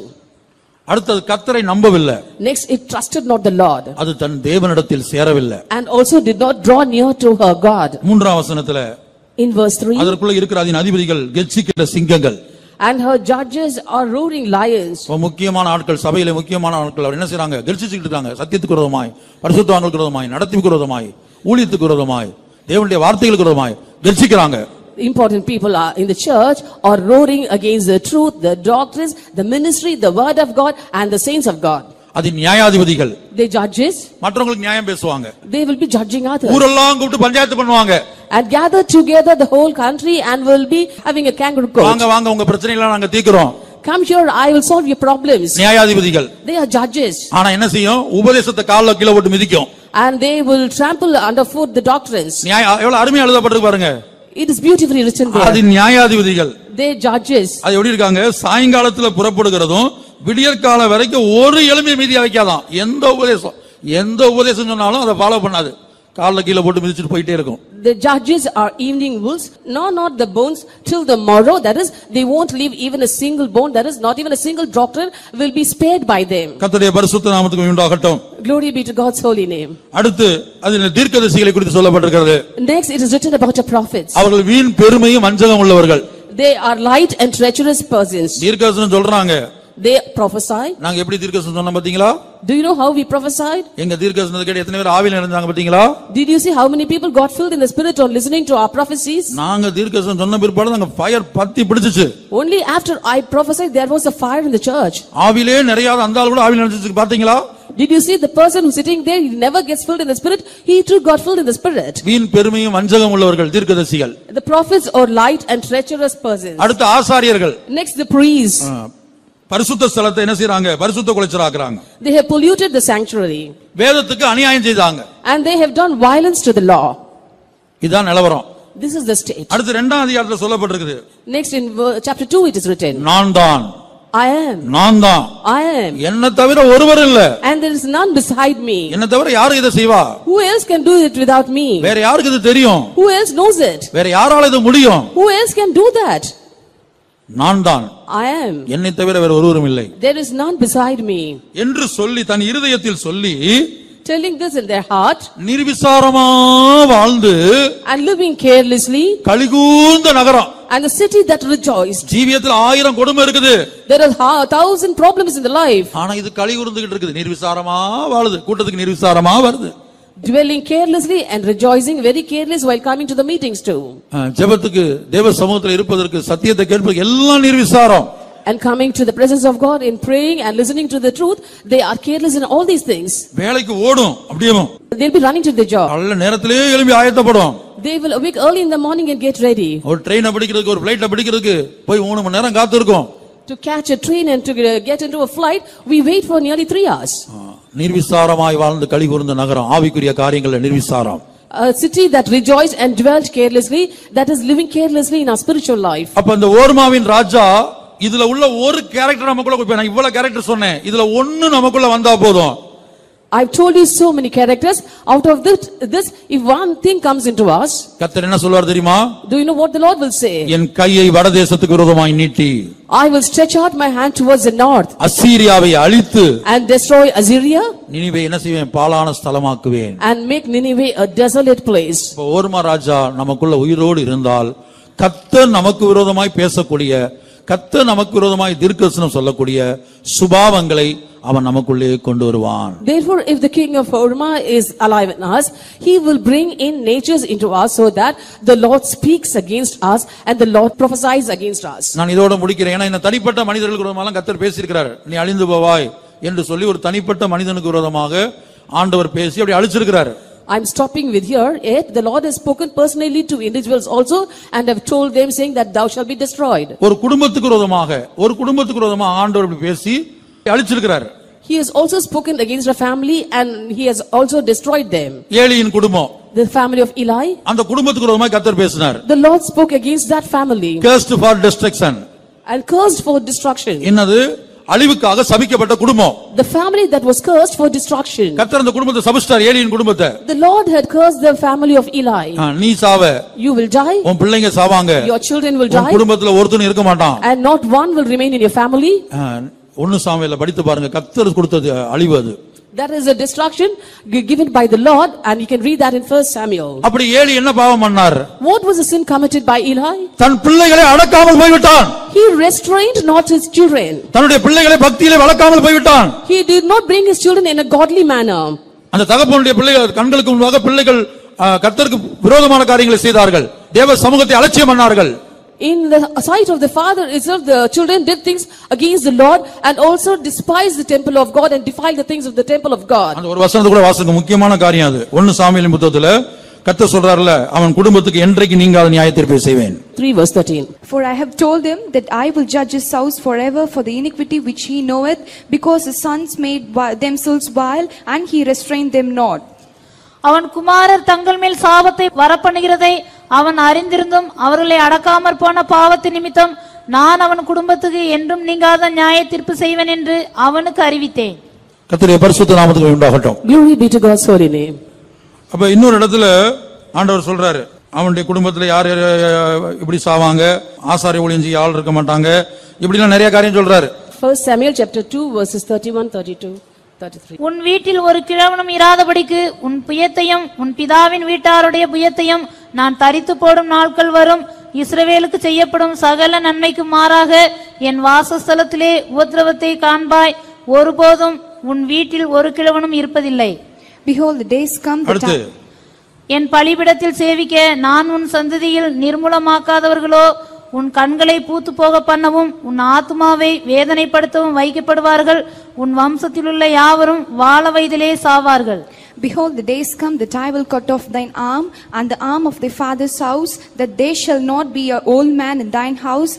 அடுத்தது கத்தரை நம்பவில்லை Next, it trusted not the Lord அது தன் தேவனிடத்தில் சேரவில்லை and also did not draw near to her God. மூன்றாம் வசனத்துல In verse 3, அதற்குள்ள இருக்கிற அதன் அதிபதிகள் கெச்சிக்கிற சிங்கங்கள் and her judges are roaring lions. இப்ப முக்கியமான ஆட்கள் சபையில முக்கியமான ஆட்கள் அவர் என்ன செய்றாங்க கெர்ச்சிச்சுக்கிட்டு இருக்காங்க சத்தியத்துக்கு விரோதமாய் பரிசுத்தவான்களுக்கு விரோதமாய் நடத்திக்கு விரோதமாய் ஊழியத்துக்கு விரோதமாய் தேவனுடைய வார்த்தைகளுக்கு விரோதமாய் கெர்ச்சிக்கிறாங்க Important people are in the church are roaring against the truth, the doctrines, the ministry, the word of God and the saints of God. அது நியாயாதிபதிகள் The judges, மற்றவங்களுக்கு நியாயம் பேசுவாங்க they will be judging others. ஊரெல்லாம் கூப்பிட்டு பஞ்சாயத்து பண்ணுவாங்க and gather together the whole country and will be having a kangaroo court. வாங்க வாங்க உங்க பிரச்சனை எல்லாம் நாங்க தீர்க்கிறோம் Come here, I will solve your problems. நியாயாதிபதிகள் They are judges ஆனா என்ன செய்யும் உபதேசத்தை கால்ல கீழே போட்டு மிதிக்கும் and they will trample underfoot the doctrines. நியாய எவ்வளவு அருமையா எழுதப்பட்டிருக்கு பாருங்க It is beautifully written அது. நியாயாதிபதிகள் They judges. அது எப்படி இருக்காங்க சாயங்காலத்துல புறப்படுகிறதும் விடியற்காலம் வரைக்கும் ஒரு எலும்பை மீதியா வைக்காதான் எந்த உபதேசம் எந்த உபதேசம் சொன்னாலும் அதை ஃபாலோ பண்ணாது கால்ல கீழே போட்டு மிதிச்சுட்டு போயிட்டே இருக்கும் The judges are evening wolves, no, not the bones till the morrow. That is, they won't leave even a single bone. That is, not even a single doctrine will be spared by them. கர்த்தருடைய பரிசுத்த நாமத்துக்கு உண்டாகட்டும் Glory be to God's holy name. அடுத்து அதில் தீர்க்கதரிசிகளை குறித்து சொல்லப்பட்டிருக்கிறது Next, it is written about the prophets. அவர்கள் வீண் பெருமையும் வஞ்சகம் உள்ளவர்கள் They are light and treacherous persons. தீர்க்கதரிசனம் சொல்றாங்க They prophesy. நாங்க எப்படி தீர்க்கதரிசனம் சொன்னோம் பாத்தீங்களா Do you know how we prophesied? எங்க தீர்க்கதரிசனத்தை கேட்டு எத்தனை பேர் ஆவியில் இருந்தாங்க பாத்தீங்களா Did you see how many people got filled in the spirit on listening to our prophecies? நாங்க தீர்க்கதரிசனம் சொன்ன பிற்பாடு நாங்க ஃபயர் பத்தி பிடிச்சிச்சு Only after I prophesied, there was a fire in the church. ஆவிலே நிறைய அந்த ஆள் கூட ஆவியில் நினைச்சிச்சு பாத்தீங்களா Did you see the person who's sitting there, he never gets filled in the spirit, he too got filled in the spirit. வீண் பெருமையும் வஞ்சகம் உள்ளவர்கள் தீர்க்கதரிசிகள் The prophets are light and treacherous persons. அடுத்து ஆசாரியர்கள் Next, the priests. ஆ, பரிசுத்த ஸ்தலத்தை என்ன செய்றாங்க பரிசுத்த குலைச்சலாக்குறாங்க They have polluted the sanctuary வேதத்துக்கு அநியாயம் செய்தாங்க and they have done violence to the law. இதுதான் நிலவரம் This is the state. அடுத்து இரண்டாம் அதிகாரத்தில் சொல்லப்பட்டிருக்குது Next, in ver- chapter 2, it is written, நான் தான் I am, நான் தான் I am, என்ன தவிர ஒருவர் இல்ல and there is none beside me. என்ன தவிர யாரு இதை செய்வா Who else can do it without me? வேற யாருக்கு இது தெரியும் Who else knows it? வேற யாரால இது முடியும் Who else can do that? நான் தான் I am. என்னை தவிர வேற ஒருவரும் இல்லை There is none beside me. என்று சொல்லி தன் இருதயத்தில் சொல்லி Telling this in their heart நிர்விசாரமா வாழ்ந்து and living carelessly, கலிகூர்ந்த நகரம் and the city that rejoiced. ஜீவியத்தில் ஆயிரம் கொடுமை இருக்குது There are a thousand problems in the life. ஆனா இது களி கூர்ந்துகிட்டு இருக்குது நிர்விசாரமா வாழுது கூட்டத்துக்கு நிர்விசாரமா வருது Dwelling carelessly and rejoicing very careless while coming to the meetings too. ஆ, ஜெபத்துக்கு தேவ சமூகத்தில் இருப்பதற்கு சத்தியத்தை கேட்பதற்கு எல்லாம் நிர்விசாரம் And coming to the presence of God in praying and listening to the truth, they are careless in all these things. வேலைக்கு ஓடும் அப்படியே They'll be running to the job. நல்ல நேரத்திலே எழும்பி ஆயத்தப்படும் They will awake early in the morning and get ready ஒரு ட்ரெயினை பிடிக்கிறதுக்கு ஒரு பிளைட்டை பிடிக்கிறதுக்கு போய் மூணு மணி நேரம் காத்து இருக்கும் to catch a train and to uh, get into a flight. We wait for nearly three hours. நிர்விசாரமாய் வாழ்ந்து களி கூர்ந்த நகரம் ஆவிக்குரிய காரியங்கள்ல நிர்விசாரம் A city that rejoiced and dwelt carelessly, that is living carelessly in our spiritual life. அப்ப இந்த ஓர்மாவின் ராஜா இதுல உள்ள ஒரு கேரக்டர் நமக்குள்ள இப்ப நான் இவ்வளவு கேரக்டர் சொன்னேன் இதுல ஒண்ணு நமக்குள்ள வந்தா போதும் I've told you so many characters. Out of this, this, if one thing comes into us, கத்தர் என்ன சொல்வார் தெரியுமா do you know what the Lord will say? என் கையை வடதேசத்துக்கு விரோதமாய் நீட்டி I will stretch out my hand towards the north அசீரியாவை அழித்து and destroy Assyria Nineveh என்ன செய்வேன் பாலான ஸ்தலமாக்குவேன் and make Nineveh a desolate place. இப்ப ஓர்மா ராஜா நமக்குள்ள உயிரோடு இருந்தால் கத்தர் நமக்கு விரோதமாய் பேசக்கூடிய கத்தர் நமக்கு விரோதமாய் தீர்க்கதரிசனம் சொல்லக்கூடிய சுபாவங்களை அவன் நமக்குள்ளே கொண்டு வருவான் Therefore, if the king of Orma is alive in us, he will bring in natures into us so that the Lord speaks against us and the Lord prophesies against us. நான் இதோட முடிக்கிறேன். ஏன்னா இந்த தனிப்பட்ட மனிதர்களுக்கு விரோதமாக கத்தர் பேசியிருக்கிறார். நீ அழிந்து போவாய் என்று சொல்லி ஒரு தனிப்பட்ட மனிதனுக்கு விரோதமாக ஆண்டவர் பேசி அப்படி அழிச்சிருக்கிறார். I'm stopping with here, yet the Lord has spoken personally to individuals also and have told them saying that thou shalt be destroyed. ஒரு குடும்பத்துக்கு விரோதமாக ஒரு குடும்பத்துக்கு விரோதமாக ஆண்டவர் இப்படி பேசி அழிச்சிருக்கிறார் He has also spoken against a family and he has also destroyed them. ஏலியின் குடும்பம் The family of Eli, அந்த குடும்பத்துக்கு விரோதமாக கத்தர் பேசினார் the Lord spoke against that family cursed for destruction and cursed for destruction. என்னது அழிவுக்காக சபிக்கப்பட்ட குடும்பம் The family that was cursed for destruction. கத்தர் அந்த குடும்பத்தை சபிச்சிட்டார் ஏலியின் குடும்பத்தை The Lord had cursed the family of Eli. நீ சாவ You will die, உன் பிள்ளைங்க சாவாங்க your children will உன் die, குடும்பத்துல ஒருத்தனும் இருக்க மாட்டான் and not one will remain in your family. ஆ, ஒண்ணு சாமியில படித்து பாருங்க கத்தர் கொடுத்தது அழிவு அது That is a destruction gi- given by the Lord, and you can read that in First Samuel. அப்படி ஏலி என்ன பாவம் பண்ணார் What was the sin committed by Eli? தன் பிள்ளைகளை அடக்காமல் போய்விட்டான் He restrained not his children. தன்னுடைய பிள்ளைகளை பக்தியிலே வளர்க்காமல் போய்விட்டான் He did not bring his children in a godly manner. அந்த தகப்பனுடைய பிள்ளைகள் கண்களுக்கு முன்பாக பிள்ளைகள் ஆ, கர்த்தருக்கு விரோதமான காரியங்களை செய்தார்கள் தேவ சமூகத்தை அலட்சியம் பண்ணார்கள் In the sight of the father itself, the children did things against the Lord and also despised the temple of God and defiled the things of the temple of God. அந்த ஒரு வசனத்தை கூட வாசிங்க முக்கியமான காரியம் அது ஒன்னு சாமியின் புத்தகத்துல கத்த சொல்றாருல அவன் குடும்பத்துக்கு என்றைக்கு நீங்காத நியாய தீர்ப்பை செய்வேன் 3 verse 13. For I have told him that I will judge his house forever for the iniquity which he knoweth, because his sons made wi- themselves vile, and he restrained them not. அவன் குமாரர் தங்கள் மேல் சாபத்தை வரப்பண்ணுகிறதை அவன் அறிந்திருந்தும் அவர்களை அடக்காமற் போன பாவத்து நிமித்தம் நான் அவன் குடும்பத்துக்கு என்றும் நீங்காத நியாய தீர்ப்பு செய்வேன் என்று அவனுக்கு அறிவித்தேன். கத்தருடைய பரிசுத்த நாமத்துக்கு உண்டாகட்டும். Glory be to God's holy name. அப்ப இன்னொரு இடத்துல ஆண்டவர் சொல்றாரு. அவனுடைய குடும்பத்துல யார் இப்படி சாவாங்க? ஆசாரிய ஊழியம் செய்ய ஆள் இருக்க மாட்டாங்க. இப்படிலாம் நிறைய காரியம் சொல்றாரு. 1 Samuel chapter 2 verses 31, 32, 33. உன் வீட்டில் ஒரு கிழவனும் இராதபடிக்கு உன் புயத்தையும் உன் பிதாவின் வீட்டாருடைய புயத்தையும் நான் தரித்து போடும் நாட்கள் வரும். இஸ்ரவேலுக்கு செய்யப்படும் சகல நன்மைக்கு மாறாக என் வாசஸ்தலத்திலே உபத்திரவத்தை காண்பாய். ஒருபோதும் உன் வீட்டில் ஒரு கிழவனும் இருப்பதில்லை. Behold, the days come that அடுத்து. I, என் பலிபிடத்தில் சேவிக்க நான் உன் சந்ததியில் நிர்மூலமாக்காதவர்களோ உன் கண்களை பூத்து போக பண்ணவும் உன் ஆத்மாவை வேதனைப்படுத்தவும் வைக்கப்படுவார்கள் உன் வம்சத்திலுள்ள யாவரும் வாழ வயதிலே சாவார்கள் Behold, the days come that I will cut off thine arm and the arm of thy father's house, that they shall not be an old man in thine house,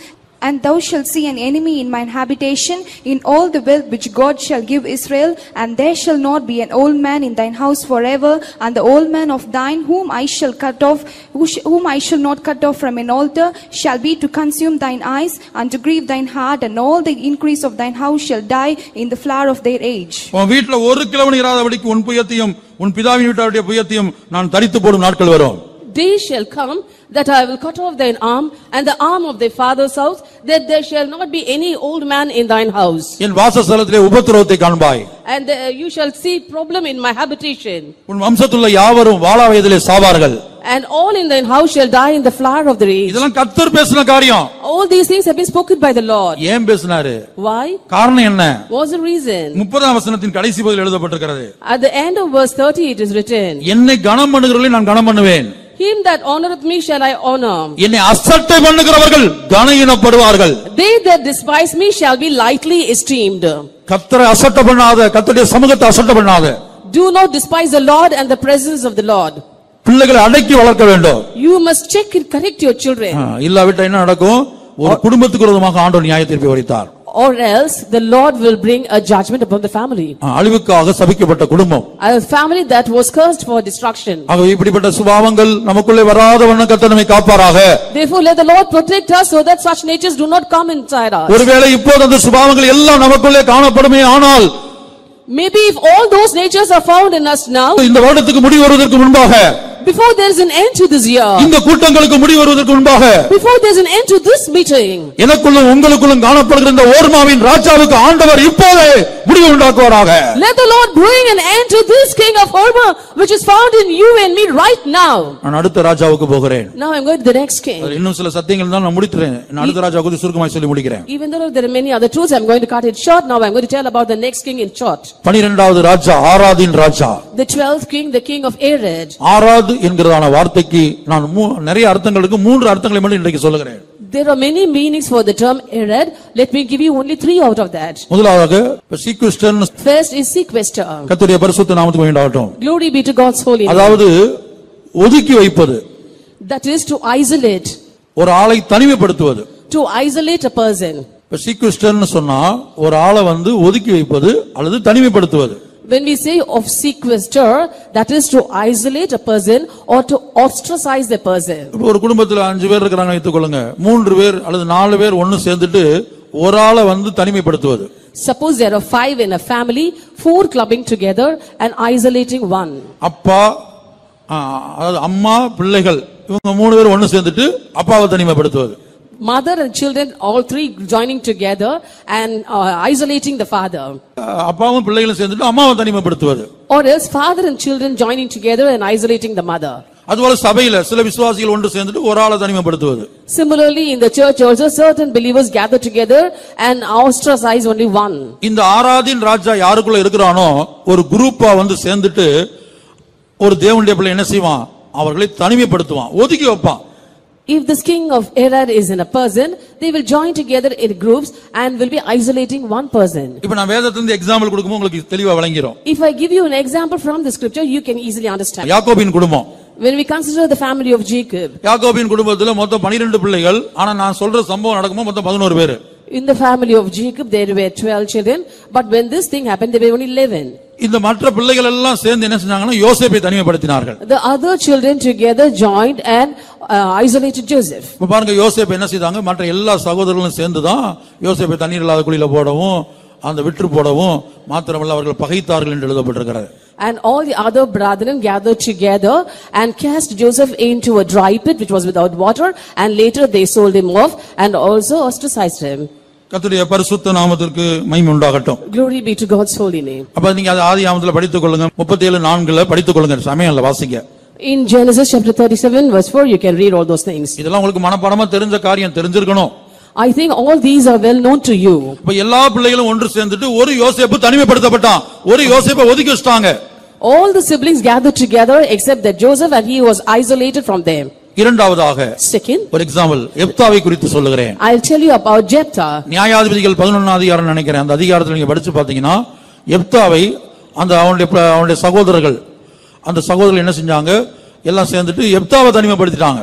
and thou shalt see an enemy in mine habitation, in all the wealth which God shall give Israel, and there shall not be an old man in thine house forever, and the old man of thine whom I shall cut off, who sh- whom I shall not cut off from an altar, shall be to consume thine eyes, and to grieve thine heart, and all the increase of thine house shall die in the flower of their age. உன் வீட்டுல ஒரு கிழவன் இராதபடிக்கு உன் புயத்தையும் உன் பிதாவின் வீட்டாருடைய புயத்தையும் நான் தரித்து போடும் நாட்கள் வரும் Days shall come that I will cut off thine arm and the arm of thy father's house, that there shall not be any old man in thine house. என் வாசஸ்தலத்திலே உபத்திரவத்தை காண்பாய் And uh, you shall see problem in my habitation. உன் வம்சத்துள்ள யாவரும் வாழா வயதிலே சாவார்கள் And all in thine house shall die in the flower of the age. இதெல்லாம் கத்தர் பேசின காரியம் All these things have been spoken by the Lord. ஏன் பேசினாரு Why? காரணம் என்ன What's the reason? முப்பதாம் வசனத்தின் கடைசி பகுதியில் எழுதப்பட்டிருக்கிறது At the end of verse 30 it is written, என்னை கனம் பண்ணுகிறவர்களை நான் கனம் பண்ணுவேன் Him that honoreth me shall I honor. என்னை அசட்டை பண்ணுகிறவர்கள் கனயினப்படுவார்கள் They that despise me shall be lightly esteemed. கத்தரை அசட்டை பண்ணாத கத்தருடைய சமூகத்தை அசட்டை பண்ணாத Do not despise the Lord and the presence of the Lord. பிள்ளைகளை அடக்கி வளர்க்க வேண்டும் You must check and correct your children. இல்லாவிட்டா என்ன நடக்கும் ஒரு குடும்பத்துக்கு விரோதமாக ஆண்டவர் நியாய தீர்ப்பை வரித்தார் Or else the Lord will bring a judgment upon the family. ஆ, அழிவுக்காக சபிக்கப்பட்ட குடும்பம் A family that was cursed for destruction. ஆகவே இப்படிப்பட்ட சுபாவங்கள் நமக்குள்ளே வராத வண்ணம் கர்த்தர் நம்மை காப்பாராக Therefore let the Lord protect us so that such natures do not come inside us. ஒருவேளை இப்போது அந்த சுபாவங்கள் எல்லாம் நமக்குள்ளே காணப்படுமே ஆனால் Maybe if all those natures are found in us now, இந்த வருடத்துக்கு முடி வருவதற்கு முன்பாக before there is an end to this year, இந்த கூட்டங்களுக்கு முடி வருவதற்கு முன்பாக before there is an end to this meeting, எனக்குள்ளும் உங்களுக்குள்ளும் காணப்படுகிற இந்த ஓர்மாவின் ராஜாவுக்கு ஆண்டவர் இப்போதே முடிவு உண்டாக்குவாராக let the Lord bring an end to this king of Hormah which is found in you and me right now. நான் அடுத்த ராஜாவுக்கு போகிறேன் Now I'm going to the next king. அதுல இன்னும் சில சத்தியங்கள் தான் நான் முடிக்கிறேன் நான் அடுத்த ராஜா குறித்து சுருக்கமாய் சொல்லி முடிக்கிறேன் Even though there are many other truths, I'm going to cut it short. Now I'm going to tell about the next king in short. பனிரெண்டாவது ராஜா ஆராதின் ராஜா The twelfth king, the king of Arad. ஆராது என்கிறதான வார்த்தைக்கு நான் நிறைய அர்த்தங்களுக்கு மூன்று அர்த்தங்களை மட்டும் இன்றைக்கு சொல்லுகிறேன் There are many meanings for the term Arad. Let me give you only three out of that. முதலாவதாக First is sequester. பரிசுத்த நாமத்துக்கு Glory be to God's holy name. அதாவது ஒதுக்கி வைப்பது That is to isolate. ஒரு ஆளை தனிமைப்படுத்துவது To isolate a person. இப்ப சீக்விஸ்டன் சொன்னா ஒரு ஆளை வந்து ஒதுக்கி வைப்பது அல்லது தனிமைப்படுத்துவது When we say of sequester, that is to isolate a person or to ostracize the person. ஒரு குடும்பத்துல அஞ்சு பேர் இருக்கிறாங்க வைத்துக்கொள்ளுங்க மூன்று பேர் அல்லது நாலு பேர் ஒன்னு சேர்ந்துட்டு ஒரு ஆளை வந்து தனிமைப்படுத்துவது Suppose there are five in a family, four clubbing together and isolating one. அப்பா அதாவது அம்மா பிள்ளைகள் இவங்க மூணு பேர் ஒன்னு சேர்ந்துட்டு அப்பாவை தனிமைப்படுத்துவது Mother and children, all three joining together and uh, isolating the father. ஆ, அப்பாவும் பிள்ளைகளும் சேர்ந்துட்டு அம்மாவை தனிமைப்படுத்துவது Or else father and children joining together and isolating the mother. அதுபோல சபையில சில விசுவாசிகள் ஒன்று சேர்ந்துட்டு ஒரு ஆளை தனிமைப்படுத்துவது Similarly, in the church also, certain believers gather together and ostracize only one. இந்த ஆராதின் ராஜா யாருக்குள்ள இருக்கிறானோ ஒரு குரூப்பா வந்து சேர்ந்துட்டு ஒரு தேவனுடைய பிள்ளை என்ன செய்வான் அவர்களை தனிமைப்படுத்துவான் ஒதுக்கி வைப்பான் If this king of Arad is in a person, they will join together in groups and will be isolating one person. இப்ப நான் வேதத்திலிருந்து எக்ஸாம்பிள் கொடுக்கும்போது உங்களுக்கு தெளிவா விளங்கிரும் If I give you an example from the scripture, you can easily understand. யாக்கோபின் குடும்பம் When we consider the family of Jacob, யாக்கோபின் குடும்பத்துல மொத்தம் 12 பிள்ளைகள் ஆனா நான் சொல்ற சம்பவம் நடக்கும்போது மொத்தம் 11 பேரு in the family of Jacob there were 12 children, but when this thing happened there were only 11. இந்த மற்ற பிள்ளைகள் எல்லாம் சேர்ந்து என்ன செஞ்சாங்கன்னா யோசேப்பை தனிமைப்படுத்தினார்கள் The other children together joined and uh, isolated Joseph. இப்ப பாருங்க யோசேப்பு என்ன செய்தாங்க மற்ற எல்லா சகோதரர்களும் சேர்ந்து தான் யோசேப்பை தண்ணீர் இல்லாத குழியில போடவும் அந்த விற்று போடவும் மாத்திரமல்ல அவர்கள் பகைத்தார்கள் என்று எழுதப்பட்டிருக்கிறது And all the other brethren gathered together and cast Joseph into a dry pit which was without water and later they sold him off and also ostracized him. கர்த்தருடைய பரிசுத்த நாமத்திற்கு மகிமை உண்டாகட்டும் Glory be to God's holy name. அப்ப நீங்க அது ஆதி ஆமத்துல படித்துக் கொள்ளுங்க முப்பத்தி ஏழு நான்குல படித்துக் கொள்ளுங்க சமயம்ல வாசிங்க In Genesis chapter 37 verse 4 you can read all those things. இதெல்லாம் உங்களுக்கு மனப்பாடமா தெரிஞ்ச காரியம் தெரிஞ்சிருக்கணும் I think all these are well known to you. இப்ப எல்லா பிள்ளைகளும் ஒன்று சேர்ந்துட்டு ஒரு யோசேப்பு தனிமைப்படுத்தப்பட்டான் ஒரு யோசேப்பை ஒதுக்கி வச்சிட்டாங்க All the siblings gathered together except that Joseph and he was isolated from them. இரண்டாவதாக Second, ஒரு எக்ஸாம்பிள் எப்தாவை குறித்து சொல்லுகிறேன். I'll tell you about Jephthah. நியாயாதிபதிகள் பதினொன்னாம் அதிகாரம் நினைக்கிறேன். அந்த அதிகாரத்தில் நீங்க படிச்சு பாத்தீங்கன்னா எப்தாவை அந்த அவனுடைய அவனுடைய சகோதரர்கள் அந்த சகோதரர்கள் என்ன செஞ்சாங்க? எல்லாம் சேர்ந்துட்டு எப்தாவை தனிமைப்படுத்திட்டாங்க.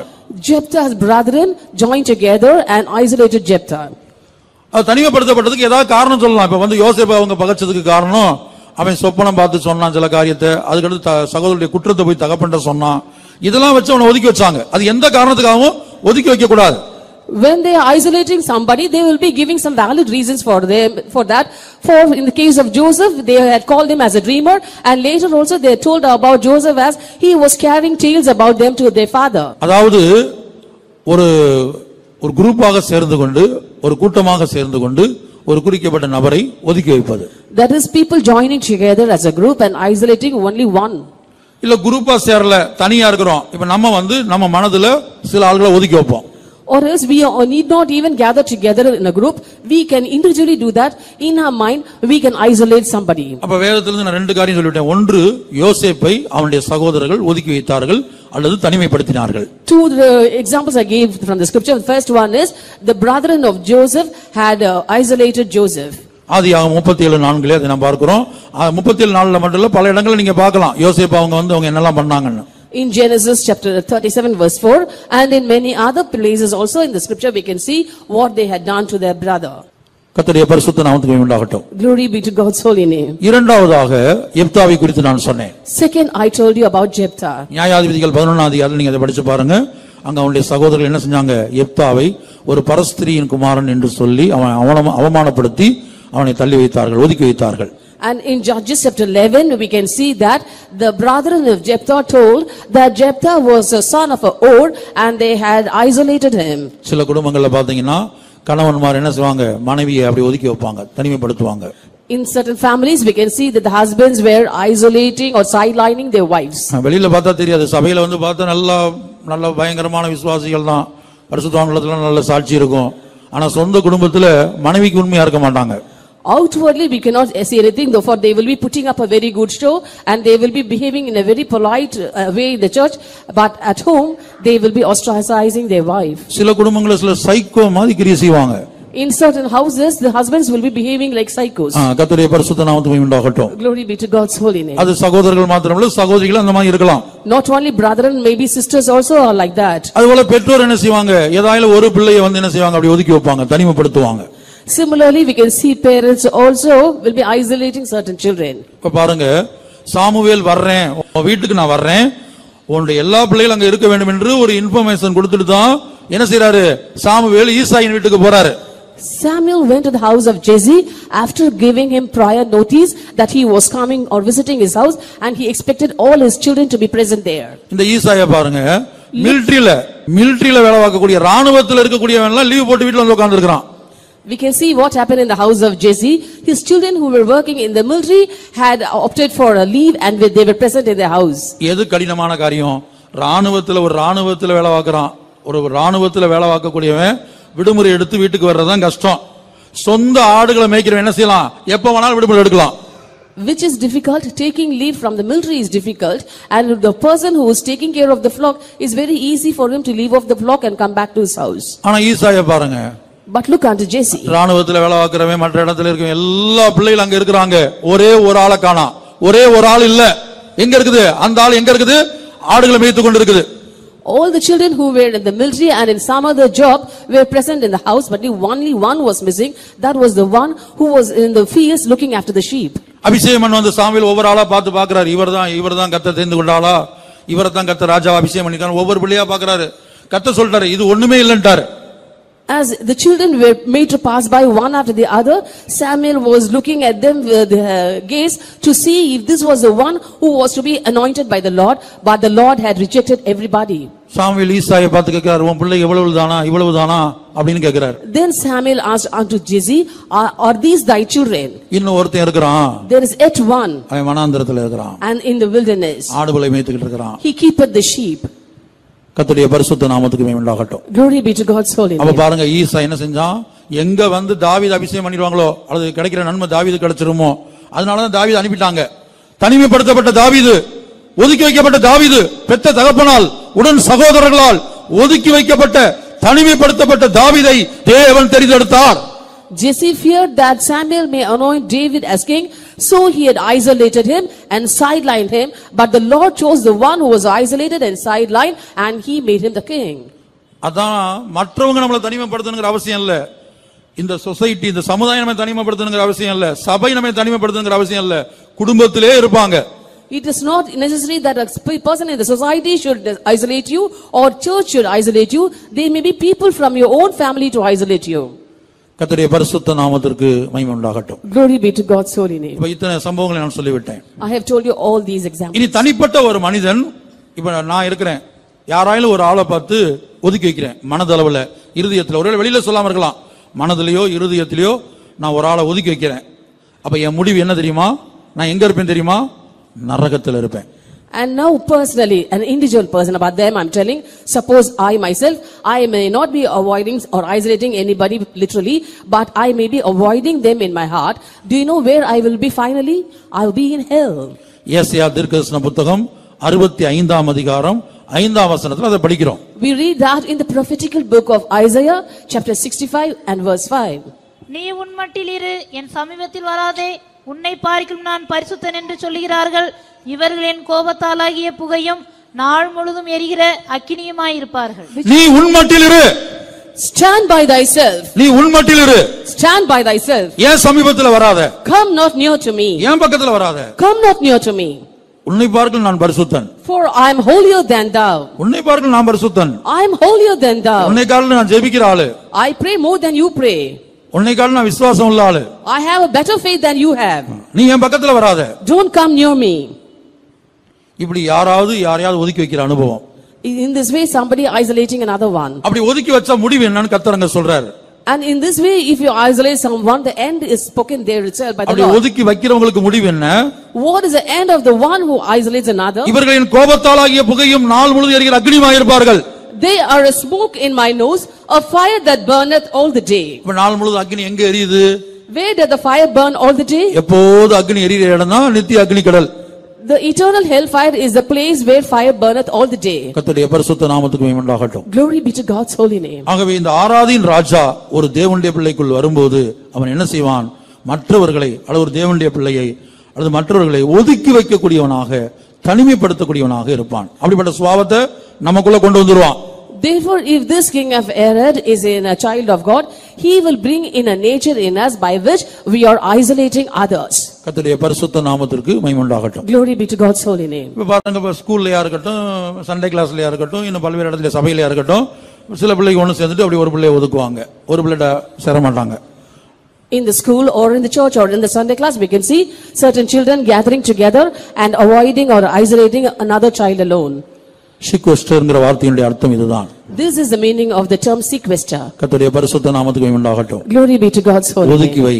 Jephthah's brethren joined together and isolated Jephthah. அது தனிமைப்படுத்தப்பட்டதுக்கு ஏதாவது காரணம் சொல்லலாம். இப்ப வந்து யோசேப்பு அவங்க பகைச்சதுக்கு காரணம் அவன் சொப்பனம் பார்த்து சொன்னான் சில காரியத்தை. அதுக்கடுத்து சகோதரருடைய குற்றத்தை போய் தகப்பன்ட்ட சொன்னான். இதெல்லாம் வச்சு அவனை ஒதுக்கி வச்சாங்க அது எந்த காரணத்துக்காகவும் ஒதுக்கி வைக்க கூடாது When they are isolating somebody, they will be giving some valid reasons for them, for that. For in the case of Joseph, they had called him as a dreamer and later also they told about Joseph as he was carrying tales about them to their father. அதாவது ஒரு ஒரு குரூப்பாக சேர்ந்து கொண்டு ஒரு கூட்டமாக சேர்ந்து கொண்டு ஒரு குறிக்கப்பட்ட நபரை ஒதுக்கி வைப்பது That is people joining together as a group and isolating only one. இல்ல குரூப்பா சேரல தனியா இருக்கிறோம் இப்ப நம்ம வந்து நம்ம மனதுல சில ஆள்களை ஒதுக்கி வைப்போம் Or else we are- need not even gather together in a group. We can individually do that. In our mind, we can isolate somebody. அப்ப வேதத்திலிருந்து நான் ரெண்டு காரியம் சொல்லிவிட்டேன் ஒன்று யோசேப்பை அவனுடைய சகோதரர்கள் ஒதுக்கி வைத்தார்கள் அல்லது தனிமைப்படுத்தினார்கள் Two the examples I gave from the scripture. The first one is the brethren of Joseph had uh, isolated Joseph. ஆதி முப்பத்தி ஏழு நான்குல அதை நம்ம பார்க்கிறோம் முப்பத்தி ஏழு நாலுல மட்டும் இல்ல பல இடங்கள்ல நீங்க பார்க்கலாம். யோசேப்பு அவங்க வந்து அவங்க என்னெல்லாம் பண்ணாங்கன்னு. In Genesis chapter 37 verse 4 and in many other places also in the scripture we can see what they had done to their brother. கர்த்தருடைய பரிசுத்த நாமத்துக்கு உண்டாகட்டும். Glory be to God's holy name. இரண்டாவதாக எப்தாவை குறித்து நான் சொன்னேன். Second, I told you about Jephthah. நியாயாதிபதிகள் பதினொன்றாம் அதிகாரம் நீங்க அதை படிச்சு பாருங்க. அங்க அவனுடைய சகோதரர்கள் என்ன செஞ்சாங்க? எப்தாவை ஒரு பரஸ்திரியின் குமாரன் என்று சொல்லி அவன- அவமானப்படுத்தி அவனை தள்ளி வைத்தார்கள் ஒதுக்கி வைத்தார்கள். And in Judges chapter 11, we can see that the brethren of Jephthah told that Jephthah was a son of a Or and they had isolated him. சில குடும்பங்கள்ல பாத்தீங்கன்னா கணவன்மார் என்ன செய்வாங்க மனைவியை அப்படி ஒதுக்கி வைப்பாங்க தனிமைப்படுத்துவாங்க In certain families, we can see that the husbands were isolating or sidelining their wives. வெளியில பார்த்தா தெரியாது சபையில வந்து பார்த்தா நல்லா நல்ல பயங்கரமான விசுவாசிகள் தான் பரிசுத்தவான்களத்துல நல்ல சாட்சி இருக்கும் ஆனா சொந்த குடும்பத்துல மனைவிக்கு உண்மையா இருக்க மாட்டாங்க Outwardly, we cannot say anything, though, for they will be putting up a very good show and they will be behaving in a very polite uh, way in the church, but at home, they will be ostracizing their wife. சில குடும்பங்கள சில psycho மாதிரி கிரியை செய்வாங்க In certain houses, the husbands will be behaving like psychos. ஆ, கர்த்தருடைய பரிசுத்த நாமத்துக்கு உண்டாகட்டும் Glory be to God's holy name. அது சகோதரர்கள் மாத்திரமல்ல சகோதரிகள் அந்த மாதிரி இருக்கலாம் Not only brethren, maybe sisters also are like that. அதுபோல பெற்றோர் என்ன செய்வாங்க ஏதாயாலும் ஒரு பிள்ளைய வந்து என்ன செய்வாங்க அப்படி ஒதுக்கி வைப்பாங்க தனிமைப்படுத்துவாங்க Similarly, we can see parents also will be isolating certain children. இப்ப பாருங்க சாமுவேல் வர்றேன் உன் வீட்டுக்கு நான் வர்றேன் உன்னுடைய எல்லா பிள்ளைகளும் அங்க இருக்க வேண்டும் என்று ஒரு இன்ஃபர்மேஷன் கொடுத்துட்டு தான் என்ன செய்யறாரு சாமுவேல் ஈசாயின் வீட்டுக்கு போறாரு Samuel went to the house of Jesse after giving him prior notice that he was coming or visiting his house and he expected all his children to be present there. இந்த ஈசாய பாருங்க மிலிட்டரியில மிலிட்டரியில வேலை பார்க்கக்கூடிய ராணுவத்தில் இருக்கக்கூடியவன் எல்லாம் லீவ் போட்டு வீட்டுல வந்து உட்கார்ந்து இருக்கிறான் We can see what happened in the house of Jesse. His children who were working in the military had opted for a leave and they were present in their house. எது கடினமான காரியம் ராணுவத்துல ஒரு ராணுவத்துல வேலை பார்க்கறான் ஒரு ராணுவத்துல வேலை பார்க்கக்கூடியவன் விடுமுறை எடுத்து வீட்டுக்கு வர்றதுதான் கஷ்டம் சொந்த ஆடுகளை மேய்க்கிறவன் என்ன செய்யலாம் எப்ப வேணாலும் விடுமுறை எடுக்கலாம் Which is difficult, taking leave from the military is difficult and the person who is taking care of the flock is very easy for him to leave off the flock and come back to his house. ஆனா ஈசாய பாருங்க But look unto Jesse. ராணுவத்துல வேலை பார்க்கறவன் மற்ற இடத்துல இருக்க எல்லா பிள்ளைகளும் அங்க இருக்கிறாங்க ஒரே ஒரு ஆளை காணா ஒரே ஒரு ஆள் இல்ல எங்க இருக்குது அந்த ஆள் எங்க இருக்குது ஆடுகளை மேய்த்துக் கொண்டிருக்குது All the children who were in the military and in some other job were present in the house, but only one was missing. That was the one who was in the fields looking after the sheep. அபிஷேகம் பண்ண வந்த சாமியில் ஒவ்வொரு ஆளா பார்த்து பாக்குறாரு இவர்தான் இவர்தான் கத்த தெரிந்து கொண்டாளா இவரை தான் கத்த ராஜா அபிஷேகம் பண்ணிருக்காரு ஒவ்வொரு பிள்ளையா பாக்குறாரு கத்த சொல்லிட்டாரு இது ஒண்ணுமே இல்லைன்ட்டாரு As the children were made to pass by one after the other, Samuel was looking at them with uh, gaze to see if this was the one who was to be anointed by the Lord, but the Lord had rejected everybody. Samuel ஈசாயை பார்த்து கேட்கிறாரு உன் பிள்ளை எவ்வளவு தானா இவ்வளவு தானா அப்படின்னு கேட்கிறாரு Then Samuel asked unto Jesse, are, are these thy children? இன்னும் ஒருத்தன் இருக்கிறான் There is yet one, அவன் வனாந்திரத்துல இருக்கிறான் and in the wilderness. ஆடுகளை மேய்த்துக்கிட்டு இருக்கிறான் He keepeth the sheep. கத்துடைய பரிசுத்த நாமத்துக்கு மேம்பண்டாகட்டும் Glory be to God's holy அப்ப. பாருங்க ஈசா என்ன செஞ்சான் எங்க வந்து தாவீது அபிஷேகம் பண்ணிடுவாங்களோ அல்லது கிடைக்கிற நன்மை தாவீது கிடைச்சிருமோ அதனாலதான் தாவீது அனுப்பிட்டாங்க. தனிமைப்படுத்தப்பட்ட தாவீது ஒதுக்கி வைக்கப்பட்ட தாவீது பெத்த தகப்பனால் உடன் சகோதரர்களால் ஒதுக்கி வைக்கப்பட்ட தனிமைப்படுத்தப்பட்ட தாவீதை தேவன் தெரிந்தெடுத்தார். Jesse feared that Samuel may anoint David as king, so he had isolated him and sidelined him. But the Lord chose the one who was isolated and sidelined, and he made him the king. அதான் மற்றவங்க நம்மளை தனிமைப்படுத்தணுங்கிற அவசியம் இல்ல இந்த society இந்த சமுதாயம் நம்ம தனிமைப்படுத்தணுங்கிற அவசியம் இல்ல சபை நம்ம தனிமைப்படுத்தணுங்கிற அவசியம் இல்ல குடும்பத்திலே இருப்பாங்க It is not necessary that a sp- person in the society should isolate you or church should isolate you. There may be people from your own family to isolate you. கர்த்தருடைய பரிசுத்த நாமத்திற்கு மகிமை உண்டாகட்டும். Glory be to God's holy name. இப்ப இத்தனை சம்பவங்களை நான் சொல்லிவிட்டேன். I have told you all these examples. இனி தனிப்பட்ட ஒரு மனிதன் இப்ப நான் இருக்கிறேன். யாராயிலும் ஒரு ஆளை பார்த்து ஒதுக்கி வைக்கிறேன் மனதளவுல. இருதயத்துல ஒருவேளை வெளியில சொல்லாம இருக்கலாம். மனதிலேயோ இருதயத்திலேயோ நான் ஒரு ஆளை ஒதுக்கி வைக்கிறேன். அப்ப என் முடிவு என்ன தெரியுமா? நான் எங்க இருப்பேன் தெரியுமா? நரகத்துல இருப்பேன். And now personally, an individual person about them, I'm telling, suppose I myself, I may not be avoiding or isolating anybody literally, but I may be avoiding them in my heart. Do you know where I will be finally? I'll be in hell. Asia தீர்க்கதரிசன புத்தகம் அறுபத்தி ஐந்தாம் அதிகாரம் ஐந்தாம் வசனத்துல அதை படிக்கிறோம் We read that in the prophetical book of Isaiah, chapter 65 and verse 5. நீ உன் மட்டில் இரு என் சமீபத்தில் வராதே உன்னை பார்க்கும் நான் பரிசுத்தன் என்று சொல்லுகிறார்கள் இவர்கள் என் கோபத்தாலாகிய புகையும் நாள் முழுதும் எரிகிற அக்கினியுமாயிருப்பார்கள் நீ உன்மட்டில் இரு Stand by thyself. நீ உன்மட்டில் இரு Stand by thyself. ஏன் சமீபத்துல வராத Come not near to me. ஏன் பக்கத்துல வராத Come not near to me. உன்னை பார்க்கல் நான் பரிசுத்தன் For I am holier than thou. உன்னை பார்க்கல் நான் பரிசுத்தன் I am holier than thou. உன்னை காலில் நான் ஜெபிக்கிற ஆளு I pray more than you pray. உன்னை காலில் நான் விசுவாசம் உள்ள ஆளு I have a better faith than you have. நீ என் பக்கத்துல வராத Don't come near me. இப்படி யாராவது யாரையாவது ஒதுக்கி வைக்கிற அனுபவம் In this way, somebody isolating another one. அப்படி ஒதுக்கி வச்ச முடிவு என்னன்னு கத்தரங்க சொல்றாரு And in this way, if you isolate someone, the end is spoken there itself by the அப்படி Lord. ஒதுக்கி வைக்கிறவங்களுக்கு முடிவு என்ன What is the end of the one who isolates another? இவர்களின் கோபத்தாலாகிய புகையும் நாள் முழுதும் எரிகிற அக்னிமாயிருப்பார்கள் They are a smoke in my nose, a fire that burneth all the day. இப்ப நாள் முழுதும் அக்னி எங்க எரியுது Where does the fire burn all the day? எப்போது அக்னி எரியிற இடம் தான் நித்திய அக்னி கடல் The eternal hellfire is the place where fire burneth all the day. கர்த்தருடைய பரிசுத்த நாமத்துக்கு உண்டாகட்டும் Glory be to God's holy name. ஆகவே இந்த ஆராதின் ராஜா ஒரு தேவனுடைய பிள்ளைக்குள் வரும்போது அவன் என்ன செய்வான் மற்றவர்களை அல்லது ஒரு தேவனுடைய பிள்ளையை அல்லது மற்றவர்களை ஒதுக்கி வைக்கக்கூடியவனாக தனிமைப்படுத்தக்கூடியவனாக இருப்பான் அப்படிப்பட்ட சுபாவத்தை நமக்குள்ள கொண்டு வந்துருவான் Therefore, if this king of Herod is in a child of God, he will bring in a nature in us by which we are isolating others. கர்த்தருடைய பரிசுத்த நாமத்திற்கு மைமுண்டாகட்டும் Glory be to God's holy name. இப்ப பாருங்க இப்ப ஸ்கூல்லயா இருக்கட்டும் Sunday கிளாஸ்லயா இருக்கட்டும் இன்னும் பல்வேறு இடத்துல சபையிலயா இருக்கட்டும் சில பிள்ளைங்க ஒண்ணு சேர்ந்துட்டு அப்படி ஒரு பிள்ளைய ஒதுக்குவாங்க ஒரு பிள்ளைட சேர மாட்டாங்க In the school or in the church or in the Sunday class, we can see certain children gathering together and avoiding or isolating another child alone. ஷிக்வெஸ்டர்ங்கிற வார்த்தையினுடைய அர்த்தம் இதுதான் This is the meaning of the term sequester. கர்த்தருடைய பரிசுத்த நாமத்துக்கு மைமுண்டாகட்டும் Glory be to God's holy ஒதுக்கி. வை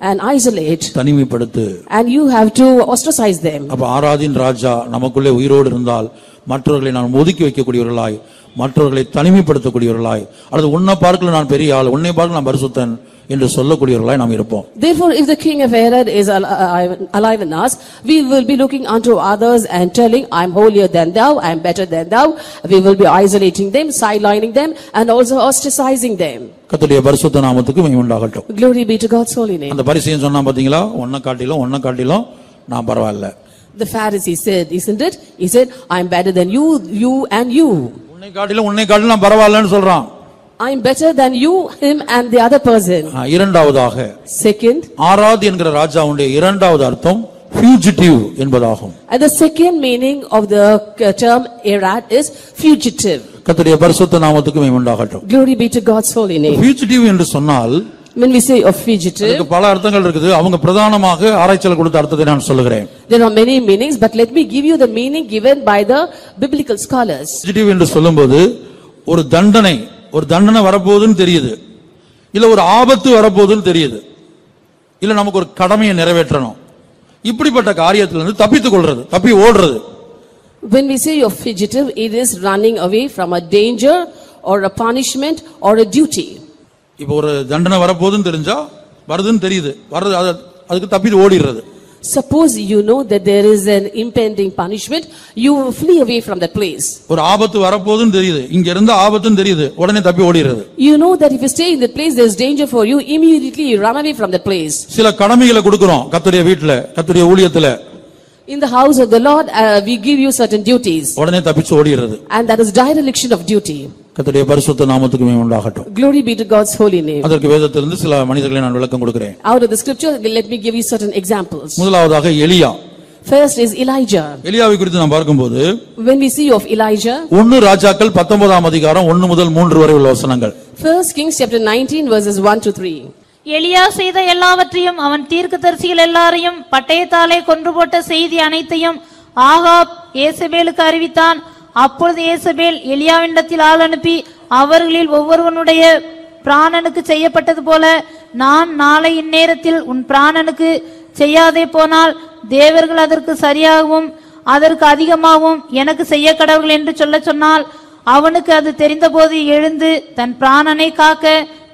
And isolate. தனிமைப்படுத்து And you have to ostracize them. அப்ப ஆராதின் ராஜா நமக்குள்ளே உயிரோடு இருந்தால் மற்றவர்களை நான் ஒதுக்கி வைக்கக்கூடியவர்களாய் மற்றவர்களை தனிமைப்படுத்தக்கூடியவர்களாய் அல்லது உன்னை பார்க்கல நான் பெரிய ஆள் உன்னை பார்க்கல நான் பரிசுத்தன் என்று சொல்லக்கூடியவர்களாய் நாம் இருப்போம் Therefore, if the king of Herod is al- alive alive in us, we will be looking unto others and telling, I am holier than thou, I am better than thou. We will be isolating them, sidelining them, and also ostracizing them. கர்த்தருடைய பரிசுத்த நாமத்துக்கு my உண்டாகட்டும் Glory be to God's holy name. அந்த பரிசையும் சொன்னா பாத்தீங்களா ஒன்ன காட்டிலும் ஒன்ன காட்டிலும் நான் பரவாயில்ல The Pharisee said, isn't it? He said, I'm better than you, you and you. உன்னை காட்டிலும் உன்னை காட்டிலும் நான் பரவாயில்லன்னு சொல்றான் I'm better than you, him and the other person. ஆ, இரண்டாவதாக Second, ஆராத் என்கிற ராஜாவுடைய இரண்டாவது அர்த்தம் fugitive என்பதாகும் and the second meaning of the uh, term Arad is fugitive. கர்த்தருடைய பரிசுத்த நாமத்துக்கு உண்டாகட்டும் Glory be to God's holy name. fugitive என்று சொன்னால் When we say of fugitive, அதுக்கு பல அர்த்தங்கள் இருக்குது அவங்க பிரதானமாக ஆராய்ச்சியில் கொடுத்த அர்த்தத்தை நான் சொல்லுகிறேன் there are many meanings, but let me give you the meaning given by the biblical scholars. fugitive என்று சொல்லும்போது ஒரு தண்டனை ஒரு தண்டனை வரப்போகுதுன்னு தெரியுது. இல்ல ஒரு ஆபத்து வரப்போகுதுன்னு தெரியுது. இல்ல நமக்கு ஒரு கடமையை நிறைவேற்றணும். இப்படிப்பட்ட காரியத்திலிருந்து தப்பித்துக் கொள்றது தப்பி ஓடுறது. When we say of fugitive, it is running away from a danger or a punishment or a duty. இப்போ ஒரு தண்டனை வரப்போகுதுன்னு தெரிஞ்சா வருதுன்னு தெரியுது. வர்றது அது- அதுக்கு தப்பிட்டு ஓடிடுறது. Suppose you know that there is an impending punishment, you flee away from that place. ஒரு ஆபத்து வரப்போகுதுன்னு தெரியுது இங்க இருந்து ஆபத்துன்னு தெரியுது உடனே தப்பி ஓடிடுறது You know that if you stay in that place, there is danger for you, immediately you run away from that place. சில கடமைகளை கொடுக்கிறோம் கத்துடைய வீட்டுல கத்துடைய ஊழியத்துல In the house of the Lord, uh, we give you certain duties, உடனே தப்பிச்சு ஓடிடுறது and that is dereliction of duty. கத்துடைய பரிசுத்த நாமத்துக்கு மேல் உண்டாகட்டும் Glory be to God's holy name. அதற்கு வேதத்திலிருந்து சில மனிதர்களை நான் விளக்கம் கொடுக்கிறேன் Out of the scripture, let me give you certain examples. முதலாவதாக எலியா First is Elijah. எலியாவை குறித்து நாம் பார்க்கும்போது When we see of Elijah, ஒன்னு ராஜாக்கள் பத்தொன்பதாம் அதிகாரம் ஒன்னு முதல் மூன்று வரை உள்ள வசனங்கள் First Kings chapter 19 verses 1 to 3. எலியா செய்த எல்லாவற்றையும் அவன் தீர்க்கதரிசிகள் எல்லாரையும் பட்டயத்தாலே கொன்று போட்ட செய்தி அனைத்தையும் ஆகாப் ஏசபேலுக்கு அறிவித்தான் அப்பொழுது இயேசபேல் எலியாவினிடத்தில் ஆள் அனுப்பி அவர்களில் ஒவ்வொருவனுடைய பிராணனுக்கு செய்யப்பட்டது போல நான் நாளை இந்நேரத்தில் உன் பிராணனுக்கு செய்யாதே போனால் தேவர்கள் அதற்கு சரியாகவும் அதற்கு அதிகமாகவும் எனக்கு செய்ய கடவுள் என்று சொல்ல சொன்னால் அவனுக்கு அது தெரிந்தபோது எழுந்து தன் பிராணனை காக்க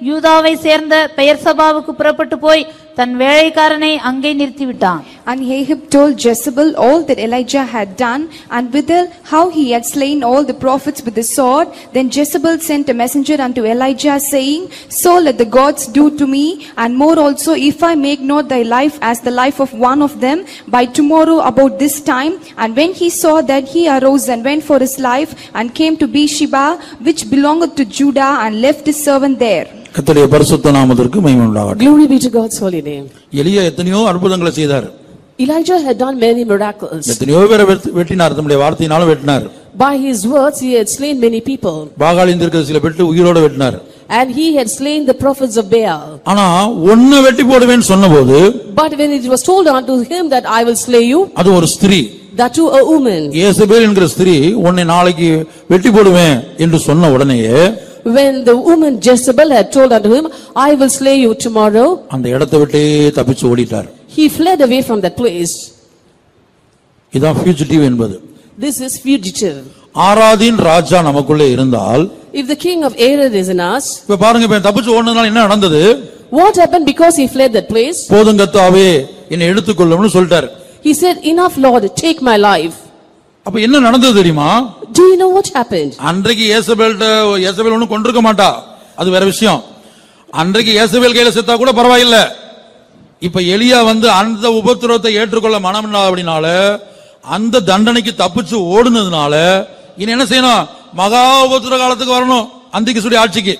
யூதாவை சேர்ந்த பெயர் சபாவுக்கு புறப்பட்டு போய் தன் வேலைக்காரனை அங்கே நிறுத்திவிட்டான் And Ahab told Jezebel all that Elijah had done, and with her how he had slain all the prophets with the sword. Then Jezebel sent a messenger unto Elijah, saying, So let the gods do to me, and more also, if I make not thy life as the life of one of them by tomorrow about this time. And when he saw that, he arose and went for his life, and came to Beersheba, which belongeth to Judah, and left his servant there. கத்துடைய பரிசுத்த நாமத்திற்கு மகிமை உண்டாகட்டும் Glory be to God's holy name. எலியா எத்தனையோ அற்புதங்களை செய்தார் Elijah had done many miracles. எத்தனையோ பேரை வெட்டு- வெட்டினார் தம்முடைய வார்த்தையினாலும் வெட்டினார் By his words, he had slain many people. பாகாலிந்து இருக்கிற சில பெட்டு உயிரோட வெட்டினார் And he had slain the prophets of Baal. ஆனா ஒன்ன வெட்டி போடுவேன்னு சொன்னபோது But when it was told unto him that I will slay you, அது ஒரு ஸ்திரீ that to a woman, இயேசபேல் என்கிற ஸ்திரீ உன்னை நாளைக்கு வெட்டி போடுவேன் என்று சொன்ன உடனேயே when the woman Jezebel had told unto him, I will slay you tomorrow, அந்த இடத்தை விட்டே தப்பிச்சு ஓடிட்டார் he fled away from that place. இதான் fugitive என்பது This is fugitive. ஆராதின் ராஜா நமக்குள்ளே இருந்தால் If the king of Arad is in us, இப்ப பாருங்க இப்ப தப்பிச்சு ஓடுனதுனால என்ன நடந்தது what happened because he fled that place? போதும் கத்தாவே என்னை எடுத்துக்கொள்ளும்னு சொல்லிட்டார் He said, Enough, Lord, take my life. அப்ப என்ன நடந்தது தெரியுமா Do you know what happened? அன்றைக்கு ஏசபேல்ட்ட இயேசபேல் ஒண்ணும் கொண்டிருக்க மாட்டா. அது வேற விஷயம். அன்றைக்கு இயேசுபேல் கையில செத்தா கூட பரவாயில்ல. இப்ப எலியா வந்து அந்த உபத்திரவத்தை ஏற்றுக்கொள்ள மனம் அப்படினால அந்த தண்டனைக்கு தப்பிச்சு ஓடுனதுனால இனி என்ன செய்யணும்? மகா உபத்திர காலத்துக்கு வரணும் அந்திக்கு சுடி ஆட்சிக்கு.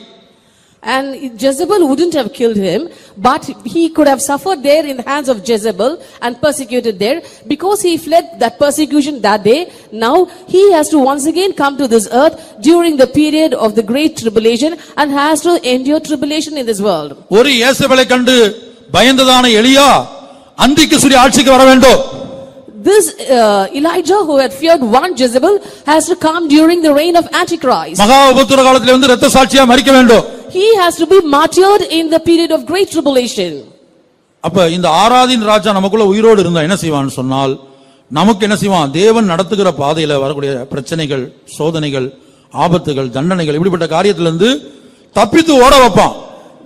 And Jezebel wouldn't have killed him, but he could have suffered there in the hands of Jezebel and persecuted there. Because he fled that persecution that day, now he has to once again come to this earth during the period of the great tribulation and has to endure tribulation in this world. ஒரு ஏசபேலை கண்டு பயந்ததான எலியா அந்திக்கு சுடி ஆட்சிக்கு வர வேண்டும் This uh, Elijah who had feared one Jezebel has to come during the reign of Antichrist. மகா உபத்திர காலத்திலே வந்து ரத்த சாட்சியா மறிக்க வேண்டும் He has to be martyred in the period of great tribulation. அப்ப இந்த ஆராதின் ராஜா நமக்குள்ள உயிரோடு இருந்தா என்ன செய்வான்னு சொன்னால் நமக்கு என்ன செய்வான் தேவன் நடத்துகிற பாதையில வரக்கூடிய பிரச்சனைகள் சோதனைகள் ஆபத்துகள் தண்டனைகள் இப்படிப்பட்ட காரியத்திலிருந்து தப்பித்து ஓட வைப்பான்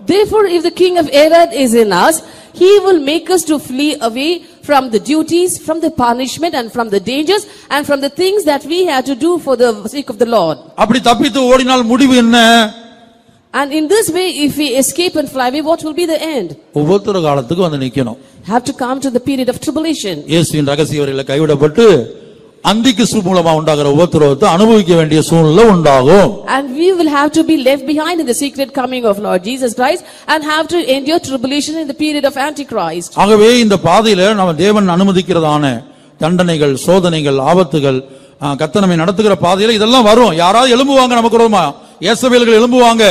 Therefore, if the king of Arad is in us, he will make us to flee away from the duties, from the punishment and from the dangers and from the things that we have to do for the sake of the Lord. அப்படி தப்பித்து ஓடினால் முடிவு என்ன And in this way, if we escape and fly away, what will be the end? உபத்திர காலத்துக்கு வந்து நிக்கணும் Have to come to the period of tribulation. இயேசுவின் ரகசிய வரையில கைவிடப்பட்டு அந்தி கிறிஸ்து மூலமா உண்டாகிற உபத்திரவத்தை அனுபவிக்க வேண்டிய சூழ்நிலை உண்டாகும் And we will have to be left behind in the secret coming of Lord Jesus Christ and have to endure tribulation in the period of Antichrist. ஆகவே இந்த பாதையில நம்ம தேவன் அனுமதிக்கிறதான தண்டனைகள் சோதனைகள் ஆபத்துகள் ஆ, கர்த்தர் நம்மை நடத்துகிற பாதையில இதெல்லாம் வரும் யாராவது எழும்புவாங்க நமக்கு ரோமா இயேசவேல்கள் எழும்புவாங்க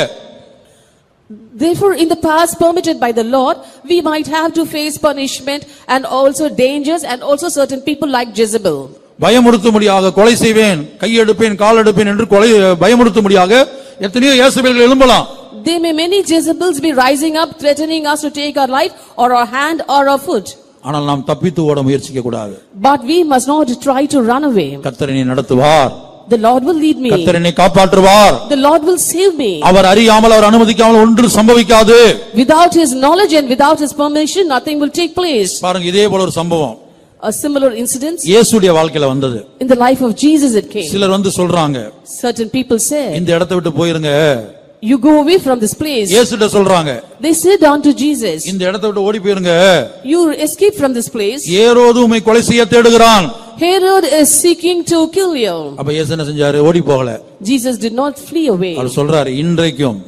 Therefore, in the past permitted by the Lord, we might have to face punishment and also dangers and also certain people like Jezebel. பயமுறுத்தும்படியாக கொலை செய்வேன் கையெடுப்பேன் கால் எடுப்பேன் என்று கொலை பயமுறுத்தும்படியாக எத்தனையோ இயேசவேல்கள் எழும்பலாம் There may many Jezebels be rising up threatening us to take our life or our hand or our foot. ஆனால் நாம் தப்பித்து ஓட முயற்சிக்க கூடாது But we must not try to run away. கர்த்தரனை நடத்துவார் The Lord will lead me. கர்த்தரனை காப்பாற்றுவார் The Lord will save me. அவர் அறியாமல் அவர் அனுமதிக்காமல் ஒன்று சம்பவிக்காது Without His knowledge and without His permission, nothing will take place. பாருங்க இதே போல ஒரு சம்பவம் A similar incident இயேசுடைய வாழ்க்கையில வந்தது in the life of Jesus it came. சிலர் வந்து சொல்றாங்க Certain people said, இந்த இடத்தை விட்டு போயிருங்க You go away from this place. இயேசுட்ட சொல்றாங்க They said unto Jesus, இந்த இடத்தை விட்டு ஓடி போயிருங்க You escape from this place. ஏரோது உம்மை கொலை செய்ய தேடுகிறான் Herod is seeking to kill you. அப்ப இயேசு என்ன செஞ்சாரு ஓடி போகல Jesus did not flee away. அவர் சொல்றாரு இன்றைக்கும்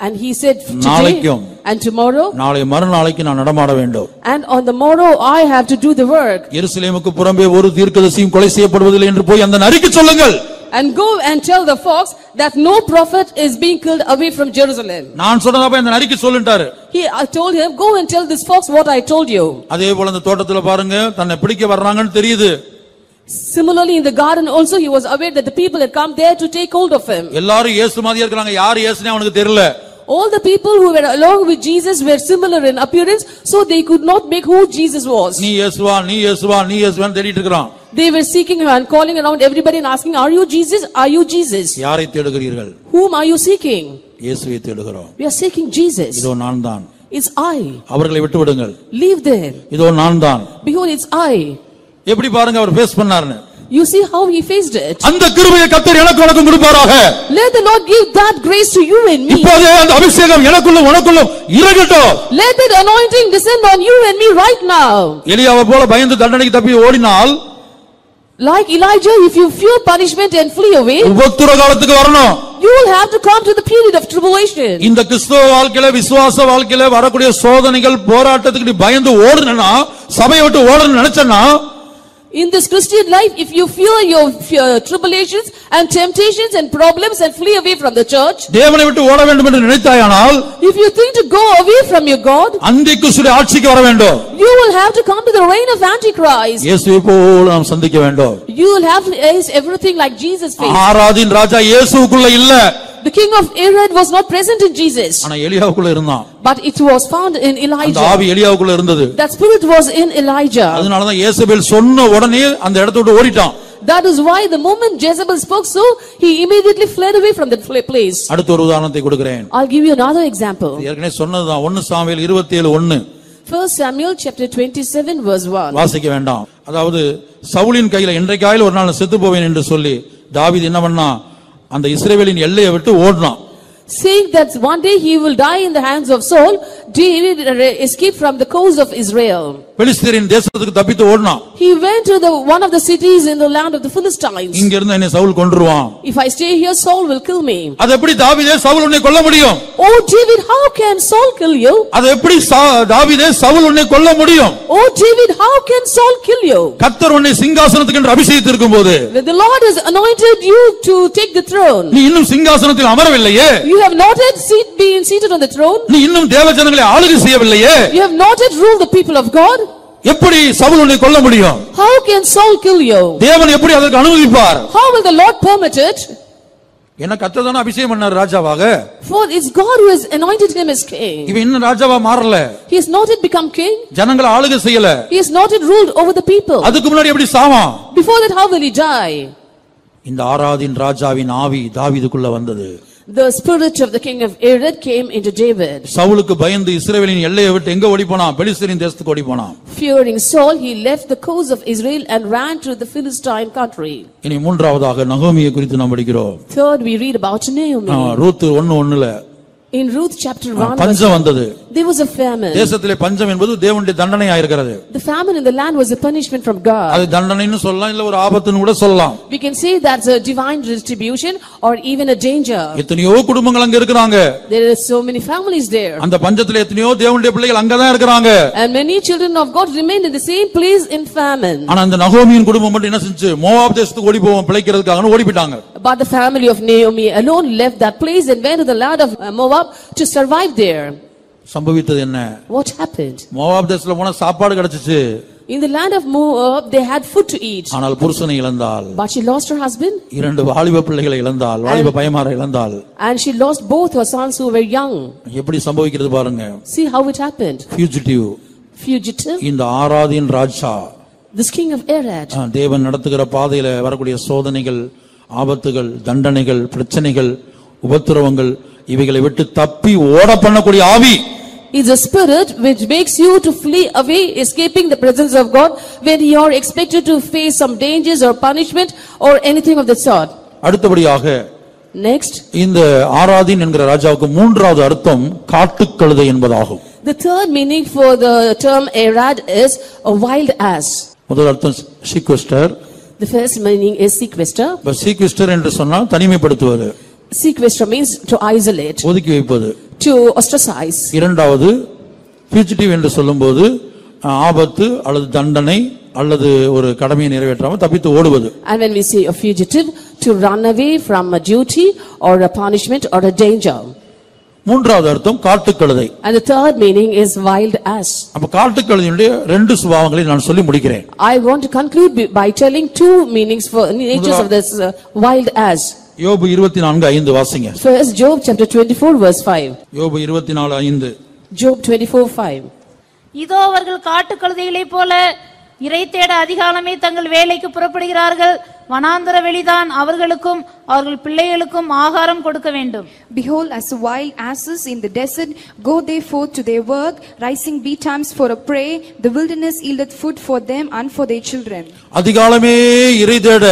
And he said, Today நாளைக்கும். and tomorrow, நாளை மறுநாளைக்கு நான் நடமாட வேண்டும் and on the morrow I have to do the work. எருசலேமுக்கு புறம்பே ஒரு தீர்க்கதரிசியும் கொலை செய்யப்படுவதில்லை என்று போய் அந்த நரிக்கு சொல்லுங்கள் And go and tell the fox that no prophet is being killed away from Jerusalem. நான் சொன்னதப்ப இந்த நரிக்கு சொல்லுட்டாரு He I told him, Go and tell this fox what I told you. அதே போல அந்த தோட்டத்துல பாருங்க தன்னை பிடிக்க வர்றாங்கன்னு தெரியுது Similarly, in the garden also, he was aware that the people had come there to take hold of him. எல்லாரும் இயேசு மாதிரியா இருக்கிறாங்க யார் இயேசுனே அவனுக்கு தெரியல All the people who were along with Jesus were similar in appearance, so they could not make who Jesus was. நீ இயேசுவா நீ இயேசுவா நீ இயேசுவான்னு தேடிட்டு இருக்கிறான் They were seeking him and calling around everybody and asking, Are you Jesus? Are you Jesus? யாரை தேடுகிறீர்கள் Whom are you seeking? இயேசுவை தேடுகிறோம் We are seeking Jesus. இதோ நான் தான் It's I. அவர்களை விட்டு விடுங்கள் Leave there. இதோ நான் தான் Behold, it's I. எப்படி பாருங்க அவர் ஃபேஸ் பண்ணாருன்னு You see how he faced it. அந்த கிருபையை கத்தர் எனக்கு உனக்கும் கொடுப்பாராக Let the Lord give that grace to you and me. இப்போதே அந்த அபிஷேகம் எனக்குள்ளும் உனக்குள்ளும் இறங்கட்டும் Let that anointing descend on you and me right now. எலியாவை போல பயந்து தண்டனைக்கு தப்பி ஓடினால் Like Elijah, if you fear punishment and flee away, உபத்திர காலத்துக்கு வரணும் you will have to come to the period of tribulation. இந்த கிறிஸ்துவ வாழ்க்கையில விசுவாச வாழ்க்கையில வரக்கூடிய சோதனைகள் போராட்டத்துக்கு நீ பயந்து ஓடுனா சபையை விட்டு ஓடணும்னு நினைச்சனா In this Christian life, if you fear your fear, tribulations and temptations and problems and flee away from the church, தேவனை விட்டு ஓட வேண்டும் என்று நினைத்தாயானால் if you think to go away from your God, அந்தி கிறிஸ்துடைய ஆட்சிக்கு வர வேண்டும் you will have to come to the reign of Antichrist. இயேசுவை போல நாம் சந்திக்க வேண்டும் You will have to face everything like Jesus faced. ஆராதின் ராஜா இயேசுவுக்குள்ள இல்ல The king of Arad was not present in Jesus, ஆனா எலியாவுக்குள்ள இருந்தான் but it was found in அந்த Elijah. ஆவி எலியாவுக்குள்ள இருந்தது That spirit was in Elijah. அதனாலதான் இயேசபேல் சொன்ன உடனே அந்த இடத்தை விட்டு ஓடிட்டான் That is why the moment Jezebel spoke so, he immediately fled away from that place. அடுத்த ஒரு உதாரணத்தை கொடுக்கிறேன் I'll give you another example. ஏற்கனவே சொன்னதுதான் ஒன்னு சாமியல் இருபத்தி ஏழு ஒன்னு First Samuel chapter 27 verse 1. வாசிக்க வேண்டாம் அதாவது சவுலின் கையில இன்றைக்காயில் ஒரு நாள் செத்து போவேன் என்று சொல்லி தாவீது என்ன பண்ணா அந்த இஸ்ரேவேலின் எல்லையை விட்டு ஓடினான் Saying that one day he will die in the hands of Saul, David uh, escaped from the coast of Israel. பெலிஸ்தரின் தேசத்துக்கு தப்பித்து ஓடினான் He went to the one of the cities in the land of the Philistines. இங்க இருந்து என்னை Saul கொன்றுவான் If I stay here, Saul will kill me. அது எப்படி தாவீதே சவுல் உன்னை கொல்ல முடியும் Oh David, how can Saul kill you? அது எப்படி சா- தாவீதே சவுல் உன்னை கொல்ல முடியும் Oh David, how can Saul kill you? கத்தர் உன்னை சிங்காசனத்துக்கு என்று அபிஷேகித்திருக்கும் போது When the Lord has anointed you to take the throne, நீ இன்னும் சிங்காசனத்தில் அமரவில்லையே you have not yet seat, been seated on the throne, நீ இன்னும் தேவஜனங்களை ஆளுகை செய்யவில்லையே you have not yet ruled the people of God. எப்படி சவுல் உன்னை கொல்ல முடியும் How can Saul kill you? தேவன் எப்படி அதற்கு அனுமதிப்பார் How will the Lord permit it? என்ன கத்தர் தானே அபிஷேகம் பண்ணார் ராஜாவாக For it's God who has anointed him as king. இவன் இன்னும் ராஜாவா மாறல He has not yet become king. ஜனங்களை ஆளுகை செய்யல He has not yet ruled over the people. அதுக்கு முன்னாடி எப்படி சாவான் Before that, how will he die? இந்த ஆராதின் ராஜாவின் ஆவி தாவீதுக்குள்ள வந்தது The spirit of the king of Arad came into David. சவுலுக்கு பயந்து இஸ்ரவேலின் எல்லையை விட்டு எங்க ஓடி போனான் பெலிஸ்தரின் தேசத்துக்கு ஓடி போனான் Fearing Saul, he left the coast of Israel and ran to the Philistine country. இனி மூன்றாவதாக நகோமியை குறித்து நாம் படிக்கிறோம் Third, we read about Naomi. ஆ, ரூத்து ஒண்ணு ஒண்ணுல In Ruth chapter 1, verse- பஞ்சம் வந்தது there was a famine. தேசத்திலே பஞ்சம் என்பது தேவனுடைய தண்டனை ஆயிருக்கிறது The famine in the land was a punishment from God. அது தண்டனைன்னு சொல்லலாம் இல்ல ஒரு ஆபத்துன்னு கூட சொல்லலாம் We can say that's a divine retribution or even a danger. எத்தனையோ குடும்பங்கள் அங்க இருக்கிறாங்க There are so many families there. அந்த பஞ்சத்துல எத்தனையோ தேவனுடைய பிள்ளைகள் அங்கதான் இருக்கிறாங்க And many children of God remain in the same place in famine. ஆனா அந்த நகோமியின் குடும்பம் மட்டும் என்ன செஞ்சு மோவாப் தேசத்துக்கு ஓடி போவோம் பிழைக்கிறதுக்காக ஓடி போயிட்டாங்க But the family of Naomi alone left that place and went to the land of uh, Moab to survive there. சம்பவித்தது என்ன What happened? மோவாப் தேசத்துல போனா சாப்பாடு கிடைச்சிச்சு In the land of Moab, they had food to eat. ஆனால் புருஷனை இழந்தாள் But she lost her husband இரண்டு வாலிப பிள்ளைகளை இழந்தாள் வாலிப பயமார இழந்தாள் and she lost both her sons who were young. எப்படி சம்பவிக்கிறது பாருங்க See how it happened. Fugitive Fugitive, இந்த ஆராதின் ராஜா this king of Arad. ஆ, தேவன் நடத்துகிற பாதையில வரக்கூடிய சோதனைகள் ஆபத்துகள் தண்டனைகள் பிரச்சனைகள் உபத்திரவங்கள் இவைகளை விட்டு தப்பி ஓட பண்ணக்கூடிய ஆவி is a spirit which makes you to flee away, escaping the presence of God when you are expected to face some dangers or punishment or anything of the sort. அடுத்தபடியாக Next, இந்த ஆராதின் என்கிற ராஜாவுக்கு மூன்றாவது அர்த்தம் காட்டுக்கழுதை என்பதாகும் the third meaning for the term Arad is a wild ass. முதல் அர்த்தம் சீக்வஸ்டர் The first meaning is sequester. இப்ப சீக்வஸ்டர் என்று சொன்னால் தனிமைப்படுத்துவது Sequester means to isolate, ஒதுக்கி வைப்பது to ostracize. இரண்டாவது ஃபியூஜிட்டிவ் என்று சொல்லும்போது ஆ, ஆபத்து அல்லது தண்டனை அல்லது ஒரு கடமையை நிறைவேற்றாமல் தப்பித்து ஓடுவது And when we say a fugitive, to run away from a duty or a punishment or a danger. மூன்றாவது அர்த்தம் காட்டுக்கழுதை And the third meaning is wild ass. அப்ப காட்டுக்கழுதையினுடைய ரெண்டு சுபாவங்களை நான் சொல்லி முடிக்கிறேன் I want to conclude by- telling two meanings for natures of this uh, wild ass. யோபு இருபத்தி நான்கு ஐந்து வாசிங்க First Job chapter 24 verse 5. யோபு இருபத்தி நாலு ஐந்து Job 24 5. இதோ அவர்கள் காட்டுக் கழுதைகளைப் போல இறை தேட அதிகாலமே தங்கள் வேலைக்கு புறப்படுகிறார்கள் வனாந்தர வெளிதான் அவர்களுக்கும் அவர்கள் பிள்ளைகளுக்கும் ஆகாரம் கொடுக்க வேண்டும் Behold, as wild asses in the desert, go they forth to their work, rising betimes for a prey. The wilderness yieldeth food for them and for their children. அதிகாலமே இறை தேட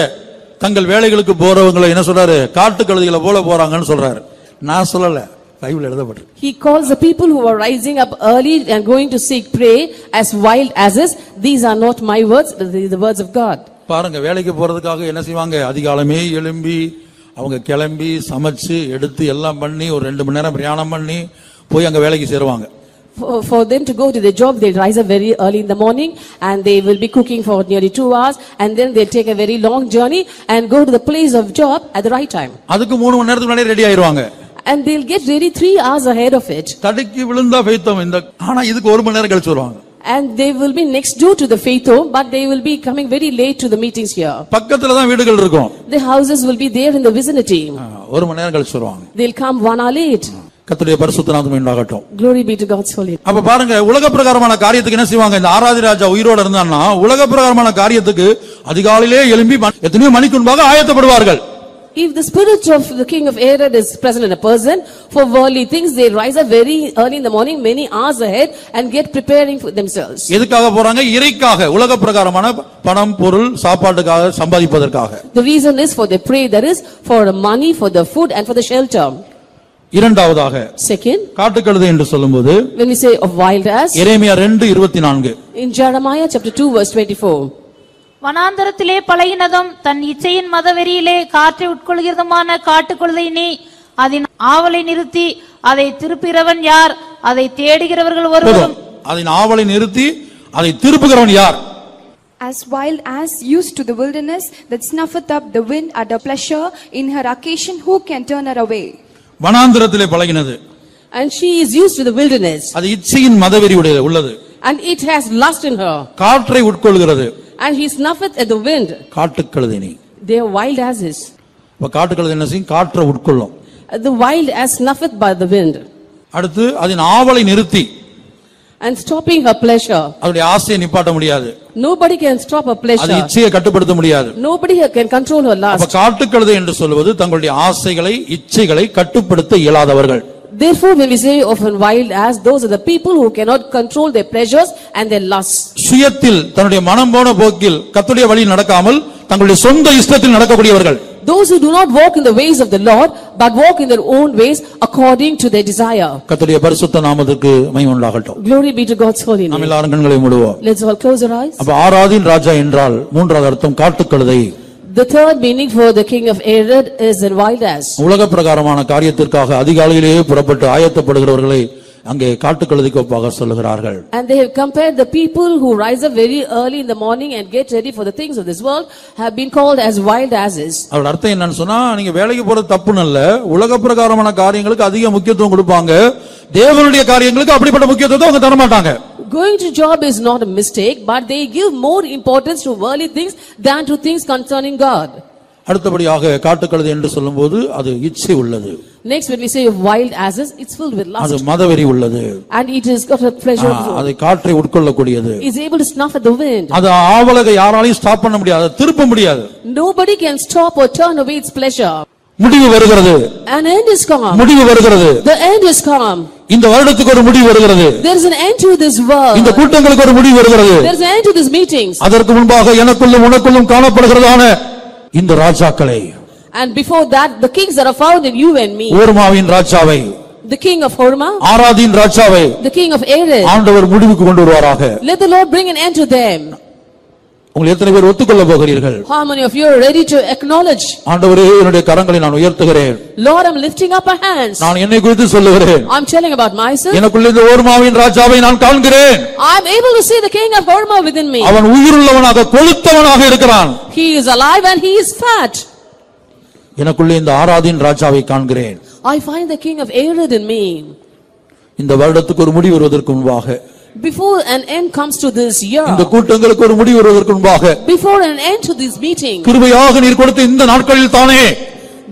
தங்கள் வேலைகளுக்கு போறவங்களை என்ன சொல்றாரு காட்டுக்கழுதைகளை போல போறாங்கன்னு சொல்றாரு நான் சொல்லல பைபிள் எழுதப்பட்டிருக்கு He calls the people who are rising up early and going to seek prey as wild asses. These are not my words, these are the words of God. பாருங்க வேலைக்கு போறதுக்காக என்ன செய்வாங்க அதிகாலமே எழும்பி அவங்க கிளம்பி சமைச்சு எடுத்து எல்லாம் பண்ணி ஒரு ரெண்டு மணி நேரம் பிரயாணம் பண்ணி போய் அங்க வேலைக்கு சேருவாங்க For, for them to go to their job, they rise up very early in the morning and they will be cooking for nearly two hours and then they take a very long journey and go to the place of job at the right time. அதுக்கு மூணு மணி நேரத்துக்கு முன்னாடி ready ஆயிருவாங்க And they'll get ready three hours ahead of it. தடுக்கி விழுந்தா பெய்த்தோம் இந்த ஆனா இதுக்கு ஒரு மணி நேரம் கழிச்சு வருவாங்க And they will be next door to the faith home, but they will be coming very late to the meetings here. பக்கத்துல தான் வீடுகள் இருக்கும் The houses will be there in the vicinity. ஒரு மணி நேரம் கழிச்சு வருவாங்க They'll come one hour late. கத்துடைய பரிசுத்தநாதம் உண்டாகட்டும் Glory be to God's holy. அப்ப பாருங்க உலக பிரகாரமான காரியத்துக்கு என்ன செய்வாங்க இந்த ஆராதி ராஜா உயிரோட இருந்தான்னா உலக பிரகாரமான காரியத்துக்கு அதிகாலையிலே எழும்பி எத்தனையோ மணிக்கு முன்பாக ஆயத்தப்படுவார்கள் If the spirit of the king of Arad is present in a person, for worldly things, they rise up very early in the morning, many hours ahead, and get preparing for themselves. எதுக்காக போறாங்க இறைக்காக உலக பிரகாரமான பணம் பொருள் சாப்பாட்டுக்காக சம்பாதிப்பதற்காக The reason is for the prey, that is, for the money, for the food, and for the shelter. இரண்டாவதாக Second, காட்டுக்கழுதை என்று சொல்லும்போது when we say of wild ass, எரேமியா ரெண்டு இருபத்தி நான்கு in Jeremiah chapter 2 verse 24. வனாந்தரத்திலே பழகினதும் தன் இச்சையின் மதவெறியிலே காற்றை உட்கொள்கிறதுமான காட்டுக்கொழுதை நீ அதன் ஆவலை நிறுத்தி அதை திருப்புகிறவன் யார்? அதை தேடுகிறவர்கள் ஒருவரும். அதன் ஆவலை நிறுத்தி அதை திருப்புகிறவன் யார்? As wild ass used to the wilderness that snuffeth up the wind at her pleasure, in her occasion who can turn her away? வனாந்திரத்திலே பழகினது. And she is used to the wilderness, அது இச்சையின் மதவெறி உள்ளது. And it has lust in her, காற்றை உட்கொள்கிறது. and he snuffeth at the wind. காட்டுக்கழுதை நீ They are wild asses. இப்ப காட்டுக்கழுதை என்ன செய்யும் காற்றை உட்கொள்ளும் The wild ass snuffeth by the wind, அடுத்து அதன் ஆவலை நிறுத்தி and stopping her pleasure. அதனுடைய ஆசையை நிப்பாட்ட முடியாது Nobody can stop her அது pleasure. இச்சையை கட்டுப்படுத்த முடியாது Nobody can control her அப்ப lust. காட்டுக்கழுதை என்று சொல்வது தங்களுடைய ஆசைகளை இச்சைகளை கட்டுப்படுத்த இயலாதவர்கள் Therefore, when we say of a wild ass, those are the people who cannot control their pleasures and their lusts. சுயத்தில் தன்னுடைய மனம் போன போக்கில் கத்துடைய வழி நடக்காமல் தங்களுடைய சொந்த இஷ்டத்தில் நடக்கக்கூடியவர்கள் Those who do not walk in the ways of the Lord, but walk in their own ways according to their desire. கர்த்தருடைய பரிசுத்த நாமத்துக்கு மகிமை உண்டாகட்டும் Glory be to God's holy நாம் name. எல்லாரும் கண்களை மூடுவோம் Let's all close our eyes. அப்ப ஆராதின் ராஜா என்றால் மூன்றாவது அர்த்தம் காட்டுக்கழுதை The third meaning for the king of Arad is in wild ass. உலக பிரகாரமான காரியத்திற்காக அதிகாலையிலேயே புறப்பட்டு ஆயத்தப்படுகிறவர்களை அங்கே காட்டுக்கழுதைக்கு ஒப்பாக சொல்லுகிறார்கள் And they have compared the people who rise up very early in the morning and get ready for the things of this world have been called as wild asses. அவரோட அர்த்தம் என்னன்னு சொன்னா நீங்க வேலைக்கு போறது தப்புன்னு இல்ல உலக பிரகாரமான காரியங்களுக்கு அதிக முக்கியத்துவம் கொடுப்பாங்க தேவனுடைய காரியங்களுக்கு அப்படிப்பட்ட முக்கியத்துவத்தை அவங்க தர மாட்டாங்க Going to job is not a mistake, but they give more importance to worldly things than to things concerning God. அடுத்தபடியாக காட்டுக்கழுதை என்று சொல்லும்போது அது இச்சை உள்ளது Next, when we say wild asses, it's filled with அது lust. மதவெறி உள்ளது And it has got a pleasure ah, of அதை காற்றை உட்கொள்ளக்கூடியது is able to snuff at the wind. அது ஆவலக யாராலையும் ஸ்டாப் பண்ண முடியாது அதை திருப்ப முடியாது Nobody can stop or turn away its pleasure. முடிவு வருகிறது An end is come. முடிவு வருகிறது The end is come. இந்த வருடத்துக்கு ஒரு முடிவு வருகிறது There is an end to this இந்த world. கூட்டங்களுக்கு ஒரு முடிவு வருகிறது There is an end to these meetings. அதற்கு முன்பாக எனக்குள்ளும் உனக்குள்ளும் காணப்படுகிறதான இந்த ராஜாக்களை And before that, the kings that are found in you and me, ஓர்மாவின் ராஜாவை the king of Horma, ஆராதின் ராஜாவை the king of Arad, ஆண்டவர் முடிவுக்கு கொண்டு வருவாராக let the Lord bring an end to them. உங்கள் எத்தனை பேர் ஒத்துக்கொள்ள போகிறீர்கள் How many of you are ready to acknowledge? ஆண்டவரே என்னுடைய கரங்களை நான் உயர்த்துகிறேன் Lord, I'm lifting up my hands. நான் என்னை குறித்து சொல்லுகிறேன் I'm telling about myself. எனக்குள்ள இந்த ஓர்மாவின் ராஜாவை நான் காண்கிறேன் I'm able to see the king of Horma within me. அவன் உயிருள்ளவனாக கொழுத்தவனாக இருக்கிறான் He is alive and he is fat. எனக்குள்ளே இந்த ஆராதின் ராஜாவை காண்கிறேன் I find the king of Arad in me. இந்த வருடத்துக்கு ஒரு முடிவு வருவதற்கு முன்பாக Before an end comes to this year, இந்த கூட்டங்களுக்கு ஒரு முடிவு வருவதற்கு முன்பாக before an end to this meeting, கிருபையாக நீர் கொடுத்த இந்த நாட்களில் தானே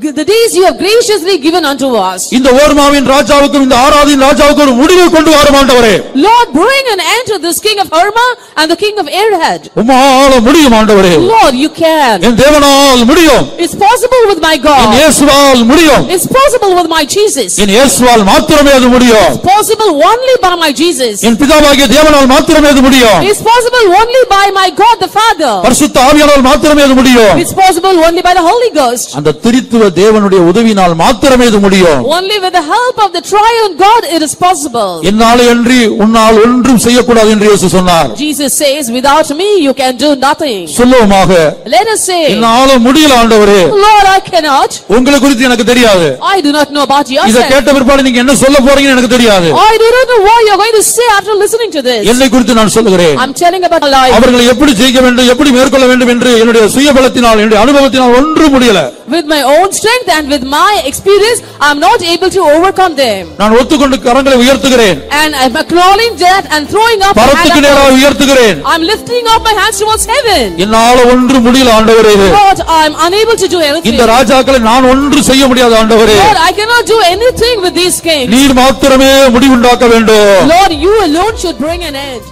the days you have graciously given unto us, இந்த ஓர்மாவின் ராஜாவுக்கும் இந்த ஆராதின் ராஜாவுக்கும் ஒரு முடிவை கொண்டு வர ஆண்டவரே Lord, bring an end to this king of Horma and the king of Arad. உம்மால முடியும் ஆண்டவரே Lord, you can. என் தேவனால் முடியும் It's possible with my N God. இயேசுவால் முடியும் It's possible with my Jesus. என் இயேசுவால் மாத்திரமே அது முடியும் Possible only by my Jesus. என் பிதாவாகிய தேவனால் மாத்திரமே அது முடியும் It's possible only by my God the Father. பரிசுத்த ஆவியானால் மாத்திரமே அது முடியும் It's possible only by the Holy Ghost. அந்த திரித்துவ தேவனுடைய உதவினால் மாத்திரமே இது முடியும் Only with the help of the triune God it is possible. என்னாலே அன்றி உன்னால் ஒன்றும் செய்யக்கூடாது என்று இயேசு சொன்னார் Jesus says, without me you can do nothing. சொல்லுவோமாக Let us say, என்னால முடியல ஆண்டவரே Lord, I cannot. உங்களை குறித்து எனக்கு தெரியாது I do not know about இத yourself. கேட்ட பிற்பாடு நீங்க என்ன சொல்ல போறீங்கன்னு எனக்கு தெரியாது I do not know what you're going to say after listening to this. என்னை குறித்து நான் சொல்லுகிறேன் I'm telling about life. அவர்களை எப்படி ஜெயிக்க வேண்டும் எப்படி மேற்கொள்ள வேண்டும் என்று என்னுடைய சுயபலத்தினால் என்னுடைய அனுபவத்தினால் ஒன்றும் முடியல With my own strength and with my experience, I'm not able to overcome them. நான் ஒத்துக்கொண்டு கரங்களை உயர்த்துகிறேன் And I'm acknowledging that and throwing up my பரத்துக்கு hand நேராக up. உயர்த்துகிறேன் I'm lifting up my hands towards heaven. என்னால ஒன்று முடியல ஆண்டவரே Lord, I'm unable to do anything. இந்த ராஜாக்களை நான் ஒன்று செய்ய முடியாது ஆண்டவரே Lord, I cannot do anything with these kings. நீர் மாத்திரமே முடிவுண்டாக்க வேண்டும் Lord, you alone should bring an end.